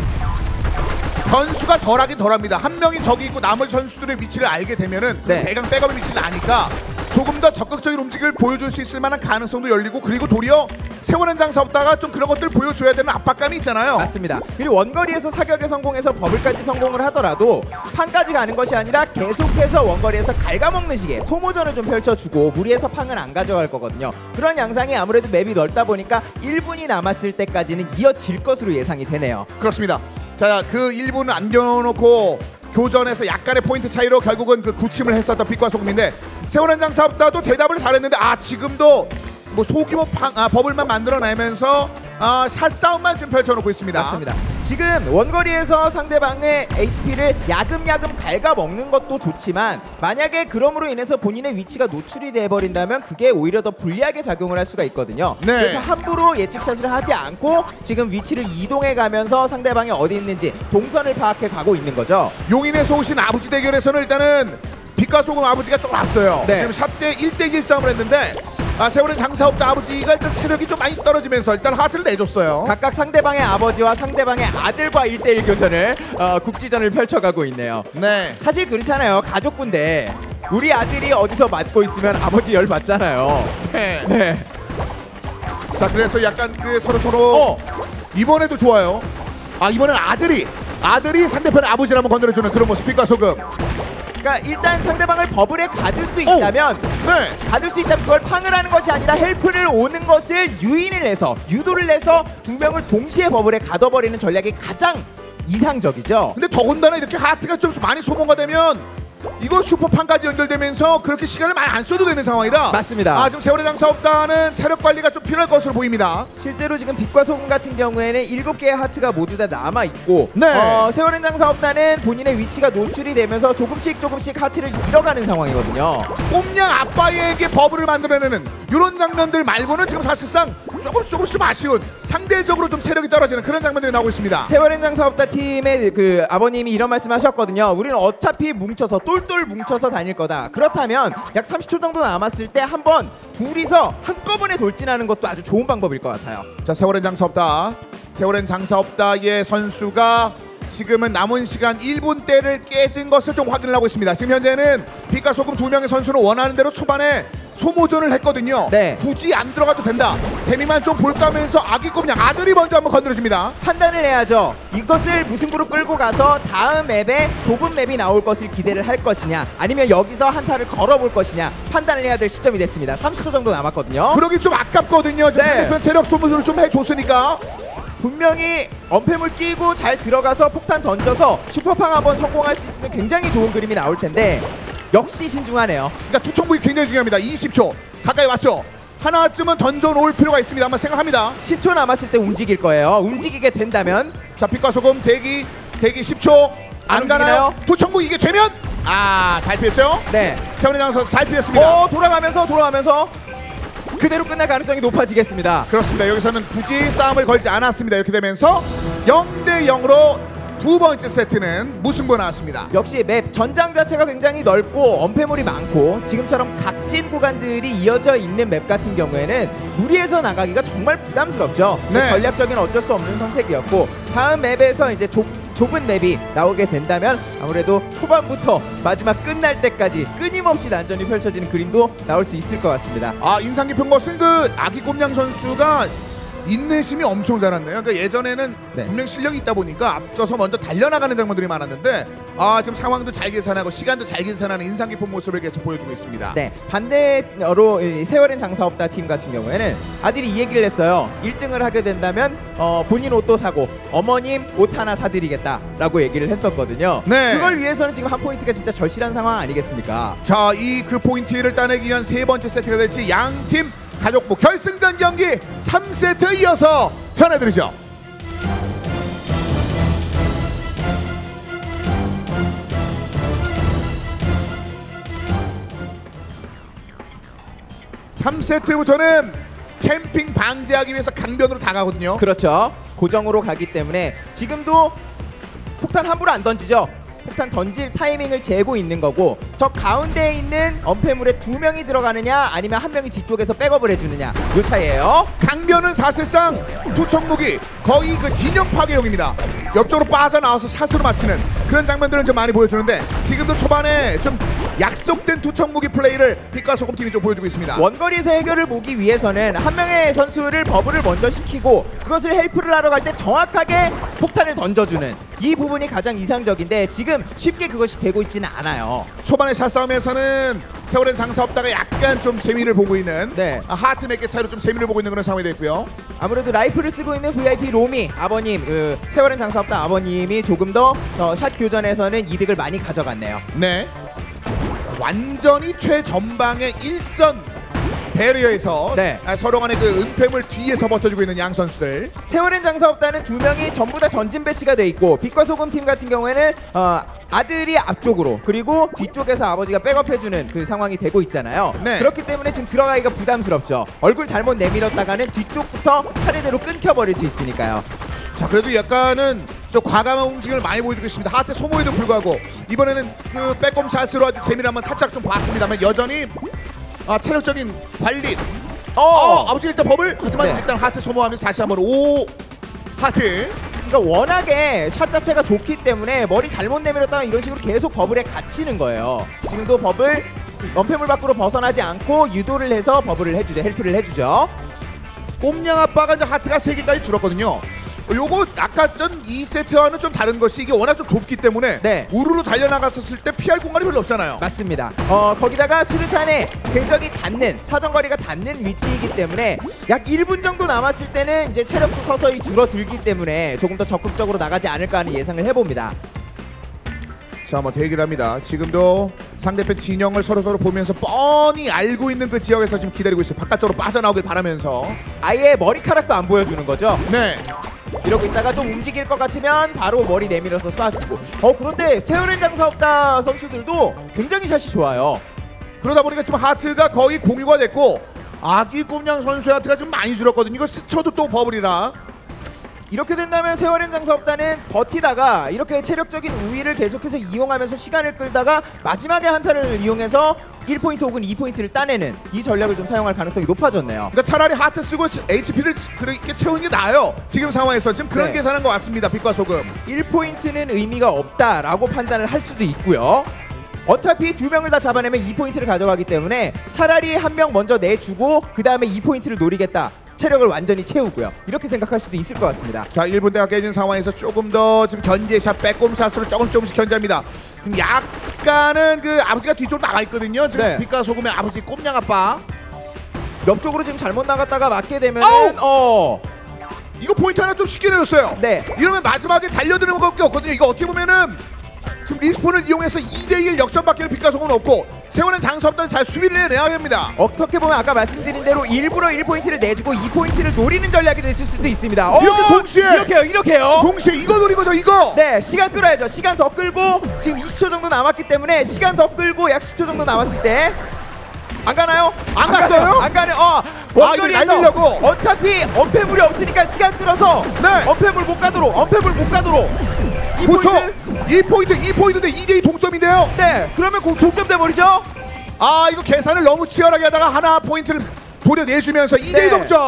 변수가 덜하긴 덜합니다. 한 명이 저기 있고 나머지 선수들의 위치를 알게 되면은 네. 대강 백업의 위치를 아니까 조금 더 적극적인 움직임을 보여줄 수 있을 만한 가능성도 열리고 그리고 도리어 세월은 장사 없다가 좀 그런 것들을 보여줘야 되는 압박감이 있잖아요. 맞습니다. 그리고 원거리에서 사격에 성공해서 버블까지 성공을 하더라도 판까지 가는 것이 아니라 계속해서 원거리에서 갉아먹는 식의 소모전을 좀 펼쳐주고 무리해서 팡은 안 가져갈 거거든요. 그런 양상이 아무래도 맵이 넓다 보니까 1분이 남았을 때까지는 이어질 것으로 예상이 되네요. 그렇습니다. 자, 그 1분을 안겨놓고 교전에서 약간의 포인트 차이로 결국은 그 구침을 했었던 빛과 소금인데 세월한 장사업다도 대답을 잘했는데 아 지금도 뭐 소규모 팡, 아, 버블만 만들어내면서 아, 샷 싸움만 지금 펼쳐놓고 있습니다. 맞습니다. 지금 원거리에서 상대방의 HP를 야금야금 갉아먹는 것도 좋지만 만약에 그럼으로 인해서 본인의 위치가 노출이 돼버린다면 그게 오히려 더 불리하게 작용을 할 수가 있거든요. 네. 그래서 함부로 예측샷을 하지 않고 지금 위치를 이동해 가면서 상대방이 어디 있는지 동선을 파악해 가고 있는 거죠. 용인에서 오신 아버지 대결에서는 일단은 빛과 소금 아버지가 조금 앞서요. 네. 지금 샷대 1대1 싸움을 했는데 아, 세월은 장사업자 아버지가 일단 체력이 좀 많이 떨어지면서 일단 하트를 내줬어요. 각각 상대방의 아버지와 상대방의 아들과 1대1 교전을 어, 국지전을 펼쳐가고 있네요. 네. 사실 그렇잖아요. 가족군데 우리 아들이 어디서 맞고 있으면 아버지 열 맞잖아요. 네. 네. 자 그래서 약간 그 서로 서로 이번에도 좋아요. 아 이번엔 아들이 아들이 상대편 아버지를 한번 건드려주는 그런 모습 빛과 소금. 그러니까 일단 상대방을 버블에 가둘 수 있다면 네. 가둘 수 있다면 그걸 팡을 하는 것이 아니라 help를 오는 것을 유인을 해서 유도를 해서 두 명을 동시에 버블에 가둬버리는 전략이 가장 이상적이죠. 근데 더군다나 이렇게 하트가 좀 많이 소모가 되면 이거 슈퍼팡까지 연결되면서 그렇게 시간을 많이 안 써도 되는 상황이라 맞습니다. 아 지금 세월엔 장사 없다는 체력 관리가 좀 필요할 것으로 보입니다. 실제로 지금 빛과 소금 같은 경우에는 일곱 개의 하트가 모두 다 남아 있고 네. 어, 세월엔 장사 없다는 본인의 위치가 노출이 되면서 조금씩 조금씩 하트를 잃어가는 상황이거든요. 꼼냥 아빠에게 버블을 만들어내는 이런 장면들 말고는 지금 사실상 조금 조금씩 좀 아쉬운 상대적으로 좀 체력이 떨어지는 그런 장면들이 나오고 있습니다. 세월의 장사 없다 팀의 그 아버님이 이런 말씀하셨거든요. 우리는 어차피 뭉쳐서 똘똘 뭉쳐서 다닐 거다. 그렇다면 약 30초 정도 남았을 때 한번 둘이서 한꺼번에 돌진하는 것도 아주 좋은 방법일 것 같아요. 자 세월엔 장사 없다. 세월엔 장사 없다의 선수가 지금은 남은 시간 1분대를 깨진 것을 좀 확인을 하고 있습니다. 지금 현재는 빛과 소금 두 명의 선수는 원하는 대로 초반에 소모전을 했거든요. 네. 굳이 안 들어가도 된다. 재미만 좀 볼까 하면서 아기 꼼냥 아들이 먼저 한번 건드려줍니다. 판단을 해야죠. 이것을 무승부로 끌고 가서 다음 맵에 좁은 맵이 나올 것을 기대를 할 것이냐, 아니면 여기서 한타를 걸어볼 것이냐 판단을 해야 될 시점이 됐습니다. 30초 정도 남았거든요. 그러기 좀 아깝거든요. 지금 네. 체력 소모전을 좀 해줬으니까. 분명히 엄폐물 끼고 잘 들어가서 폭탄 던져서 슈퍼팡 한번 성공할 수 있으면 굉장히 좋은 그림이 나올 텐데 역시 신중하네요. 그러니까 투척부이 굉장히 중요합니다. 20초 가까이 왔죠. 하나쯤은 던져 놓을 필요가 있습니다. 한번 생각합니다. 10초 남았을 때 움직일 거예요. 움직이게 된다면 자 빛과 소금 대기 대기 10초 안, 안 가나요? 투척부 이게 되면 아잘 피했죠? 네. 세훈이 장선 잘 피했습니다. 어 돌아가면서 돌아가면서 그대로 끝날 가능성이 높아지겠습니다. 그렇습니다. 여기서는 굳이 싸움을 걸지 않았습니다. 이렇게 되면서 0대 0으로 두 번째 세트는 무승부 나왔습니다. 역시 맵 전장 자체가 굉장히 넓고 엄폐물이 많고 지금처럼 각진 구간들이 이어져 있는 맵 같은 경우에는 무리해서 나가기가 정말 부담스럽죠. 네. 전략적인 어쩔 수 없는 선택이었고 다음 맵에서 이제 좁, 좁은 맵이 나오게 된다면 아무래도 초반부터 마지막 끝날 때까지 끊임없이 난전이 펼쳐지는 그림도 나올 수 있을 것 같습니다. 아 인상 깊은 것은 그 아기 꼼냥 선수가 인내심이 엄청 잘았네요. 그러니까 예전에는 네. 분명 실력이 있다 보니까 앞서서 먼저 달려나가는 장면들이 많았는데 아 지금 상황도 잘 계산하고 시간도 잘 계산하는 인상 깊은 모습을 계속 보여주고 있습니다. 네 반대로 이 세월엔 장사 없다 팀 같은 경우에는 아들이 이 얘기를 했어요 1등을 하게 된다면 어, 본인 옷도 사고 어머님 옷 하나 사드리겠다라고 얘기를 했었거든요 네. 그걸 위해서는 지금 한 포인트가 진짜 절실한 상황 아니겠습니까 자 이 그 포인트를 따내기 위한 세 번째 세트가 될지 양팀 가족부 결승전 경기 3세트 이어서 전해드리죠. 삼세트부터는 캠핑 방지하기 위해서 강변으로 다가거든요. 그렇죠. 고정으로 가기 때문에 지금도 폭탄 함부로 안 던지죠. 폭탄 던질 타이밍을 재고 있는 거고 저 가운데에 있는 엄폐물에 두 명이 들어가느냐 아니면 한 명이 뒤쪽에서 백업을 해주느냐 요 차이예요. 강변은 사실상 투척무기 거의 그 진영 파괴용입니다. 옆쪽으로 빠져나와서 샷으로 맞히는 그런 장면들은 좀 많이 보여주는데 지금도 초반에 좀 약속된 투척무기 플레이를 빛과 소금팀이 좀 보여주고 있습니다. 원거리에서 해결을 보기 위해서는 한 명의 선수를 버블을 먼저 시키고 그것을 help를 하러 갈 때 정확하게 폭탄을 던져주는 이 부분이 가장 이상적인데 지금 쉽게 그것이 되고 있지는 않아요. 초반의 샷 싸움에서는 세월엔 장사 없다가 약간 좀 재미를 보고 있는 네. 아, 하트 몇개 차이로 좀 재미를 보고 있는 그런 상황이 됐고요. 아무래도 라이프를 쓰고 있는 VIP 로미 아버님 그 세월엔 장사 없다 아버님이 조금 더 어, 샷 교전에서는 이득을 많이 가져갔네요. 네. 완전히 최전방의 일선 배리어에서 네. 아, 서로 간의 그 은폐물 뒤에서 버텨주고 있는 양 선수들. 세월엔 장사 없다는 두 명이 전부 다 전진 배치가 돼 있고 빛과 소금 팀 같은 경우에는 어, 아들이 앞쪽으로 그리고 뒤쪽에서 아버지가 백업해주는 그 상황이 되고 있잖아요. 네. 그렇기 때문에 지금 들어가기가 부담스럽죠. 얼굴 잘못 내밀었다가는 뒤쪽부터 차례대로 끊겨버릴 수 있으니까요. 자 그래도 약간은 좀 과감한 움직임을 많이 보여주고 있습니다. 하트 소모에도 불구하고 이번에는 그 백업 샷으로 아주 재미를 한번 살짝 좀 봤습니다만 여전히 아, 체력적인 관리. 어, 아버지 일단 버블 하지만 네. 일단 하트 소모하면서 다시 한번 오 하트. 그러니까 워낙에 샷 자체가 좋기 때문에 머리 잘못 내밀었다가 이런 식으로 계속 버블에 갇히는 거예요. 지금도 버블 은폐물 밖으로 벗어나지 않고 유도를 해서 버블을 해주죠. help를 해주죠. 꼼냥 아빠가 이제 하트가 세 개까지 줄었거든요. 요거 아까 전 2세트와는 좀 다른 것이 이게 워낙 좀 좁기 때문에 네. 우르르 달려나갔었을 때 피할 공간이 별로 없잖아요. 맞습니다. 어 거기다가 수류탄에 굉장히 닿는 사정거리가 닿는 위치이기 때문에 약 1분 정도 남았을 때는 이제 체력도 서서히 줄어들기 때문에 조금 더 적극적으로 나가지 않을까 하는 예상을 해봅니다. 자, 한번 대기를 합니다. 지금도 상대편 진영을 서로서로 보면서 뻔히 알고 있는 그 지역에서 지금 기다리고 있어요. 바깥쪽으로 빠져나오길 바라면서. 아예 머리카락도 안 보여주는 거죠. 네. 이러고 있다가 좀 움직일 것 같으면 바로 머리 내밀어서 쏴주고. 어 그런데 세월의 장사 없다 선수들도 굉장히 샷이 좋아요. 그러다 보니까 지금 하트가 거의 공유가 됐고 아기 꼼냥 선수의 하트가 좀 많이 줄었거든요. 이거 스쳐도 또 버블이라. 이렇게 된다면 세월의 장사 없다는 버티다가 이렇게 체력적인 우위를 계속해서 이용하면서 시간을 끌다가 마지막에 한타를 이용해서 1포인트 혹은 2포인트를 따내는 이 전략을 좀 사용할 가능성이 높아졌네요. 그러니까 차라리 하트 쓰고 HP를 그렇게 채우는 게 나아요. 지금 상황에서 지금 그런 네. 계산한 것 같습니다. 빛과 소금. 1포인트는 의미가 없다라고 판단을 할 수도 있고요. 어차피 두 명을 다 잡아내면 2포인트를 가져가기 때문에 차라리 한 명 먼저 내주고 그 다음에 2포인트를 노리겠다. 체력을 완전히 채우고요. 이렇게 생각할 수도 있을 것 같습니다. 자 1분 대가 깨진 상황에서 조금 더 지금 견제샷 빼꼼샷으로 조금씩 조금씩 견제합니다. 지금 약간은 그 아버지가 뒤쪽으로 나가 있거든요. 지금 네. 빛과 소금의 아버지 꼼냥 아빠. 옆쪽으로 지금 잘못 나갔다가 맞게 되면은 어 이거 포인트 하나 좀 쉽게 내줬어요. 네. 이러면 마지막에 달려드는 것밖에 없거든요. 이거 어떻게 보면은 지금 respawn을 이용해서 2대1 역전밖에는 빛과 소금은 없고 장사 없다는 잘 수비를 해내야 됩니다. 어떻게 보면 아까 말씀드린 대로 일부러 1포인트를 내주고 2포인트를 노리는 전략이 됐을 수도 있습니다. 어, 이렇게 동시에 이렇게요, 이렇게요. 동시에 이거 노리고죠, 이거. 네, 시간 끌어야죠. 시간 더 끌고 지금 20초 정도 남았기 때문에 시간 더 끌고 약 10초 정도 남았을 때. 안 가나요? 안 가네요. 갔어요? 안 가네. 어. 아, 원거리에서 날리려고. 어차피 엄폐물이 없으니까 시간 끌어서 네. 엄폐물 못 가도록 엄폐물 못 가도록. 이 그렇죠. 포인트. 2포인트, 2포인트인데 2대2 동점인데요. 네. 그러면 공 동점 돼 버리죠. 아, 이거 계산을 너무 치열하게 하다가 하나 포인트를 도려내주면서 2대2 네. 동점.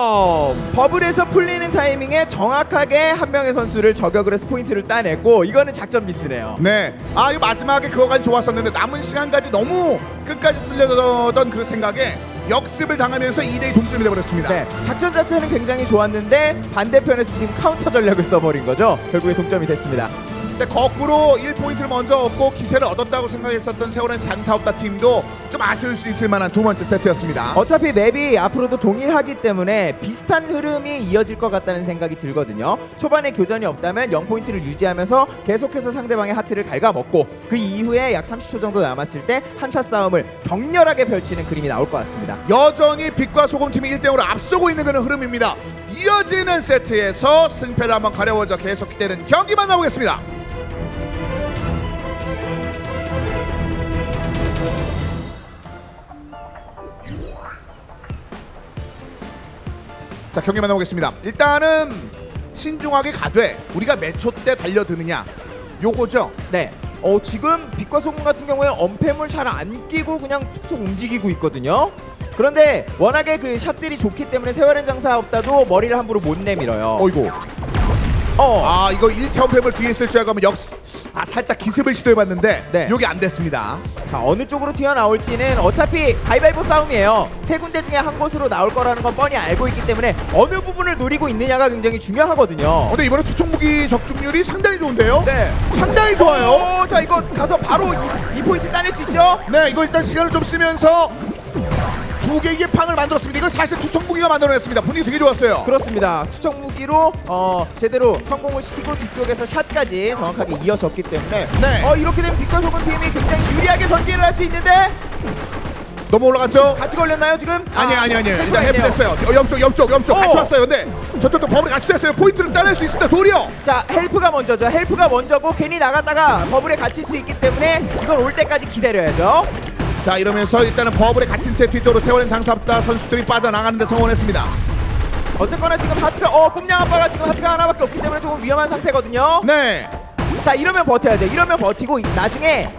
버블에서 풀리는 타이밍에 정확하게 한 명의 선수를 저격을 해서 포인트를 따냈고 이거는 작전 미스네요. 네. 아, 이거 마지막에 그거까지 좋았었는데 남은 시간까지 너무 끝까지 쓸려던 그 생각에 역습을 당하면서 2대2 동점이 돼버렸습니다. 네, 작전 자체는 굉장히 좋았는데 반대편에서 지금 카운터 전략을 써버린 거죠. 결국에 동점이 됐습니다. 근데 거꾸로 1포인트를 먼저 얻고 기세를 얻었다고 생각했었던 세월은 장사없다 팀도 좀 아쉬울 수 있을 만한 두 번째 세트였습니다. 어차피 맵이 앞으로도 동일하기 때문에 비슷한 흐름이 이어질 것 같다는 생각이 들거든요. 초반에 교전이 없다면 0포인트를 유지하면서 계속해서 상대방의 하트를 갉아먹고 그 이후에 약 30초 정도 남았을 때 한타 싸움을 격렬하게 펼치는 그림이 나올 것 같습니다. 여전히 빛과 소금팀이 1대0으로 앞서고 있는 그런 흐름입니다. 이어지는 세트에서 승패를 한번 가려워져 계속 기대는 경기 만나보겠습니다. 자 경기 만나보겠습니다. 일단은 신중하게 가되 우리가 몇 초 때 달려드느냐 요거죠. 네. 어 지금 빛과 소금 같은 경우에는 엄폐물 잘 안 끼고 그냥 툭툭 움직이고 있거든요. 그런데 워낙에 그 샷들이 좋기 때문에 세월은 장사 없다도 머리를 함부로 못 내밀어요. 어이구. 아 이거 1차 뱀을 뒤에 있을 줄 알고 하면 역, 아 살짝 기습을 시도해봤는데 네. 요게 안 됐습니다. 자 어느 쪽으로 튀어나올지는 어차피 가위바위보 싸움이에요. 세 군데 중에 한 곳으로 나올 거라는 건 뻔히 알고 있기 때문에 어느 부분을 노리고 있느냐가 굉장히 중요하거든요. 어, 근데 이번에 투척 무기 적중률이 상당히 좋은데요? 네. 상당히 좋아요. 오, 자 이거 가서 바로 이, 이 포인트 따낼 수 있죠? 네, 이거 일단 시간을 좀 쓰면서 두 개의 팡을 만들었습니다. 이거 사실 투척 무기가 만들어냈습니다. 분위기 되게 좋았어요. 그렇습니다. 투척 무기로 어, 제대로 성공을 시키고 뒤쪽에서 샷까지 정확하게 이어졌기 때문에 네. 어, 이렇게 되면 빛과 소금 팀이 굉장히 유리하게 전개를 할수 있는데 너무 올라갔죠? 같이 걸렸나요 지금? 아니 아니 아니 help가 일단 있네요. 됐어요. 어, 옆쪽 옆쪽 옆쪽 같이 오. 왔어요. 근데 저쪽도 bubble이 같이 됐어요. 포인트를 따낼 수 있습니다. 도리어. 자 help가 먼저죠. help가 먼저고 괜히 나갔다가 bubble에 갇힐 수 있기 때문에 이걸 올 때까지 기다려야죠. 자 이러면서 일단은 버블에 갇힌 채 뒤쪽으로 세월은 장사없다 선수들이 빠져나가는데 성공했습니다. 어쨌거나 지금 하트가 어 꼼냥 아빠가 지금 하트가 하나밖에 없기 때문에 조금 위험한 상태거든요. 네. 자 이러면 버텨야 돼. 이러면 버티고 이- 나중에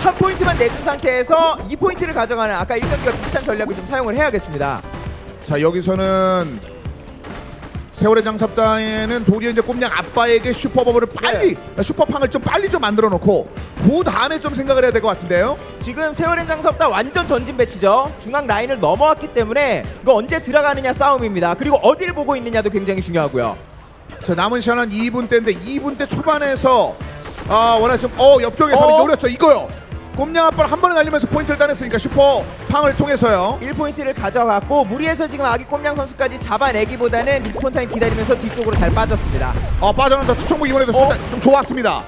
한 포인트만 내준 상태에서 2포인트를 가져가는 아까 1경기와 비슷한 전략을 좀 사용을 해야겠습니다. 자 여기서는 세월의 장삽다에는 도리어 이제 꼼냥 아빠에게 슈퍼버블을 빨리 슈퍼팡을 좀 빨리 좀 만들어 놓고 그 다음에 좀 생각을 해야 될 것 같은데요. 지금 세월에 장사없다 완전 전진 배치죠. 중앙 라인을 넘어왔기 때문에 이거 언제 들어가느냐 싸움입니다. 그리고 어디를 보고 있느냐도 굉장히 중요하고요. 자 남은 시간 한 2분 때인데 2분 때 초반에서 아 워낙 좀어 옆쪽에서 어? 노렸죠 이거요. 꼼냥 아빠를 한 번에 날리면서 포인트를 따냈으니까 슈퍼 팡을 통해서요. 1포인트를 가져갔고 무리해서 지금 아기 꼼냥 선수까지 잡아내기보다는 respawn time 기다리면서 뒤쪽으로 잘 빠졌습니다. 어 빠져나온다 추천부 이번에도 상당히 좀 좋았습니다.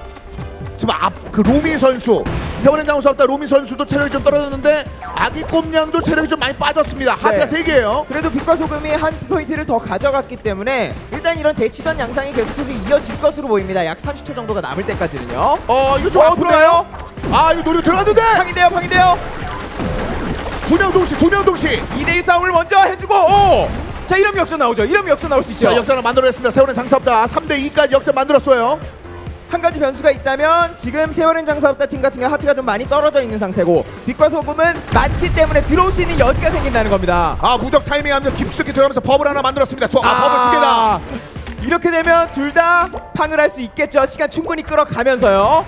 지금 앞 그 로미 선수 세월의 장수 없다 로미 선수도 체력이 좀 떨어졌는데 아기 꼼냥도 체력이 좀 많이 빠졌습니다. 하트가 세 개예요. 그래도 빛과 소금이 한 포인트를 더 가져갔기 때문에 일단 이런 대치전 양상이 계속해서 이어질 것으로 보입니다. 약 30초 정도가 남을 때까지는요. 어 이거 좀 어, 아픈데요? 아 이거 노려 들어갔는데 방인데요, 방인데요. 두명 동시 두명 동시 2대1 싸움을 먼저 해주고 오! 자 이러면 역전 나오죠. 이러면 역전 나올 수 있죠. 자 역전을 만들어냈습니다. 세월의 장수 없다 3대 2까지 역전 만들었어요. 한 가지 변수가 있다면 지금 세월은 장사없다 팀 같은 경우 하트가 좀 많이 떨어져 있는 상태고 빛과 소금은 많기 때문에 들어올 수 있는 여지가 생긴다는 겁니다. 아 무적 타이밍하면서 깊숙이 들어가면서 버블 하나 만들었습니다. 저, 아, 버블 두 개다. 이렇게 되면 둘 다 팡을 할 수 있겠죠. 시간 충분히 끌어가면서요.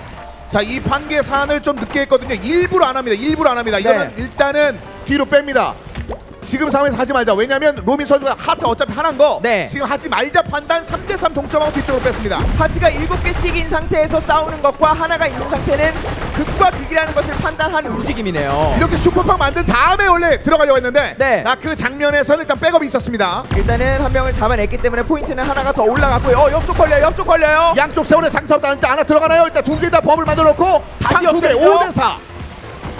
자, 이 판계 사안을 좀 늦게 했거든요. 일부러 안 합니다. 일부러 안 합니다. 이거는 일단은 뒤로 뺍니다. 지금 상황에서 하지 말자. 왜냐면 로민 선수가 하트 어차피 하나인 거 네. 지금 하지 말자 판단 3대3 동점하고 뒤쪽으로 뺐습니다. 하트가 7개씩인 상태에서 싸우는 것과 하나가 있는 상태는 극과 극이라는 것을 판단한 움직임이네요. 이렇게 슈퍼팡 만든 다음에 원래 들어가려고 했는데 네. 아, 그 장면에서는 일단 백업이 있었습니다. 일단은 한 명을 잡아냈기 때문에 포인트는 하나가 더 올라갔고요. 어, 옆쪽 걸려요. 옆쪽 걸려요. 양쪽 세월에 장사없다 일단 하나 들어가나요? 일단 두 개다 버블 만들어 놓고 다시 팡두 개 역전이죠? 5대 4.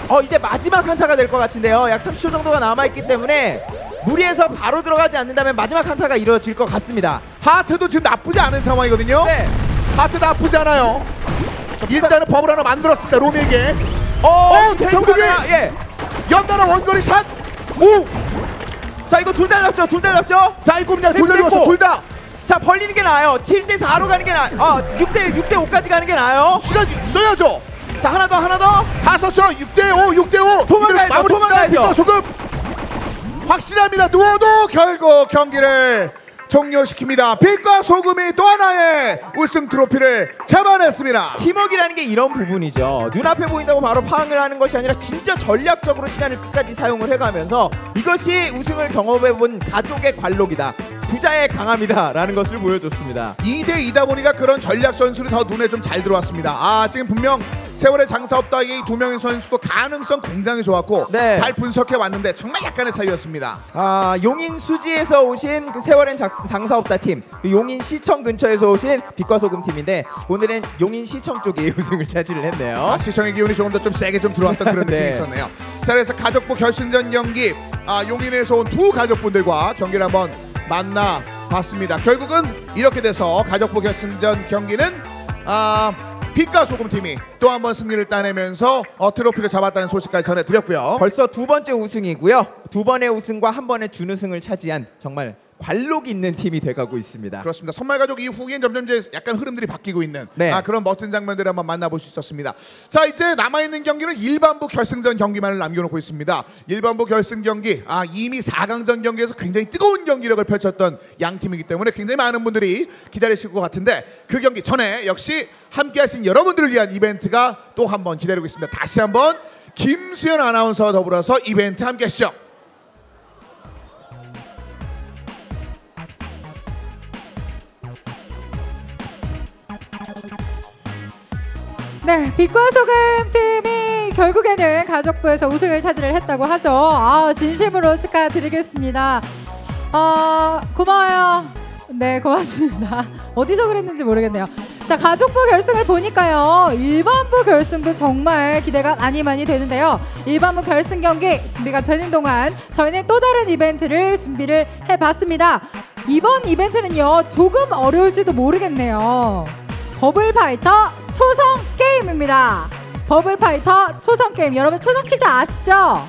어 이제 마지막 한타가 될 것 같은데요. 약 30초 정도가 남아있기 때문에 무리해서 바로 들어가지 않는다면 마지막 한타가 이루어질 것 같습니다. 하트도 지금 나쁘지 않은 상황이거든요. 네. 하트 나쁘지 않아요. 일단은 버블 하나 만들었습니다. 로미에게. 어, 어, 정국이! 예. 연달아 원거리 샷. 오. 자 이거 둘 다 잡죠. 둘 다 잡죠. 자, 이 꼼냥 둘다 됐고. 잡았어. 둘 다. 자 벌리는 게 나아요. 7대 4로 가는 게 나아. 아 6대 6대 5까지 가는 게 나아요. 시간 써야죠. 자 하나 더 하나 더. 다 썼죠. 6대 5, 6대 5. 도망가야죠, 도망가야죠. 소금. 확실합니다. 누워도 결국 경기를 종료시킵니다. 빛과 소금이 또 하나의 우승 트로피를 잡아냈습니다. 팀워크라는 게 이런 부분이죠. 눈앞에 보인다고 바로 파악을 하는 것이 아니라 진짜 전략적으로 시간을 끝까지 사용을 해가면서 이것이 우승을 경험해본 가족의 관록이다. 부자의 강함이다 라는 것을 보여줬습니다. 2대 2다 보니까 그런 전략 전술이 더 눈에 좀 잘 들어왔습니다. 아 지금 분명 세월의 장사 없다 이두 명의 선수도 가능성 굉장히 좋았고 네. 잘 분석해 왔는데 정말 약간의 차이였습니다. 아 용인 수지에서 오신 그 세월엔 자- 장사 없다 팀, 그 용인 시청 근처에서 오신 빛과 소금 팀인데 오늘은 용인 시청 쪽이 우승을 차지를 했네요. 아, 시청의 기운이 조금 더 좀 세게 좀 들어왔던 그런 느낌이 네. 있었네요. 자 그래서 가족부 결승전 경기 아, 용인에서 온 두 가족분들과 경기를 한번 만나 봤습니다. 결국은 이렇게 돼서 가족부 결승전 경기는 아, 빛과 소금 팀이 또 한 번 승리를 따내면서 어, 트로피를 잡았다는 소식까지 전해드렸고요. 벌써 두 번째 우승이고요. 두 번의 우승과 한 번의 준우승을 차지한 정말 관록 있는 팀이 돼가고 있습니다. 그렇습니다. 선발 가족 이후엔 점점 이제 약간 흐름들이 바뀌고 있는 네. 아, 그런 멋진 장면들을 한번 만나볼 수 있었습니다. 자 이제 남아 있는 경기는 일반부 결승전 경기만을 남겨놓고 있습니다. 일반부 결승 경기 아 이미 4강전 경기에서 굉장히 뜨거운 경기력을 펼쳤던 양 팀이기 때문에 굉장히 많은 분들이 기다리실 것 같은데 그 경기 전에 역시 함께하신 여러분들을 위한 이벤트가 또 한번 기다리고 있습니다. 다시 한번 김수현 아나운서와 더불어서 이벤트 함께 하시죠. 네, 빛과 소금 팀이 결국에는 가족부에서 우승을 차지를 했다고 하죠. 아, 진심으로 축하드리겠습니다. 어, 고마워요. 네, 고맙습니다. 어디서 그랬는지 모르겠네요. 자, 가족부 결승을 보니까요. 일반부 결승도 정말 기대가 많이 많이 되는데요. 일반부 결승 경기 준비가 되는 동안 저희는 또 다른 이벤트를 준비를 해봤습니다. 이번 이벤트는요, 조금 어려울지도 모르겠네요. 버블 파이터 초성 게임입니다. 버블 파이터 초성 게임. 여러분 초성 퀴즈 아시죠?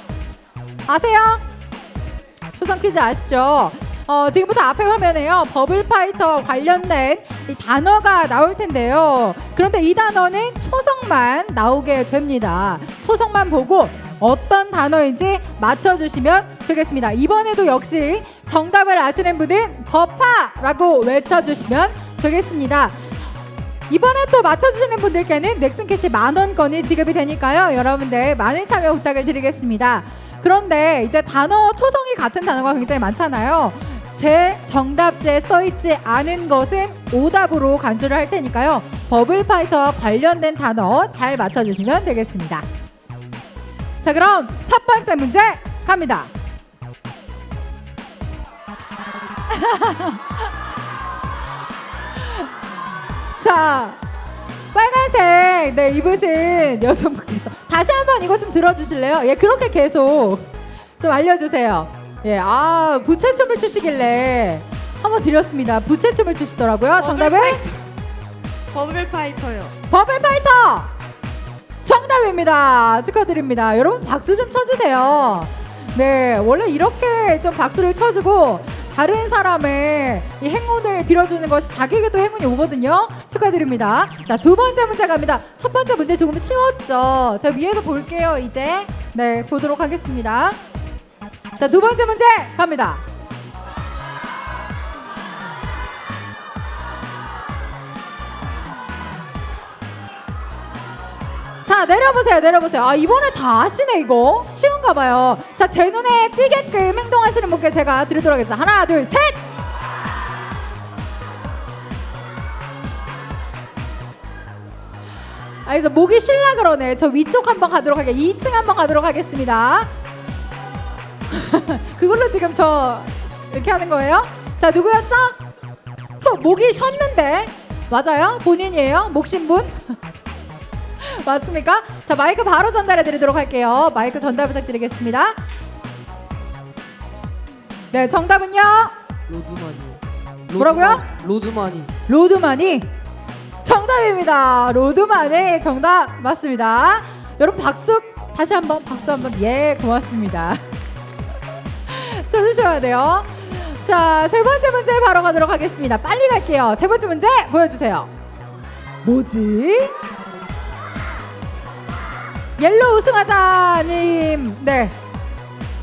아세요? 초성 퀴즈 아시죠? 어, 지금부터 앞에 화면에요. 버블 파이터 관련된 이 단어가 나올 텐데요. 그런데 이 단어는 초성만 나오게 됩니다. 초성만 보고 어떤 단어인지 맞춰주시면 되겠습니다. 이번에도 역시 정답을 아시는 분은 버파라고 외쳐주시면 되겠습니다. 이번에 또 맞춰주시는 분들께는 넥슨 캐시 만 원권이 지급이 되니까요. 여러분들 많은 참여 부탁을 드리겠습니다. 그런데 이제 단어 초성이 같은 단어가 굉장히 많잖아요. 제 정답지에 써있지 않은 것은 오답으로 간주를 할 테니까요. 버블 파이터와 관련된 단어 잘 맞춰주시면 되겠습니다. 자, 그럼 첫 번째 문제 갑니다. 자, 빨간색 네 입으신 여성분께서 다시 한번 이거 좀 들어주실래요? 예, 그렇게 계속 좀 알려주세요. 예, 아 부채춤을 추시길래 한번 드렸습니다. 부채춤을 추시더라고요. 정답은 버블 파이터요. 버블 파이터 정답입니다. 축하드립니다. 여러분 박수 좀 쳐주세요. 네, 원래 이렇게 좀 박수를 쳐주고 다른 사람의 이 행운을 빌어주는 것이 자기에게도 행운이 오거든요. 축하드립니다. 자, 두 번째 문제 갑니다. 첫 번째 문제 조금 쉬웠죠. 자, 위에서 볼게요, 이제. 네, 보도록 하겠습니다. 자, 두 번째 문제 갑니다. 자 내려보세요 내려보세요 아 이번에 다 아시네 이거 쉬운가 봐요 자 제 눈에 띄게끔 행동하시는 분께 제가 드리도록 하겠습니다 하나 둘 셋 아, 그래서 목이 쉴라 그러네. 저 위쪽 한번 가도록 하게. 2층 한번 가도록 하겠습니다. 그걸로 지금 저 이렇게 하는 거예요? 자, 누구였죠? 소 목이 쉬었는데 맞아요? 본인이에요? 목신 분? 맞습니까? 자, 마이크 바로 전달해 드리도록 할게요. 마이크 전달 부탁드리겠습니다. 네, 정답은요? 로드마니. 뭐라고요? 로드마니. 로드마니 정답입니다. 로드마니 정답 맞습니다. 여러분 박수 다시 한번 박수 한번 예 고맙습니다. 쳐주셔야 돼요. 자 세 번째 문제 바로 가도록 하겠습니다. 빨리 갈게요. 세 번째 문제 보여주세요. 뭐지? 옐로 우승하자님 네.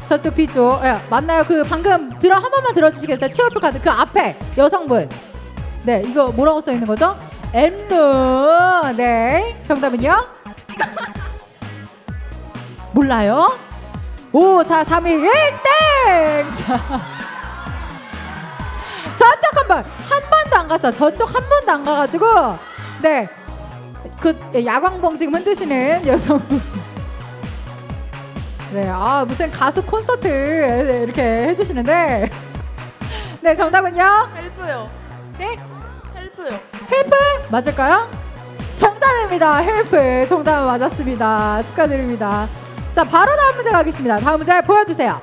저쪽 뒤쪽. 예, 맞나요? 그 방금 들어 한 번만 들어주시겠어요? 치오프 카드 그 앞에 여성분. 네, 이거 뭐라고 써 있는 거죠? 엠루. 네, 정답은요? 몰라요? 5, 4, 3, 2, 1땡! 자. 저쪽 한 번, 한 번도 안 갔어. 저쪽 한 번도 안 가가지고, 네. 그 야광봉 지금 흔드시는 여성분. 네, 아, 무슨 가수 콘서트 이렇게 해주시는데. 네, 정답은요? help요. 네? help요. help 맞을까요? 정답입니다. help 정답 맞았습니다. 축하드립니다. 자 바로 다음 문제 가겠습니다. 다음 문제 보여주세요.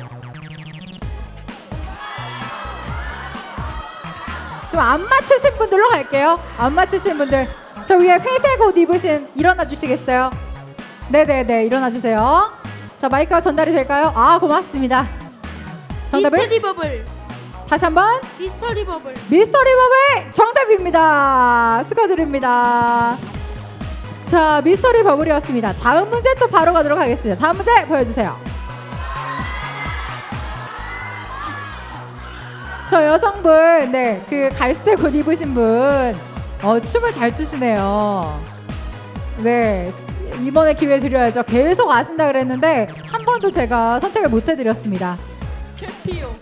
좀 안 맞추신 분들로 갈게요. 안 맞추신 분들 저 위에 회색 옷 입으신 일어나 주시겠어요? 네네네 일어나 주세요. 자 마이크가 전달이 될까요? 아 고맙습니다. 정답은 미스터 리 버블. 다시 한번 미스터 리 버블. 미스터 리 버블 정답입니다. 축하드립니다. 자, 미스터 리 버블이었습니다. 다음 문제 또 바로 가도록 하겠습니다. 다음 문제 보여주세요. 저 여성분, 네, 그 갈색 옷 입으신 분, 어, 춤을 잘 추시네요. 네, 이번에 기회 드려야죠. 계속 아신다 그랬는데 한 번도 제가 선택을 못 해드렸습니다. 캐피요.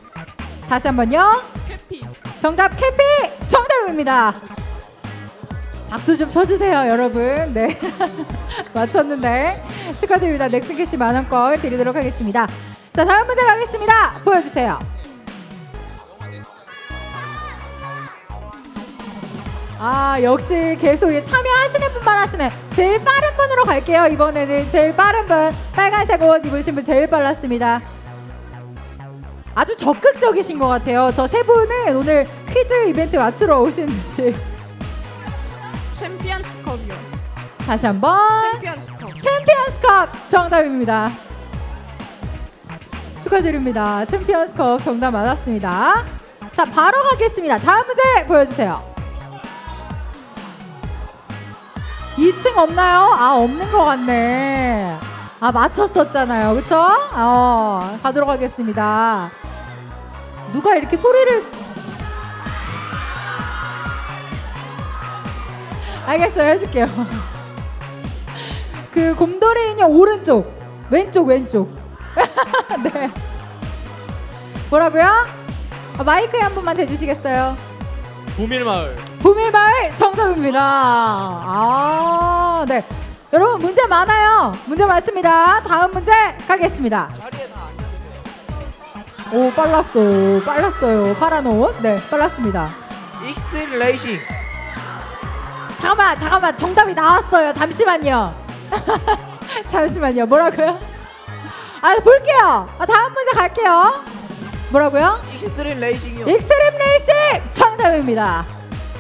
다시 한 번요. 캐피. 정답 캐피 정답입니다. 박수 좀 쳐주세요, 여러분. 네. 맞췄는데. 축하드립니다. 넥슨 캐시 만원권 드리도록 하겠습니다. 자, 다음 문제 가겠습니다. 보여주세요. 아, 역시 계속 이 참여하시는 분만 하시네. 제일 빠른 분으로 갈게요. 이번에는 제일 빠른 분. 빨간색 옷 입으신 분 제일 빨랐습니다. 아주 적극적이신 것 같아요. 저 세 분은 오늘 퀴즈 이벤트 맞추러 오신 듯이. 챔피언스컵이요. 다시 한번 챔피언스컵. 챔피언스컵 정답입니다. 축하드립니다. 챔피언스컵 정답 맞았습니다. 자 바로 가겠습니다. 다음 문제 보여주세요. 2층 없나요? 아 없는 것 같네. 아 맞췄었잖아요, 그쵸? 어 가도록 하겠습니다. 누가 이렇게 소리를 알겠어요, 해줄게요. 그 곰돌이 인형 오른쪽, 왼쪽, 왼쪽. 네. 뭐라고요? 아, 마이크에 한 번만 대주시겠어요? 부밀마을. 부밀마을 정답입니다. 아, 네. 여러분 문제 많아요. 문제 많습니다. 다음 문제 가겠습니다. 오 빨랐어, 빨랐어요. 파란 옷, 네, 빨랐습니다. 익스트림 레이싱. 잠깐만, 잠깐만, 정답이 나왔어요. 잠시만요. 잠시만요. 뭐라고요? 아 볼게요. 아, 다음 문제 갈게요. 뭐라고요? 익스트림 레이싱이요. 익스트림 레이싱 정답입니다.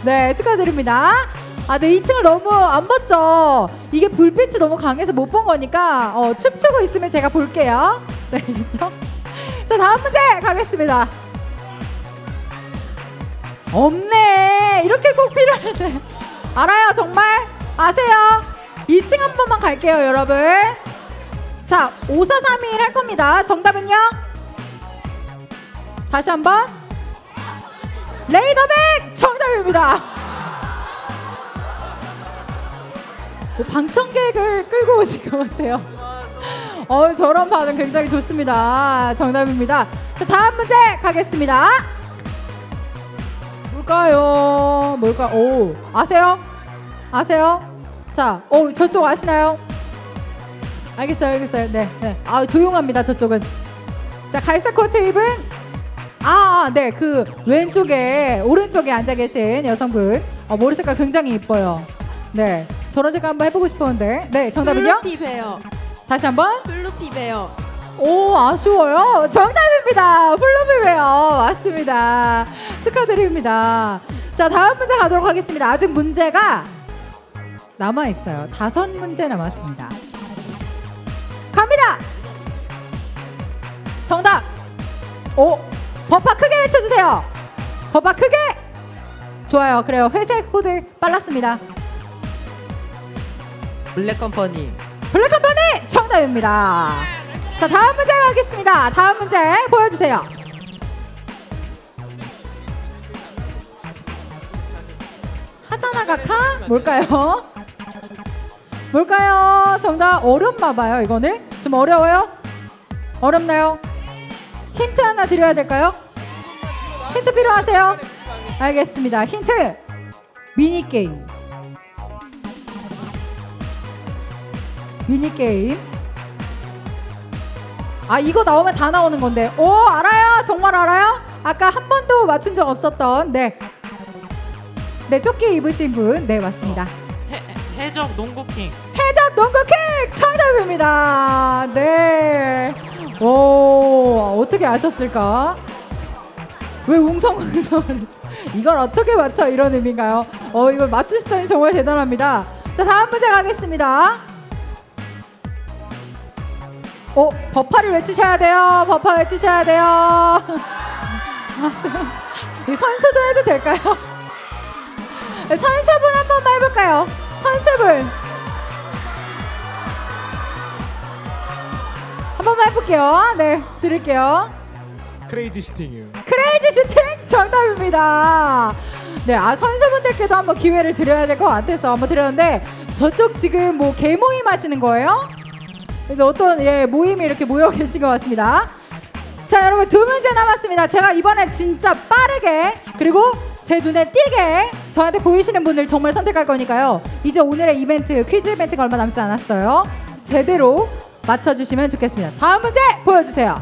네 축하드립니다. 아, 네 2층을 너무 안 봤죠. 이게 불빛이 너무 강해서 못 본 거니까 어, 춤추고 있으면 제가 볼게요. 네 그렇죠. 자 다음 문제 가겠습니다. 없네. 이렇게 꼭 필요한데. 알아요 정말 아세요? 2층 한 번만 갈게요 여러분. 자 5431 할 겁니다. 정답은요? 다시 한번 레이더백 정답입니다. 뭐 방청객을 끌고 오신 것 같아요. 어, 저런 반응 굉장히 좋습니다. 정답입니다. 자, 다음 문제 가겠습니다. 뭘까요? 뭘까? 오, 아세요? 아세요? 자, 오, 저쪽 아시나요? 알겠어요, 알겠어요. 네, 네. 아, 조용합니다. 저쪽은. 자, 갈색 코트 입은 아, 아, 네, 그 왼쪽에 오른쪽에 앉아 계신 여성분 어, 머리 색깔 굉장히 이뻐요. 네, 저런 색깔 한번 해보고 싶었는데, 네, 정답은요? 블루피 베어. 다시 한번. 블루피 베어. 오, 아쉬워요. 정답입니다. 플루비웨어 맞습니다. 축하드립니다. 자, 다음 문제 가도록 하겠습니다. 아직 문제가 남아 있어요. 다섯 문제 남았습니다. 갑니다. 정답. 오, 버파 크게 외쳐주세요. 버파 크게. 좋아요. 그래요. 회색 코트 빨랐습니다. 블랙 컴퍼니. 블랙 컴퍼니 정답입니다. 자 다음 문제 가겠습니다. 다음 문제 보여주세요. 하자나가 카 뭘까요? 뭘까요? 정답 어렵나 봐요. 이거는 좀 어려워요? 어렵나요? 힌트 하나 드려야 될까요? 힌트 필요하세요? 알겠습니다. 힌트 미니 게임. 미니 게임. 아 이거 나오면 다 나오는 건데. 오 알아요? 정말 알아요? 아까 한 번도 맞춘 적 없었던 네. 네 조끼 입으신 분. 네 맞습니다. 해적 농구킹. 해적 농구킥 정답입니다. 네. 오 어떻게 아셨을까? 왜 웅성웅성 이걸 어떻게 맞춰 이런 의미인가요? 어 이걸 맞추시다니 정말 대단합니다. 자 다음 문제 가겠습니다. 어 버파를 외치셔야 돼요. 버파 외치셔야 돼요. 이 선수도 해도 될까요? 선수분 한 번만 해볼까요? 선수분 한 번만 해볼게요. 네 드릴게요. 크레이지 슈팅이요. 크레이지 슈팅 정답입니다. 네, 아 선수분들께도 한번 기회를 드려야 될 것 같아서 한번 드렸는데 저쪽 지금 뭐 개모임 하시는 거예요? 그래서 어떤 예 모임이 이렇게 모여 계신 것 같습니다. 자, 여러분 두 문제 남았습니다. 제가 이번에 진짜 빠르게 그리고 제 눈에 띄게 저한테 보이시는 분들 정말 선택할 거니까요. 이제 오늘의 이벤트 퀴즈 이벤트가 얼마 남지 않았어요. 제대로 맞춰주시면 좋겠습니다. 다음 문제 보여주세요.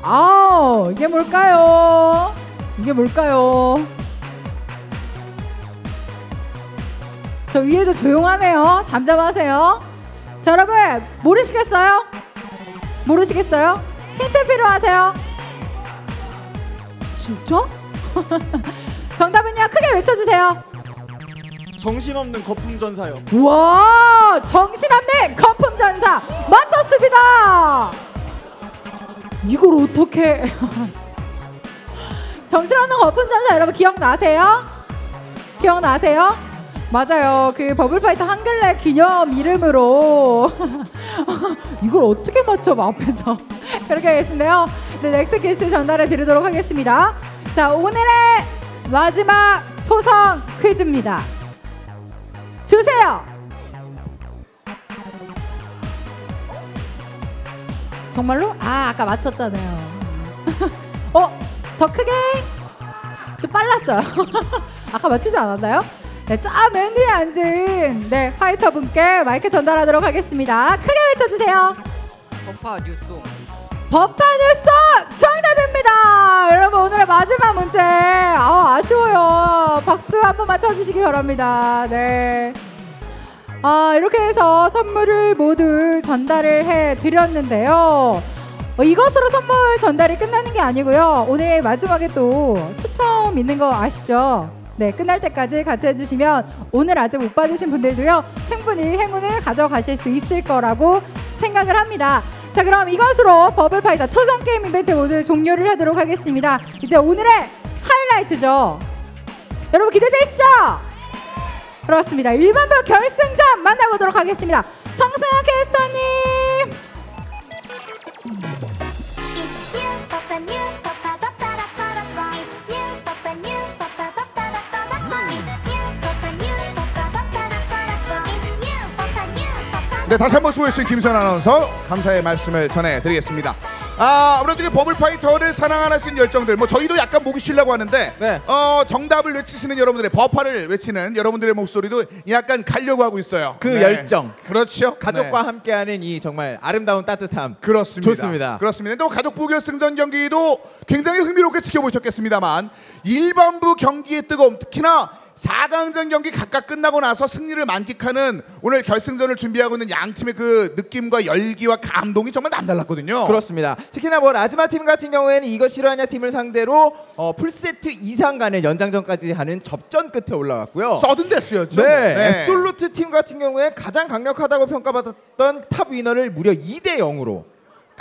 아, 이게 뭘까요? 이게 뭘까요? 저 위에도 조용하네요. 잠잠하세요. 자, 여러분 모르시겠어요? 모르시겠어요? 힌트 필요하세요? 진짜? 정답은요? 크게 외쳐주세요. 정신없는 거품 전사요. 와, 정신없는 거품 전사 맞췄습니다. 이걸 어떻게? 정신없는 거품 전사 여러분 기억나세요? 기억나세요? 맞아요. 그 버블파이터 한글날 기념 이름으로 이걸 어떻게 맞춰 앞에서 그렇게 하겠는데요. 네, 넥슨 캐시 전달해 드리도록 하겠습니다. 자, 오늘의 마지막 초성 퀴즈입니다. 주세요. 정말로? 아, 아까 맞췄잖아요. 어, 더 크게? 좀 빨랐어요. 아까 맞추지 않았나요? 네, 저맨 뒤에 앉은 네 파이터 분께 마이크 전달하도록 하겠습니다. 크게 외쳐주세요. 버파 뉴송. 버파 뉴스 정답입니다. 여러분 오늘의 마지막 문제. 아 아쉬워요. 박수 한 번만 쳐주시기 바랍니다. 네. 아 이렇게 해서 선물을 모두 전달을 해 드렸는데요. 어, 이것으로 선물 전달이 끝나는 게 아니고요. 오늘 마지막에 또 추첨 있는 거 아시죠? 네, 끝날 때까지 같이 해주시면 오늘 아직 못 받으신 분들도요 충분히 행운을 가져가실 수 있을 거라고 생각을 합니다. 자, 그럼 이것으로 버블파이터 초성 게임 이벤트 모두 종료를 하도록 하겠습니다. 이제 오늘의 하이라이트죠. 여러분 기대되시죠? 그렇습니다. 1번부 결승전 만나보도록 하겠습니다. 성승아 캐스터님. 네, 다시 한번 수고해주신 김선 아나운서 감사의 말씀을 전해드리겠습니다. 아, 아무래도 이 버블 파이터를 사랑하는 열정들, 뭐 저희도 약간 목이 쉬려고 하는데, 네. 어 정답을 외치시는 여러분들의 버파를 외치는 여러분들의 목소리도 약간 가려고 하고 있어요. 그 네. 열정. 그렇죠. 가족과 네. 함께하는 이 정말 아름다운 따뜻함. 그렇습니다. 좋습니다. 그렇습니다. 또 가족 부 결승전 경기도 굉장히 흥미롭게 지켜보셨겠습니다만 일반부 경기의 뜨거움 특히나 4강전 경기 각각 끝나고 나서 승리를 만끽하는 오늘 결승전을 준비하고 있는 양 팀의 그 느낌과 열기와 감동이 정말 남달랐거든요. 그렇습니다. 특히나 뭐 라즈마 팀 같은 경우에는 이거 싫어하냐 팀을 상대로 어, 풀세트 이상 가는 연장전까지 하는 접전 끝에 올라왔고요. 서든 데스였죠. 네, 네. 앱솔루트 팀 같은 경우에 가장 강력하다고 평가받았던 탑 위너를 무려 2대 0으로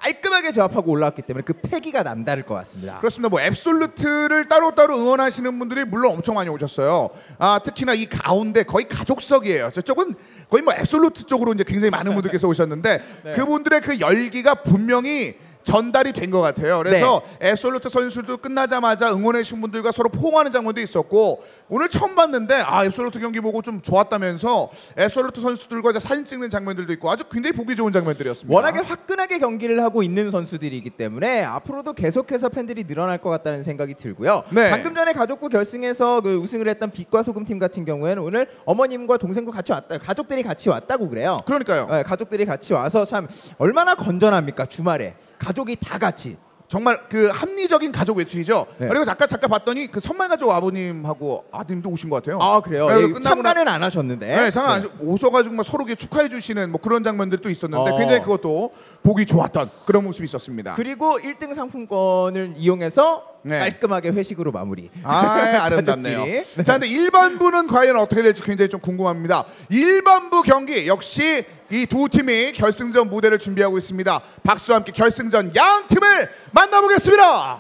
깔끔하게 제압하고 올라왔기 때문에 그 패기가 남다를 것 같습니다. 그렇습니다. 뭐 앱솔루트를 따로따로 응원하시는 분들이 물론 엄청 많이 오셨어요. 아 특히나 이 가운데 거의 가족석이에요. 저쪽은 거의 뭐 앱솔루트 쪽으로 이제 굉장히 많은 분들께서 오셨는데 네. 그분들의 그 열기가 분명히 전달이 된 것 같아요. 그래서 앱솔루트 선수도 끝나자마자 응원해 주신 분들과 서로 포옹하는 장면도 있었고 오늘 처음 봤는데 아 앱솔루트 경기 보고 좀 좋았다면서 앱솔루트 선수들과 이제 사진 찍는 장면들도 있고 아주 굉장히 보기 좋은 장면들이었습니다. 워낙에 화끈하게 경기를 하고 있는 선수들이기 때문에 앞으로도 계속해서 팬들이 늘어날 것 같다는 생각이 들고요. 네. 방금 전에 가족부 결승에서 그 우승을 했던 빛과 소금 팀 같은 경우에는 오늘 어머님과 동생도 같이 왔다, 가족들이 같이 왔다고 그래요. 그러니까요. 네, 가족들이 같이 와서 참 얼마나 건전합니까 주말에 가족이 다 같이. 정말 그 합리적인 가족 외출이죠. 네. 그리고 잠깐 잠깐 봤더니 그 선말 가족 아버님하고 아드님도 오신 것 같아요. 아 그래요? 네, 예, 참가는 안 하셨는데. 네, 잠깐 네. 안- 오셔가지고 막 서로 이렇게 축하해 주시는 뭐 그런 장면들도 있었는데 어. 굉장히 그것도 보기 좋았던 그런 모습이 있었습니다. 그리고 1등 상품권을 이용해서 네. 깔끔하게 회식으로 마무리. 아 아름답네요. 가족끼리. 자, 근데 일반부는 과연 어떻게 될지 굉장히 좀 궁금합니다. 일반부 경기 역시 이 두 팀이 결승전 무대를 준비하고 있습니다. 박수와 함께 결승전 양 팀을 만나보겠습니다.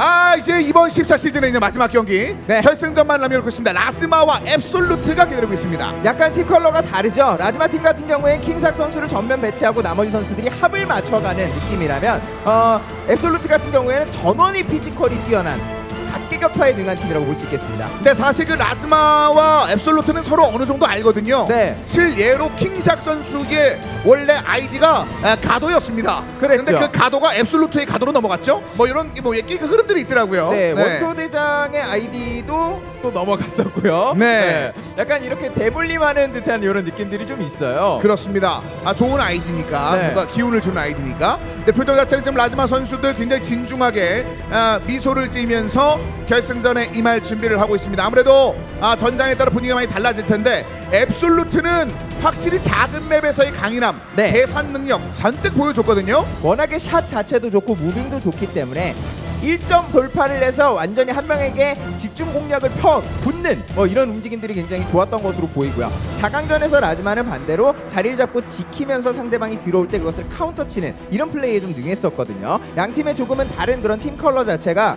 아 이제 이번 10차 시즌의 이제 마지막 경기 네. 결승전만 남겨놓고 있습니다. 라즈마와 앱솔루트가 기다리고 있습니다. 약간 팀 컬러가 다르죠. 라즈마 팀 같은 경우엔 킹삭 선수를 전면 배치하고 나머지 선수들이 합을 맞춰가는 느낌이라면 어, 앱솔루트 같은 경우에는 전원이 physical이 뛰어난 각계격파에 능한 팀이라고 볼 수 있겠습니다. 근데 사실 그 라즈마와 앱솔루트는 서로 어느 정도 알거든요. 네. 실예로 킹샥 선수의 원래 아이디가 아, 가도였습니다. 그랬죠. 근데 그 가도가 앱솔루트의 가도로 넘어갔죠. 뭐 이런 뭐 얘기 그 흐름들이 있더라고요. 네, 원소 대장의 아이디도 또 넘어갔었고요. 네. 약간 이렇게 대물림하는 듯한 이런 느낌들이 좀 있어요. 그렇습니다. 아 좋은 아이디니까 네. 뭔가 기운을 주는 아이디니까. 근데 표정 자체는 지금 라즈마 선수들 굉장히 진중하게 아, 미소를 띠면서 결승전에 임할 준비를 하고 있습니다. 아무래도 아, 전장에 따라 분위기가 많이 달라질 텐데 앱솔루트는 확실히 작은 map에서의 강인함, 네. 계산 능력 잔뜩 보여줬거든요. 워낙에 샷 자체도 좋고 moving도 좋기 때문에 1점 돌파를 해서 완전히 한 명에게 집중 공략을 퍼붓는 뭐 이런 움직임들이 굉장히 좋았던 것으로 보이고요. 4강전에서 라즈마는 반대로 자리를 잡고 지키면서 상대방이 들어올 때 그것을 카운터 치는 이런 플레이에 좀 능했었거든요. 양 팀의 조금은 다른 그런 팀 컬러 자체가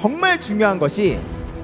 정말 중요한 것이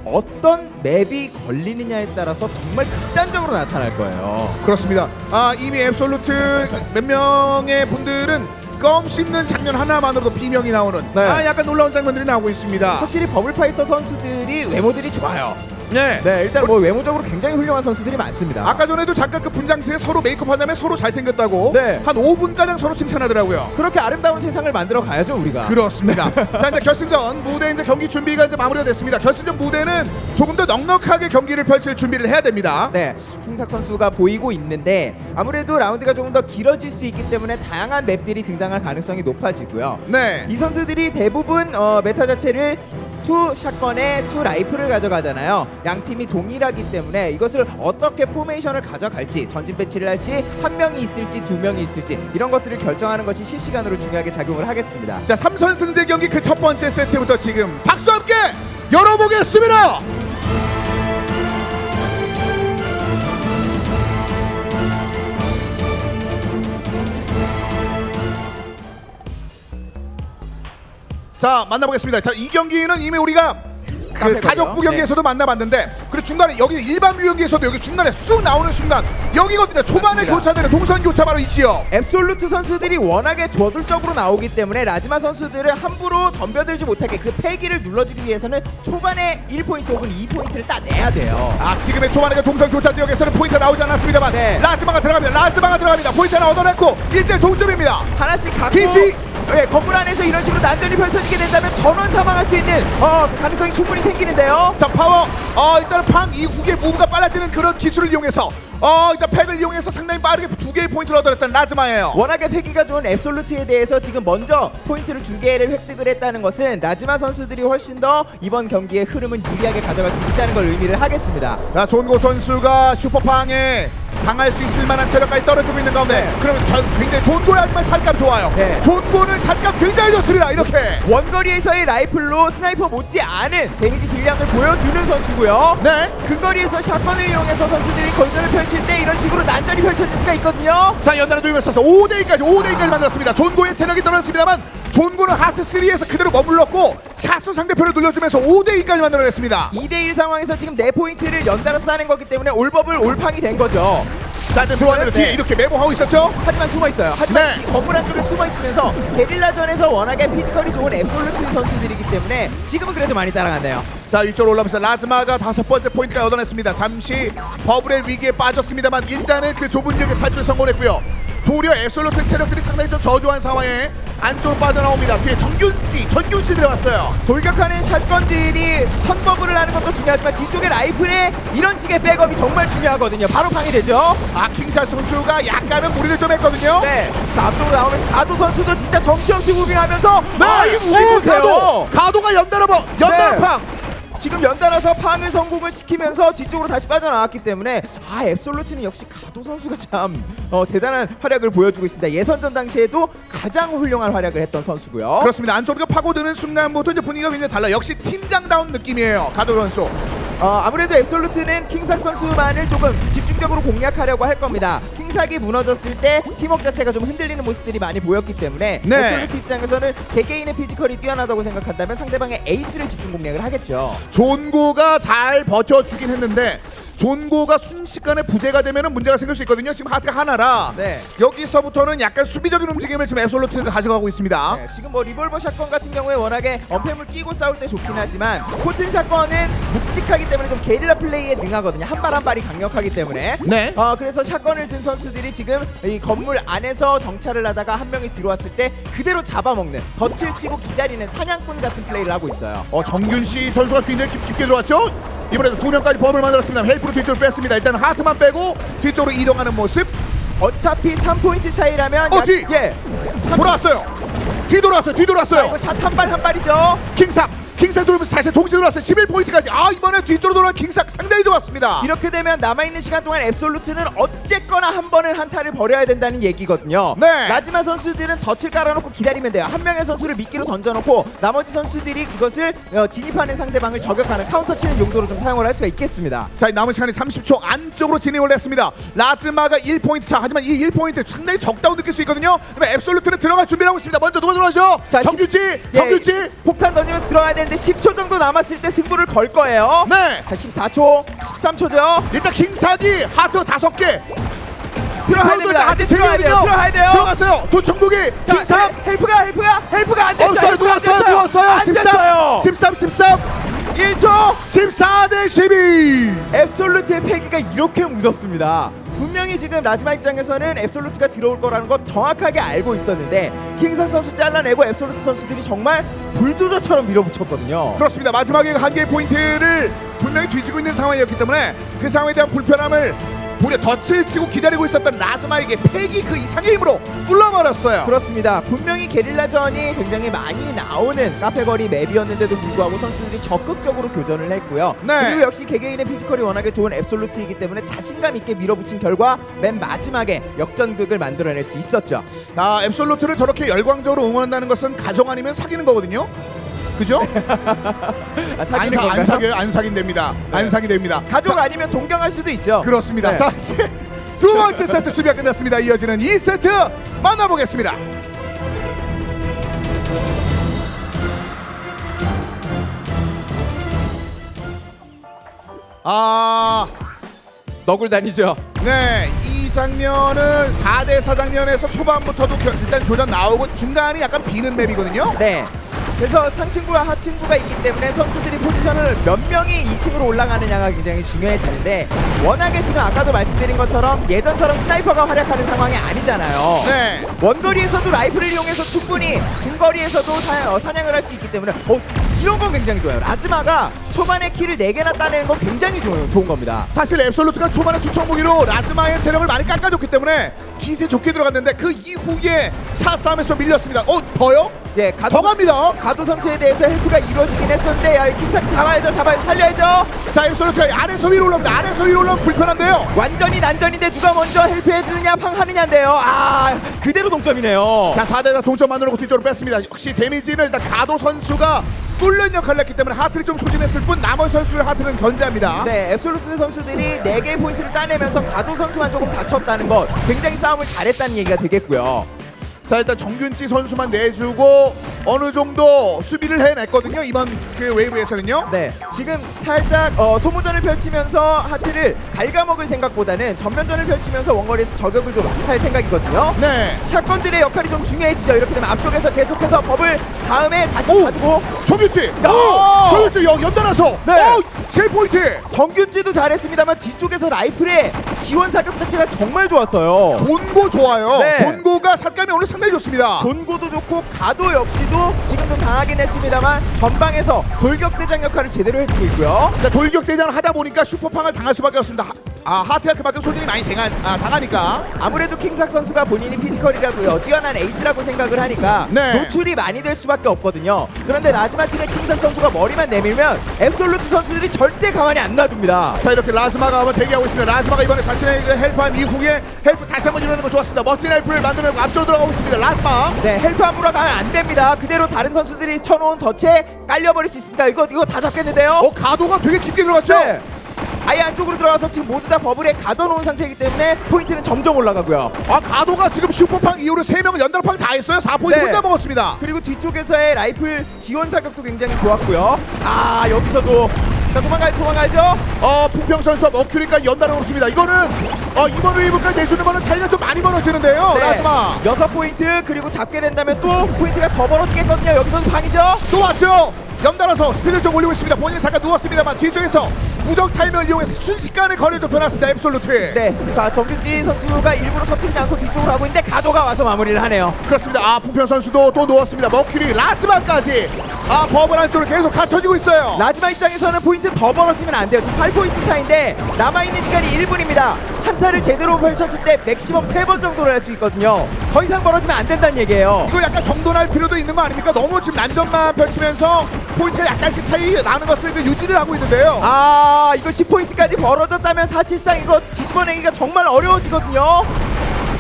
어떤 map이 걸리느냐에 따라서 정말 극단적으로 나타날 거예요. 그렇습니다. 아 이미 앱솔루트 몇 명의 분들은 껌 씹는 장면 하나만으로도 비명이 나오는 네. 아 약간 놀라운 장면들이 나오고 있습니다. 확실히 버블 파이터 선수들이 외모들이 좋아요. 네. 네, 일단 뭐 외모적으로 굉장히 훌륭한 선수들이 많습니다. 아까 전에도 잠깐 그 분장실에 서로 메이크업 한 다음에 서로 잘생겼다고 네. 한 5분 가량 서로 칭찬하더라고요. 그렇게 아름다운 세상을 만들어 가야죠 우리가. 그렇습니다. 자 이제 결승전 무대 이제 경기 준비가 이제 마무리가 됐습니다. 결승전 무대는 조금 더 넉넉하게 경기를 펼칠 준비를 해야 됩니다. 네, 킹샥 선수가 보이고 있는데 아무래도 라운드가 조금 더 길어질 수 있기 때문에 다양한 map들이 등장할 가능성이 높아지고요. 네. 이 선수들이 대부분 어, meta 자체를 two shotgun에 two rifle을 가져가잖아요. 양 팀이 동일하기 때문에 이것을 어떻게 포메이션을 가져갈지 전진 배치를 할지 한 명이 있을지 두 명이 있을지 이런 것들을 결정하는 것이 실시간으로 중요하게 작용을 하겠습니다. 자 3선 승제 경기 그 첫 번째 세트부터 지금 박수와 함께 열어보겠습니다. 자 만나보겠습니다. 자 이 경기는 이미 우리가 그. 가족부 경기에서도 만나봤는데 그리고 중간에 여기 일반 경기에서도 여기 중간에 쑥 나오는 순간 여기거든요. 초반에 맞습니다. 교차되는 동선 교차 바로 있지요. 앱솔루트 선수들이 워낙에 저돌적으로 나오기 때문에 라즈마 선수들을 함부로 덤벼들지 못하게 그 패기를 눌러주기 위해서는 초반에 1포인트 혹은 2포인트를 따내야 돼요. 아 지금의 초반에 그 동선 교차 지역에서는 포인트 나오지 않았습니다만 네. 라즈마가 들어갑니다. 라즈마가 들어갑니다. 포인트 하나 얻어냈고 1대 동점입니다. 하나씩 갖고. 네, 건물 안에서 이런 식으로 난전이 펼쳐지게 된다면 전원 사망할 수 있는 어, 가능성이 충분히 생기는데요. 자 파워 어 일단은 팡 이후에 move가 빨라지는 그런 기술을 이용해서 어 일단 팩을 이용해서 상당히 빠르게 두 개의 포인트를 얻어냈던 라즈마예요. 워낙에 패기가 좋은 앱솔루트에 대해서 지금 먼저 포인트를 두 개를 획득을 했다는 것은 라즈마 선수들이 훨씬 더 이번 경기의 흐름은 유리하게 가져갈 수 있다는 걸 의미를 하겠습니다. 자 존고 선수가 슈퍼팡에 당할 수 있을 만한 체력까지 떨어지고 있는 가운데 그러면 저 굉장히 존고의 하지만 shot감 좋아요. 네. 존고는 shot감 굉장히 좋습니다. 이렇게 원거리에서의 라이플로 sniper 못지 않은 damage 딜량을 보여주는 선수고요. 네. 근거리에서 shotgun을 이용해서 선수들이 격전을 펼칠 펼칠 때 이런 식으로 난전이 펼쳐질 수가 있거든요. 자 연달아 눕히면서 5대2까지 5대2까지 만들었습니다. 존고의 체력이 떨어졌습니다만 존고는 하트 3에서 그대로 머물렀고 샷수 상대편을 눌려주면서 5대2까지 만들어냈습니다. 2대1 상황에서 지금 네 포인트를 연달아서 따낸 거기 때문에 all bubble all팡이 된 거죠. 자 들어왔는데 뒤에 이렇게 매복하고 있었죠? 하지만 숨어 있어요. 하지만 네. 건물 안쪽에 숨어 있으면서 게릴라전에서 워낙에 physical이 좋은 앱솔루트 선수들이기 때문에 지금은 그래도 많이 따라갔네요. 자 위쪽으로 올라오면서 라즈마가 다섯 번째 포인트가 얻어냈습니다. 잠시 bubble의 위기에 빠졌습니다만 일단은 그 좁은 지역에 탈출 성공했고요. 도리어 앱솔루트 체력들이 상당히 좀 저조한 상황에 안쪽으로 빠져나옵니다. 뒤에 정균씨, 정균씨 들어갔어요. 돌격하는 shotgun들이 선bubble을 하는 것도 중요하지만 뒤쪽에 라이플에 이런 식의 백업이 정말 중요하거든요. 바로 방해되죠. 아 킹삭 선수가 약간은 무리를 좀 했거든요. 네. 자 앞쪽으로 나오면서 가도 선수도 진짜 정신없이 moving하면서 네. 아 이거 moving. 가도 가도가 연달아 버 연달아 네. 팡. 지금 연달아서 팡을 성공을 시키면서 뒤쪽으로 다시 빠져나왔기 때문에 아 앱솔루트는 역시 가도 선수가 참 어, 대단한 활약을 보여주고 있습니다. 예선전 당시에도 가장 훌륭한 활약을 했던 선수고요. 그렇습니다. 안쪽으로 파고드는 순간부터 이제 분위기가 굉장히 달라. 역시 팀장다운 느낌이에요. 가도 선수. 어, 아무래도 앱솔루트는 킹삭 선수만을 조금 집중적으로 공략하려고 할 겁니다. 킹삭이 무너졌을 때 팀워크 자체가 좀 흔들리는 모습들이 많이 보였기 때문에 네. 앱솔루트 입장에서는 개개인의 physical이 뛰어나다고 생각한다면 상대방의 에이스를 집중 공략을 하겠죠. 존고가 잘 버텨주긴 했는데 존고가 순식간에 부재가 되면 문제가 생길 수 있거든요. 지금 하트가 하나라. 네. 여기서부터는 약간 수비적인 움직임을 지금 앱솔루트가 가져가고 있습니다. 네, 지금 뭐 리볼버 shotgun 같은 경우에 워낙에 엄폐물 끼고 싸울 때 좋긴 하지만 코튼 shotgun은 묵직하기 때문에 좀 게릴라 플레이에 능하거든요. 한 발 한 발이 강력하기 때문에. 네. 어, 그래서 shotgun을 든 선수들이 지금 이 건물 안에서 정찰을 하다가 한 명이 들어왔을 때 그대로 잡아먹는 덫을 치고 기다리는 사냥꾼 같은 플레이를 하고 있어요. 어 정균 씨 선수가 굉장히 깊, 깊게 들어왔죠. 이번에도 두 명까지 bubble을 만들었습니다. help 로 뒤쪽으로 뺐습니다. 일단 하트만 빼고 뒤쪽으로 이동하는 모습. 어차피 3포인트 차이라면 어, 야- 뒤! 예. 돌아왔어요. 뒤 돌아왔어요. 뒤 돌아왔어요. 이거 샷 한 발 한 발이죠. 킹삭. 킹삭 들어오면서 다시 동시에 들어왔어요. 11포인트까지. 아 이번에 뒤쪽으로 돌아온 킹삭 상당히 좋았습니다. 이렇게 되면 남아있는 시간 동안 앱솔루트는 어쨌거나 한 번은 한타를 벌여야 된다는 얘기거든요. 네. 마지막 선수들은 덫을 깔아놓고 기다리면 돼요. 한 명의 선수를 미끼로 던져놓고 나머지 선수들이 그것을 어, 진입하는 상대방을 저격하는 카운터 치는 용도로 좀 사용을 할 수가 있겠습니다. 자 남은 시간이 30초 안쪽으로 진입을 했습니다. 라즈마가 1포인트 차 하지만 이 1포인트 상당히 적다고 느낄 수 있거든요. 앱솔루트는 들어갈 준비를 하고 있습니다. 먼저 누가 들어가죠? 자, 정균씨, 예, 정균씨. 폭탄 던지면서 들어가야 되는데 10초 정도 남았을 때 승부를 걸 거예요. 네. 자 14초, 13초죠. 일단 킹삭이 하트 다섯 개. 들어가야 됩니다. 하트 세. 개거든요. 들어가야 돼요. 들어갔어요. 자, 킹삭. hel- help가 help가 help가 안 됐어요. 없어요. help가 안 누웠어요. 됐어요. 누웠어요. 안 13, 됐어요. 13, 13, 1초. 14 대 12. 앱솔루트의 패기가 이렇게 무섭습니다. 분명히 지금 라즈마 입장에서는 앱솔루트가 들어올 거라는 거 정확하게 알고 있었는데 킹사 선수 잘라내고 앱솔루트 선수들이 정말 불도저처럼 밀어붙였거든요. 그렇습니다. 마지막에 한 개의 포인트를 분명히 뒤지고 있는 상황이었기 때문에 그 상황에 대한 불편함을 무려 덫을 치고 기다리고 있었던 라즈마에게 패기 그 이상의 힘으로 뚫어버렸어요. 그렇습니다. 분명히 게릴라전이 굉장히 많이 나오는 카페거리 맵이었는데도 불구하고 선수들이 적극적으로 교전을 했고요. 네. 그리고 역시 개개인의 피지컬이 워낙에 좋은 앱솔루트이기 때문에 자신감 있게 밀어붙인 결과 맨 마지막에 역전극을 만들어낼 수 있었죠. 아, 앱솔루트를 저렇게 열광적으로 응원한다는 것은 가정 아니면 사귀는 거거든요. 그죠? 아, 안, 사, 안? 사귀어요. 안 사귄 됩니다. 안 사귄 됩니다. 가족 아니면 동경할 수도 있죠. 그렇습니다. 네. 자, 이제 두 번째 세트 준비가 끝났습니다. 이어지는 2세트 만나보겠습니다. 아, 너굴 다니죠. 네, 이 장면은 4대4 장면에서 초반부터도 겨- 일단 교전 나오고 중간이 약간 비는 맵이거든요. 네. 그래서 상층구와 하층구가 있기 때문에 선수들이 포지션을 몇 명이 2층으로 올라가느냐가 굉장히 중요해지는데 워낙에 지금 아까도 말씀드린 것처럼 예전처럼 sniper가 활약하는 상황이 아니잖아요. 네. 원거리에서도 라이플을 이용해서 충분히 중거리에서도 사, 어, 사냥을 할 수 있기 때문에 어, 이런 건 굉장히 좋아요. 라즈마가 초반에 kill을 4개나 따내는 건 굉장히 좋은, 좋은 겁니다. 사실 앱솔루트가 초반에 투척 무기로 라즈마의 세력을 많이 깎아줬기 때문에 기세 좋게 들어갔는데 그 이후에 샷 싸움에서 밀렸습니다. 어, 더요? 예, 가도, 더 갑니다. 가도 선수에 대해서 help가 이루어지긴 했었는데 야, 킹삭 잡아야죠, 잡아야 살려야죠. 자, 앱솔루트 아래서 위로 올라옵니다. 아래서 위로 올라오면 불편한데요. 완전히 난전인데 누가 먼저 help해주느냐 팡 하느냐인데요. 아 그대로 동점이네요. 자 4대4 동점 만들어놓고 뒤쪽으로 뺐습니다 역시 damage를 일단 가도 선수가 뚫는 역할을 했기 때문에 하트를 좀 소진했을 뿐 나머지 선수의 하트는 건재합니다. 네, 앱솔루트 선수들이 4개의 포인트를 따내면서 가도 선수만 조금 다쳤다는 것 굉장히 싸움을 잘했다는 얘기가 되겠고요. 자 일단 정균지 선수만 내주고 어느 정도 수비를 해냈거든요 이번 그 웨이브에서는요. 네, 지금 살짝 어, 소모전을 펼치면서 하트를 갉아먹을 생각보다는 전면전을 펼치면서 원거리에서 저격을 좀 할 생각이거든요. 네. 샷건들의 역할이 좀 중요해지죠. 이렇게 되면 앞쪽에서 계속해서 버블 다음에 다시 가두고 정균지, 야! 오! 정균지 여, 연달아서 네. 오! 제 포인트. 정균지도 잘했습니다만 뒤쪽에서 라이플의 지원 사격 자체가 정말 좋았어요. 존고 좋아요. 네. 존고가 shot감이 오늘 상당히 좋습니다. 존고도 좋고 가도 역시도 지금 좀 당하긴 했습니다만 전방에서 돌격대장 역할을 제대로 해주고 있고요. 자, 돌격 대전을 하다 보니까 슈퍼팡을 당할 수밖에 없습니다. 하- 아 하트가 그만큼 소진이 많이 당한, 아, 당하니까. 아무래도 킹삭 선수가 본인이 physical이라고요 뛰어난 에이스라고 생각을 하니까 네. 노출이 많이 될 수밖에 없거든요. 그런데 라즈마 팀의 킹삭 선수가 머리만 내밀면 앱솔루트 선수들이 절대 가만히 안 놔둡니다. 자 이렇게 라즈마가 한번 대기하고 있습니다. 라즈마가 이번에 자신의 help한 이후에 help 다시 한번 이루는 거 좋았습니다. 멋진 help를 만들어내고 앞쪽으로 들어가고 있습니다. 라즈마. 네, help 함부로 가면 안 됩니다. 그대로 다른 선수들이 쳐놓은 덫에 깔려버릴 수 있으니까 이거 이거 다 잡겠는데요. 어 가도가 되게 깊게 들어갔죠. 네. 아예 안쪽으로 들어가서 지금 모두 다 버블에 가둬놓은 상태이기 때문에 포인트는 점점 올라가고요. 아 가도가 지금 슈퍼팡 이후로 세 명을 연달팡 다 했어요. 4포인트 네. 혼자 먹었습니다. 그리고 뒤쪽에서의 라이플 지원 사격도 굉장히 좋았고요. 아 여기서도 자 도망가요 도망가죠. 어 풍평 선수와 머큐리까지 연달아 놓습니다. 이거는 어 이번 웨이브까지 내주는 거는 차이가 좀 많이 벌어지는데요. 네. 라스마 여섯 포인트 그리고 잡게 된다면 또 포인트가 더 벌어지겠거든요. 여기서도 팡이죠. 또 왔죠. 연달아서 스피드를 좀 올리고 있습니다. 본인은 잠깐 누웠습니다만 뒤쪽에서 무적 타이밍을 이용해서 순식간에 거리를 좁혀놨습니다. 앱솔루트. 네, 자 정균지 선수가 일부러 터뜨리지 않고 뒤쪽으로 하고 있는데 가도가 와서 마무리를 하네요. 그렇습니다. 아 풍평 선수도 또 누웠습니다. 머큐리 라스마까지 아 버블 안쪽으로 계속 갇혀지고 있어요. 라즈마 입장에서는 포인트 더 벌어지면 안 돼요. 지금 8포인트 차인데 남아있는 시간이 1분입니다. 한타를 제대로 펼쳤을 때 maximum 3번 정도를 할 수 있거든요. 더 이상 벌어지면 안 된다는 얘기예요. 이거 약간 정돈할 필요도 있는 거 아닙니까? 너무 지금 난전만 펼치면서 포인트가 약간씩 차이 나는 것을 그 유지를 하고 있는데요. 아 이거 10포인트까지 벌어졌다면 사실상 이거 뒤집어내기가 정말 어려워지거든요.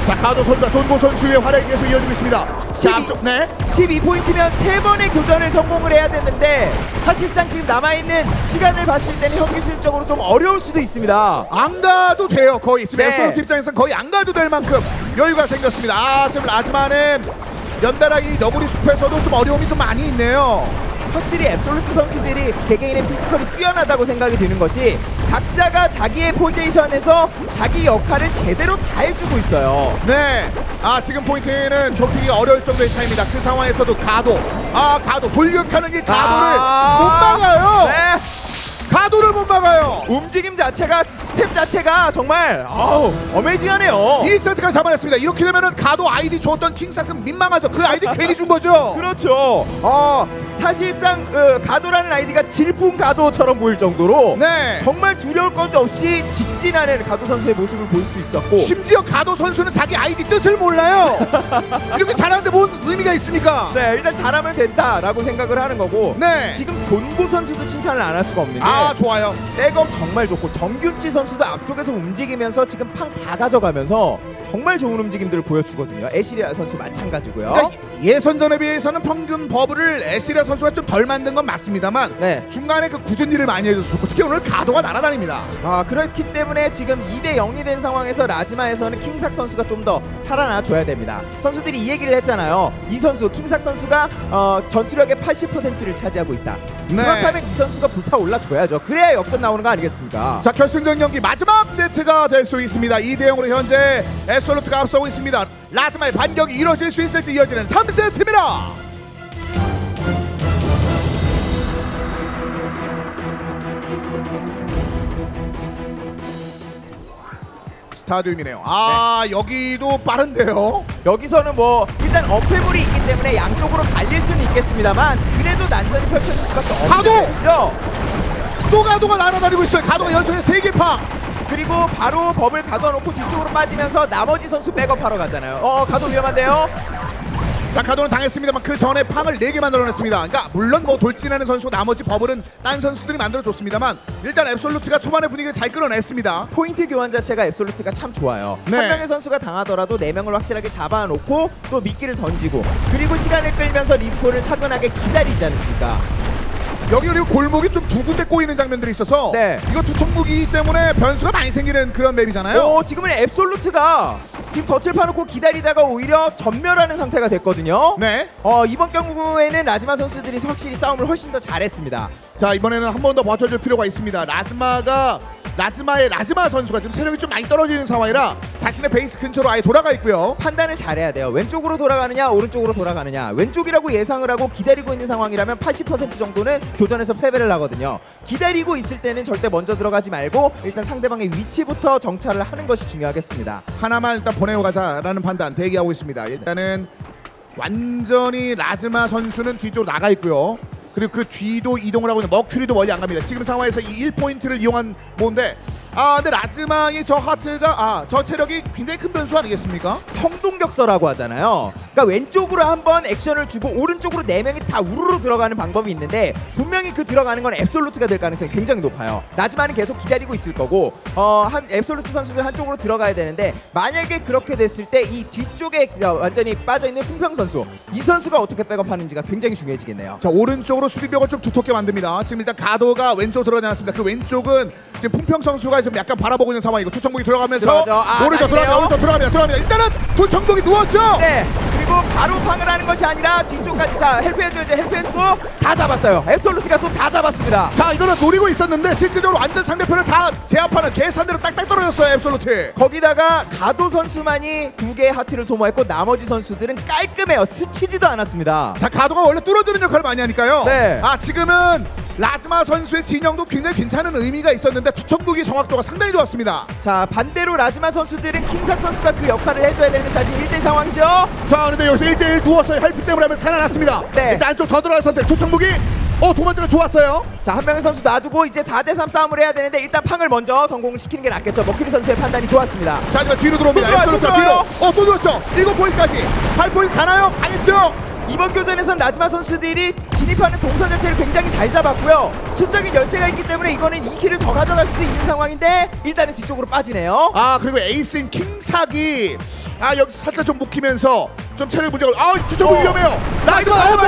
자 가도 선수와 존고 선수의 활약이 계속 이어지고 있습니다. 자 앞쪽 네. 12포인트면 3번의 교전을 성공을 해야 되는데 사실상 지금 남아있는 시간을 봤을 때는 현실적으로 좀 어려울 수도 있습니다. 안 가도 돼요 거의 지금 네. 앱솔루트 입장에서는 거의 안 가도 될 만큼 여유가 생겼습니다. 아 지금 라즈마는 연달아 이 너구리 숲에서도 좀 어려움이 좀 많이 있네요. 확실히 앱솔루트 선수들이 개개인의 physical이 뛰어나다고 생각이 드는 것이 각자가 자기의 포지션에서 자기 역할을 제대로 다 해주고 있어요. 네. 아 지금 포인트는 좁히기 어려울 정도의 차이입니다. 그 상황에서도 가도 아 가도 돌격하는 이 가도를 아. 못 막아요. 네. 가도를 못 막아요. 움직임 자체가 스텝 자체가 정말 아우 amazing하네요. 이 세트까지 잡아냈습니다. 이렇게 되면은 가도 아이디 줬던 킹삭은 민망하죠. 그 아이디 괜히 준 거죠. 그렇죠. 어 사실상 어, 가도라는 아이디가 질풍 가도처럼 보일 정도로 네. 정말 두려울 것도 없이 직진하는 가도 선수의 모습을 볼 수 있었고 심지어 가도 선수는 자기 아이디 뜻을 몰라요. 이렇게 잘하는데 뭔 의미가 있습니까? 네 일단 잘하면 된다라고 생각을 하는 거고 네. 지금 존고 선수도 칭찬을 안 할 수가 없는 게 아 좋아요. 백업 정말 좋고 정균지 선수도 앞쪽에서 움직이면서 지금 팡 다 가져가면서 정말 좋은 움직임들을 보여주거든요. 에시리아 선수 마찬가지고요. 그러니까 예선전에 비해서는 평균 버블을 에시라 선수가 좀 덜 만든 건 맞습니다만 네. 중간에 그 굳은 일을 많이 해줬었고 특히 오늘 가도가 날아다닙니다. 아 그렇기 때문에 지금 2대 0이 된 상황에서 라즈마에서는 킹삭 선수가 좀 더 살아나 줘야 됩니다. 선수들이 이 얘기를 했잖아요. 이 선수 킹삭 선수가 어, 전투력의 80%를 차지하고 있다. 네. 그렇다면 이 선수가 불타 올라 줘야죠. 그래야 역전 나오는 거 아니겠습니까? 자 결승전 경기 마지막 세트가 될 수 있습니다. 2대 0으로 현재 앱솔루트가 앞서고 있습니다. 라즈마의 반격이 이뤄질 수 있을지 이어지는 3세트입니다. 스타디움이네요. 아 여기도 빠른데요. 여기서는 뭐 일단 어폐물이 있기 때문에 양쪽으로 갈릴 수는 있겠습니다만 그래도 난전이 펼쳐질 수밖에 없는 가도! 죠또 가도가 날아다니고 있어요. 가도가 연속에 3개 팡. 그리고 바로 법을 가둬놓고 뒤쪽으로 빠지면서 나머지 선수 백업하러 가잖아요. 어 가도 위험한데요. 자 가도는 당했습니다만 그 전에 팡을 4개 만들어냈습니다. 그러니까 물론 뭐 돌진하는 선수고 나머지 버블은 딴 선수들이 만들어줬습니다만 일단 앱솔루트가 초반의 분위기를 잘 끌어냈습니다. 포인트 교환 자체가 앱솔루트가 참 좋아요. 네. 한 명의 선수가 당하더라도 네 명을 확실하게 잡아놓고 또 미끼를 던지고 그리고 시간을 끌면서 respawn을 차근하게 기다리지 않습니까? 여기 그리고 골목이 좀 두 군데 꼬이는 장면들이 있어서 네. 이거 투척무기 때문에 변수가 많이 생기는 그런 맵이잖아요. 어, 지금은 앱솔루트가 지금 덫을 파놓고 기다리다가 오히려 전멸하는 상태가 됐거든요. 네. 어, 이번 경우에는 라즈마 선수들이 확실히 싸움을 훨씬 더 잘했습니다. 자 이번에는 한 번 더 버텨줄 필요가 있습니다. 라즈마가 라즈마의 라즈마 선수가 지금 체력이 좀 많이 떨어지는 상황이라 자신의 베이스 근처로 아예 돌아가 있고요. 판단을 잘해야 돼요. 왼쪽으로 돌아가느냐, 오른쪽으로 돌아가느냐. 왼쪽이라고 예상을 하고 기다리고 있는 상황이라면 80% 정도는 교전에서 패배를 하거든요. 기다리고 있을 때는 절대 먼저 들어가지 말고 일단 상대방의 위치부터 정찰을 하는 것이 중요하겠습니다. 하나만 일단 보내고 가자라는 판단 대기하고 있습니다. 일단은 완전히 라즈마 선수는 뒤쪽으로 나가 있고요. 그리고 그 뒤도 이동을 하고 있는 머큐리도 멀리 안 갑니다. 지금 상황에서 이 1포인트를 이용한 뭔데 아 근데 라즈마의 저 하트가 아 저 체력이 굉장히 큰 변수 아니겠습니까? 성동격서라고 하잖아요. 그러니까 왼쪽으로 한번 액션을 주고 오른쪽으로 네 명이 다 우르르 들어가는 방법이 있는데 분명히 그 들어가는 건 앱솔루트가 될 가능성이 굉장히 높아요. 나지만은 계속 기다리고 있을 거고 어 한 앱솔루트 선수들 한쪽으로 들어가야 되는데 만약에 그렇게 됐을 때 이 뒤쪽에 완전히 빠져 있는 풍평 선수 이 선수가 어떻게 백업하는지가 굉장히 중요해지겠네요. 자 오른쪽으로 수비벽을 좀 두텁게 만듭니다. 지금 일단 가도가 왼쪽으로 들어가지 않았습니다. 그 왼쪽은 지금 풍평 선수가 좀 약간 바라보고 있는 상황이고 투청국이 들어가면서. 아, 오른쪽 나이네요. 들어갑니다. 오른쪽 들어갑니다. 들어갑니다. 일단은 투청국이 누웠죠. 네. 그리고 바로 방을 하는 것이 아니라 뒤쪽까지 자 헬프해줘야죠. 헬프해주고 다 잡았어요. 앱솔루트가 또 다 잡았습니다. 자 이거는 노리고 있었는데 실질적으로 완전 상대편을 다 제압하는 계산대로 딱딱 떨어졌어요. 앱솔루트. 거기다가 가도 선수만이 두 개의 하트를 소모했고 나머지 선수들은 깔끔해요. 스치지도 않았습니다. 자 가도가 원래 뚫어주는 역할을 많이 하니까요. 네. 아 지금은 라즈마 선수의 진영도 굉장히 괜찮은 의미가 있었는데 투척무기 정확도가 상당히 좋았습니다. 자 반대로 라즈마 선수들은 킹삭 선수가 그 역할을 해줘야 되는데 자 지금 1대 상황이죠. 자 그런데 여기서 1대1 누웠어요. help 때문에 하면 살아났습니다. 네. 일단 안쪽 더 들어갈 선택. 투척무기 어 도만자가 좋았어요. 자 한 명의 선수 놔두고 이제 4대3 싸움을 해야 되는데 일단 팡을 먼저 성공시키는 게 낫겠죠. 머큐리 선수의 판단이 좋았습니다. 자 하지만 뒤로 들어옵니다. 또 들어와요, 또 뒤로. 들어와요. 어또 들었죠. 7포인트까지. 8포인트 가나요? 가겠죠. 이번 교전에선 라즈마 선수들이 진입하는 동선 자체를 굉장히 잘 잡았고요. 수적인 열세가 있기 때문에 이거는 2kill을 더 가져갈 수도 있는 상황인데 일단은 뒤쪽으로 빠지네요. 아 그리고 에이스인 킹삭이 아 여기 살짝 좀 묵히면서 좀 체력 문제가 아 주청국 어. 위험해요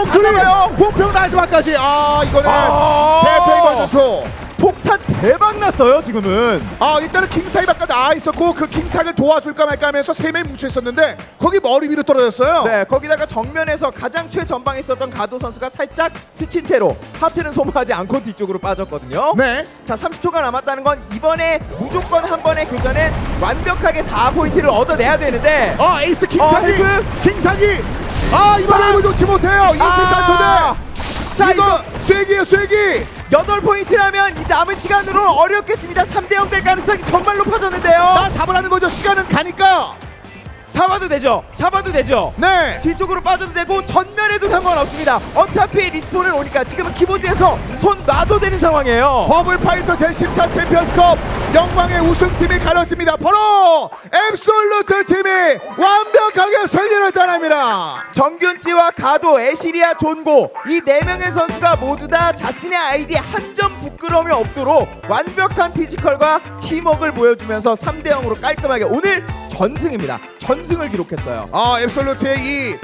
목소리 잠깐만요. 본평 라이즈마까지 아 이거는 아. 대패 전투 폭탄 대박 났어요 지금은. 아 일단은 킹삭이 바깥 나와 있었고 그 킹삭을 도와줄까 말까 하면서 세 명이 뭉쳐 있었는데 거기 머리 위로 떨어졌어요 네, 거기다가 정면에서 가장 최전방에 있었던 가도 선수가 살짝 스친 채로 하트는 소모하지 않고 뒤쪽으로 빠졌거든요. 네. 자, 30초가 남았다는 건 이번에 무조건 한 번의 교전은 완벽하게 4포인트를 얻어내야 되는데 아 에이스 킹삭이 어, help. 킹삭이 아 이번에 을 좋지 못해요 24초대 아. 자, 이거 쐐기예요 쐐기 8포인트라면 이 남은 시간으로 어렵겠습니다. 3대 0 될 가능성이 정말 높아졌는데요. 나 잡으라는 거죠 시간은 가니까 잡아도 되죠. 잡아도 되죠. 네 뒤쪽으로 빠져도 되고 전면에도 상관없습니다. 어차피 respawn을 오니까 지금은 키보드에서 손 놔도 되는 상황이에요. 버블 파이터 제10차 챔피언스컵 영광의 우승팀이 가려집니다. 바로 앱솔루트 팀이 완벽하게 승리를 따냅니다. 정균지와 가도, 에시리아, 존고 이 네 명의 선수가 모두 다 자신의 아이디에 한 점 부끄러움이 없도록 완벽한 physical과 팀워크를 보여주면서 3대 0으로 깔끔하게 오늘 전승입니다. 전승을 기록했어요. 아 앱솔루트의 이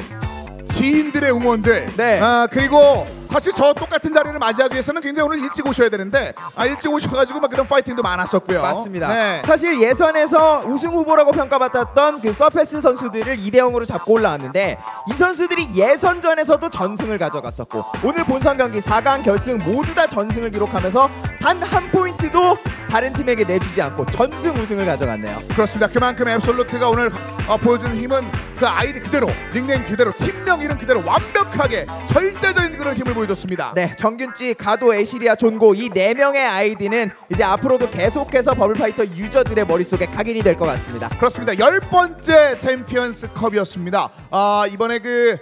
지인들의 응원들 네. 아 그리고 사실 저 똑같은 자리를 맞이하기 위해서는 굉장히 오늘 일찍 오셔야 되는데 아 일찍 오셔가지고 막 그런 파이팅도 많았었고요. 맞습니다. 네. 사실 예선에서 우승 후보라고 평가받았던 그 서페스 선수들을 2대 0으로 잡고 올라왔는데 이 선수들이 예선전에서도 전승을 가져갔었고 오늘 본선 경기 4강 결승 모두 다 전승을 기록하면서 단 한 포인트도 다른 팀에게 내주지 않고 전승 우승을 가져갔네요. 그렇습니다. 그만큼 앱솔루트가 오늘 어, 보여주는 힘은 그 아이디 그대로 닉네임 그대로 팀명 이름 그대로 완벽하게 절대적인 그런 힘을 보여 줬습니다. 네, 정균지, 가도, 에시리아, 존고 이 네 명의 아이디는 이제 앞으로도 계속해서 버블파이터 유저들의 머릿속에 각인이 될 것 같습니다. 그렇습니다. 열 번째 챔피언스 컵이었습니다. 아 이번에 그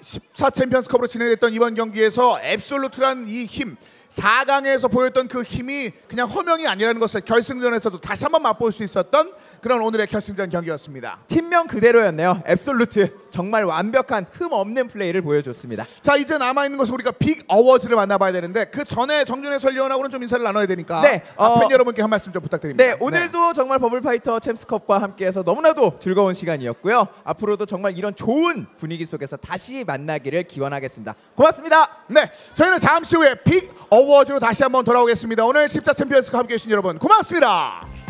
14 챔피언스컵으로 진행됐던 이번 경기에서 앱솔루트란 이 힘 4강에서 보였던 그 힘이 그냥 허명이 아니라는 것을 결승전에서도 다시 한번 맛볼 수 있었던 그런 오늘의 결승전 경기였습니다. 팀명 그대로였네요. 앱솔루트 정말 완벽한 흠 없는 플레이를 보여줬습니다. 자 이제 남아 있는 것은 우리가 빅 어워즈를 만나봐야 되는데 그 전에 정준혜 해설위원하고는 좀 인사를 나눠야 되니까 네, 아, 어, 팬 여러분께 한 말씀 좀 부탁드립니다. 네, 오늘도 정말 버블파이터 챔스컵과 함께해서 너무나도 즐거운 시간이었고요. 앞으로도 정말 이런 좋은 분위기 속에서 다시 만나기를 기원하겠습니다. 고맙습니다. 네, 저희는 잠시 후에 빅 어워즈로 다시 한번 돌아오겠습니다. 오늘 십차 챔피언스컵 함께해 주신 여러분 고맙습니다.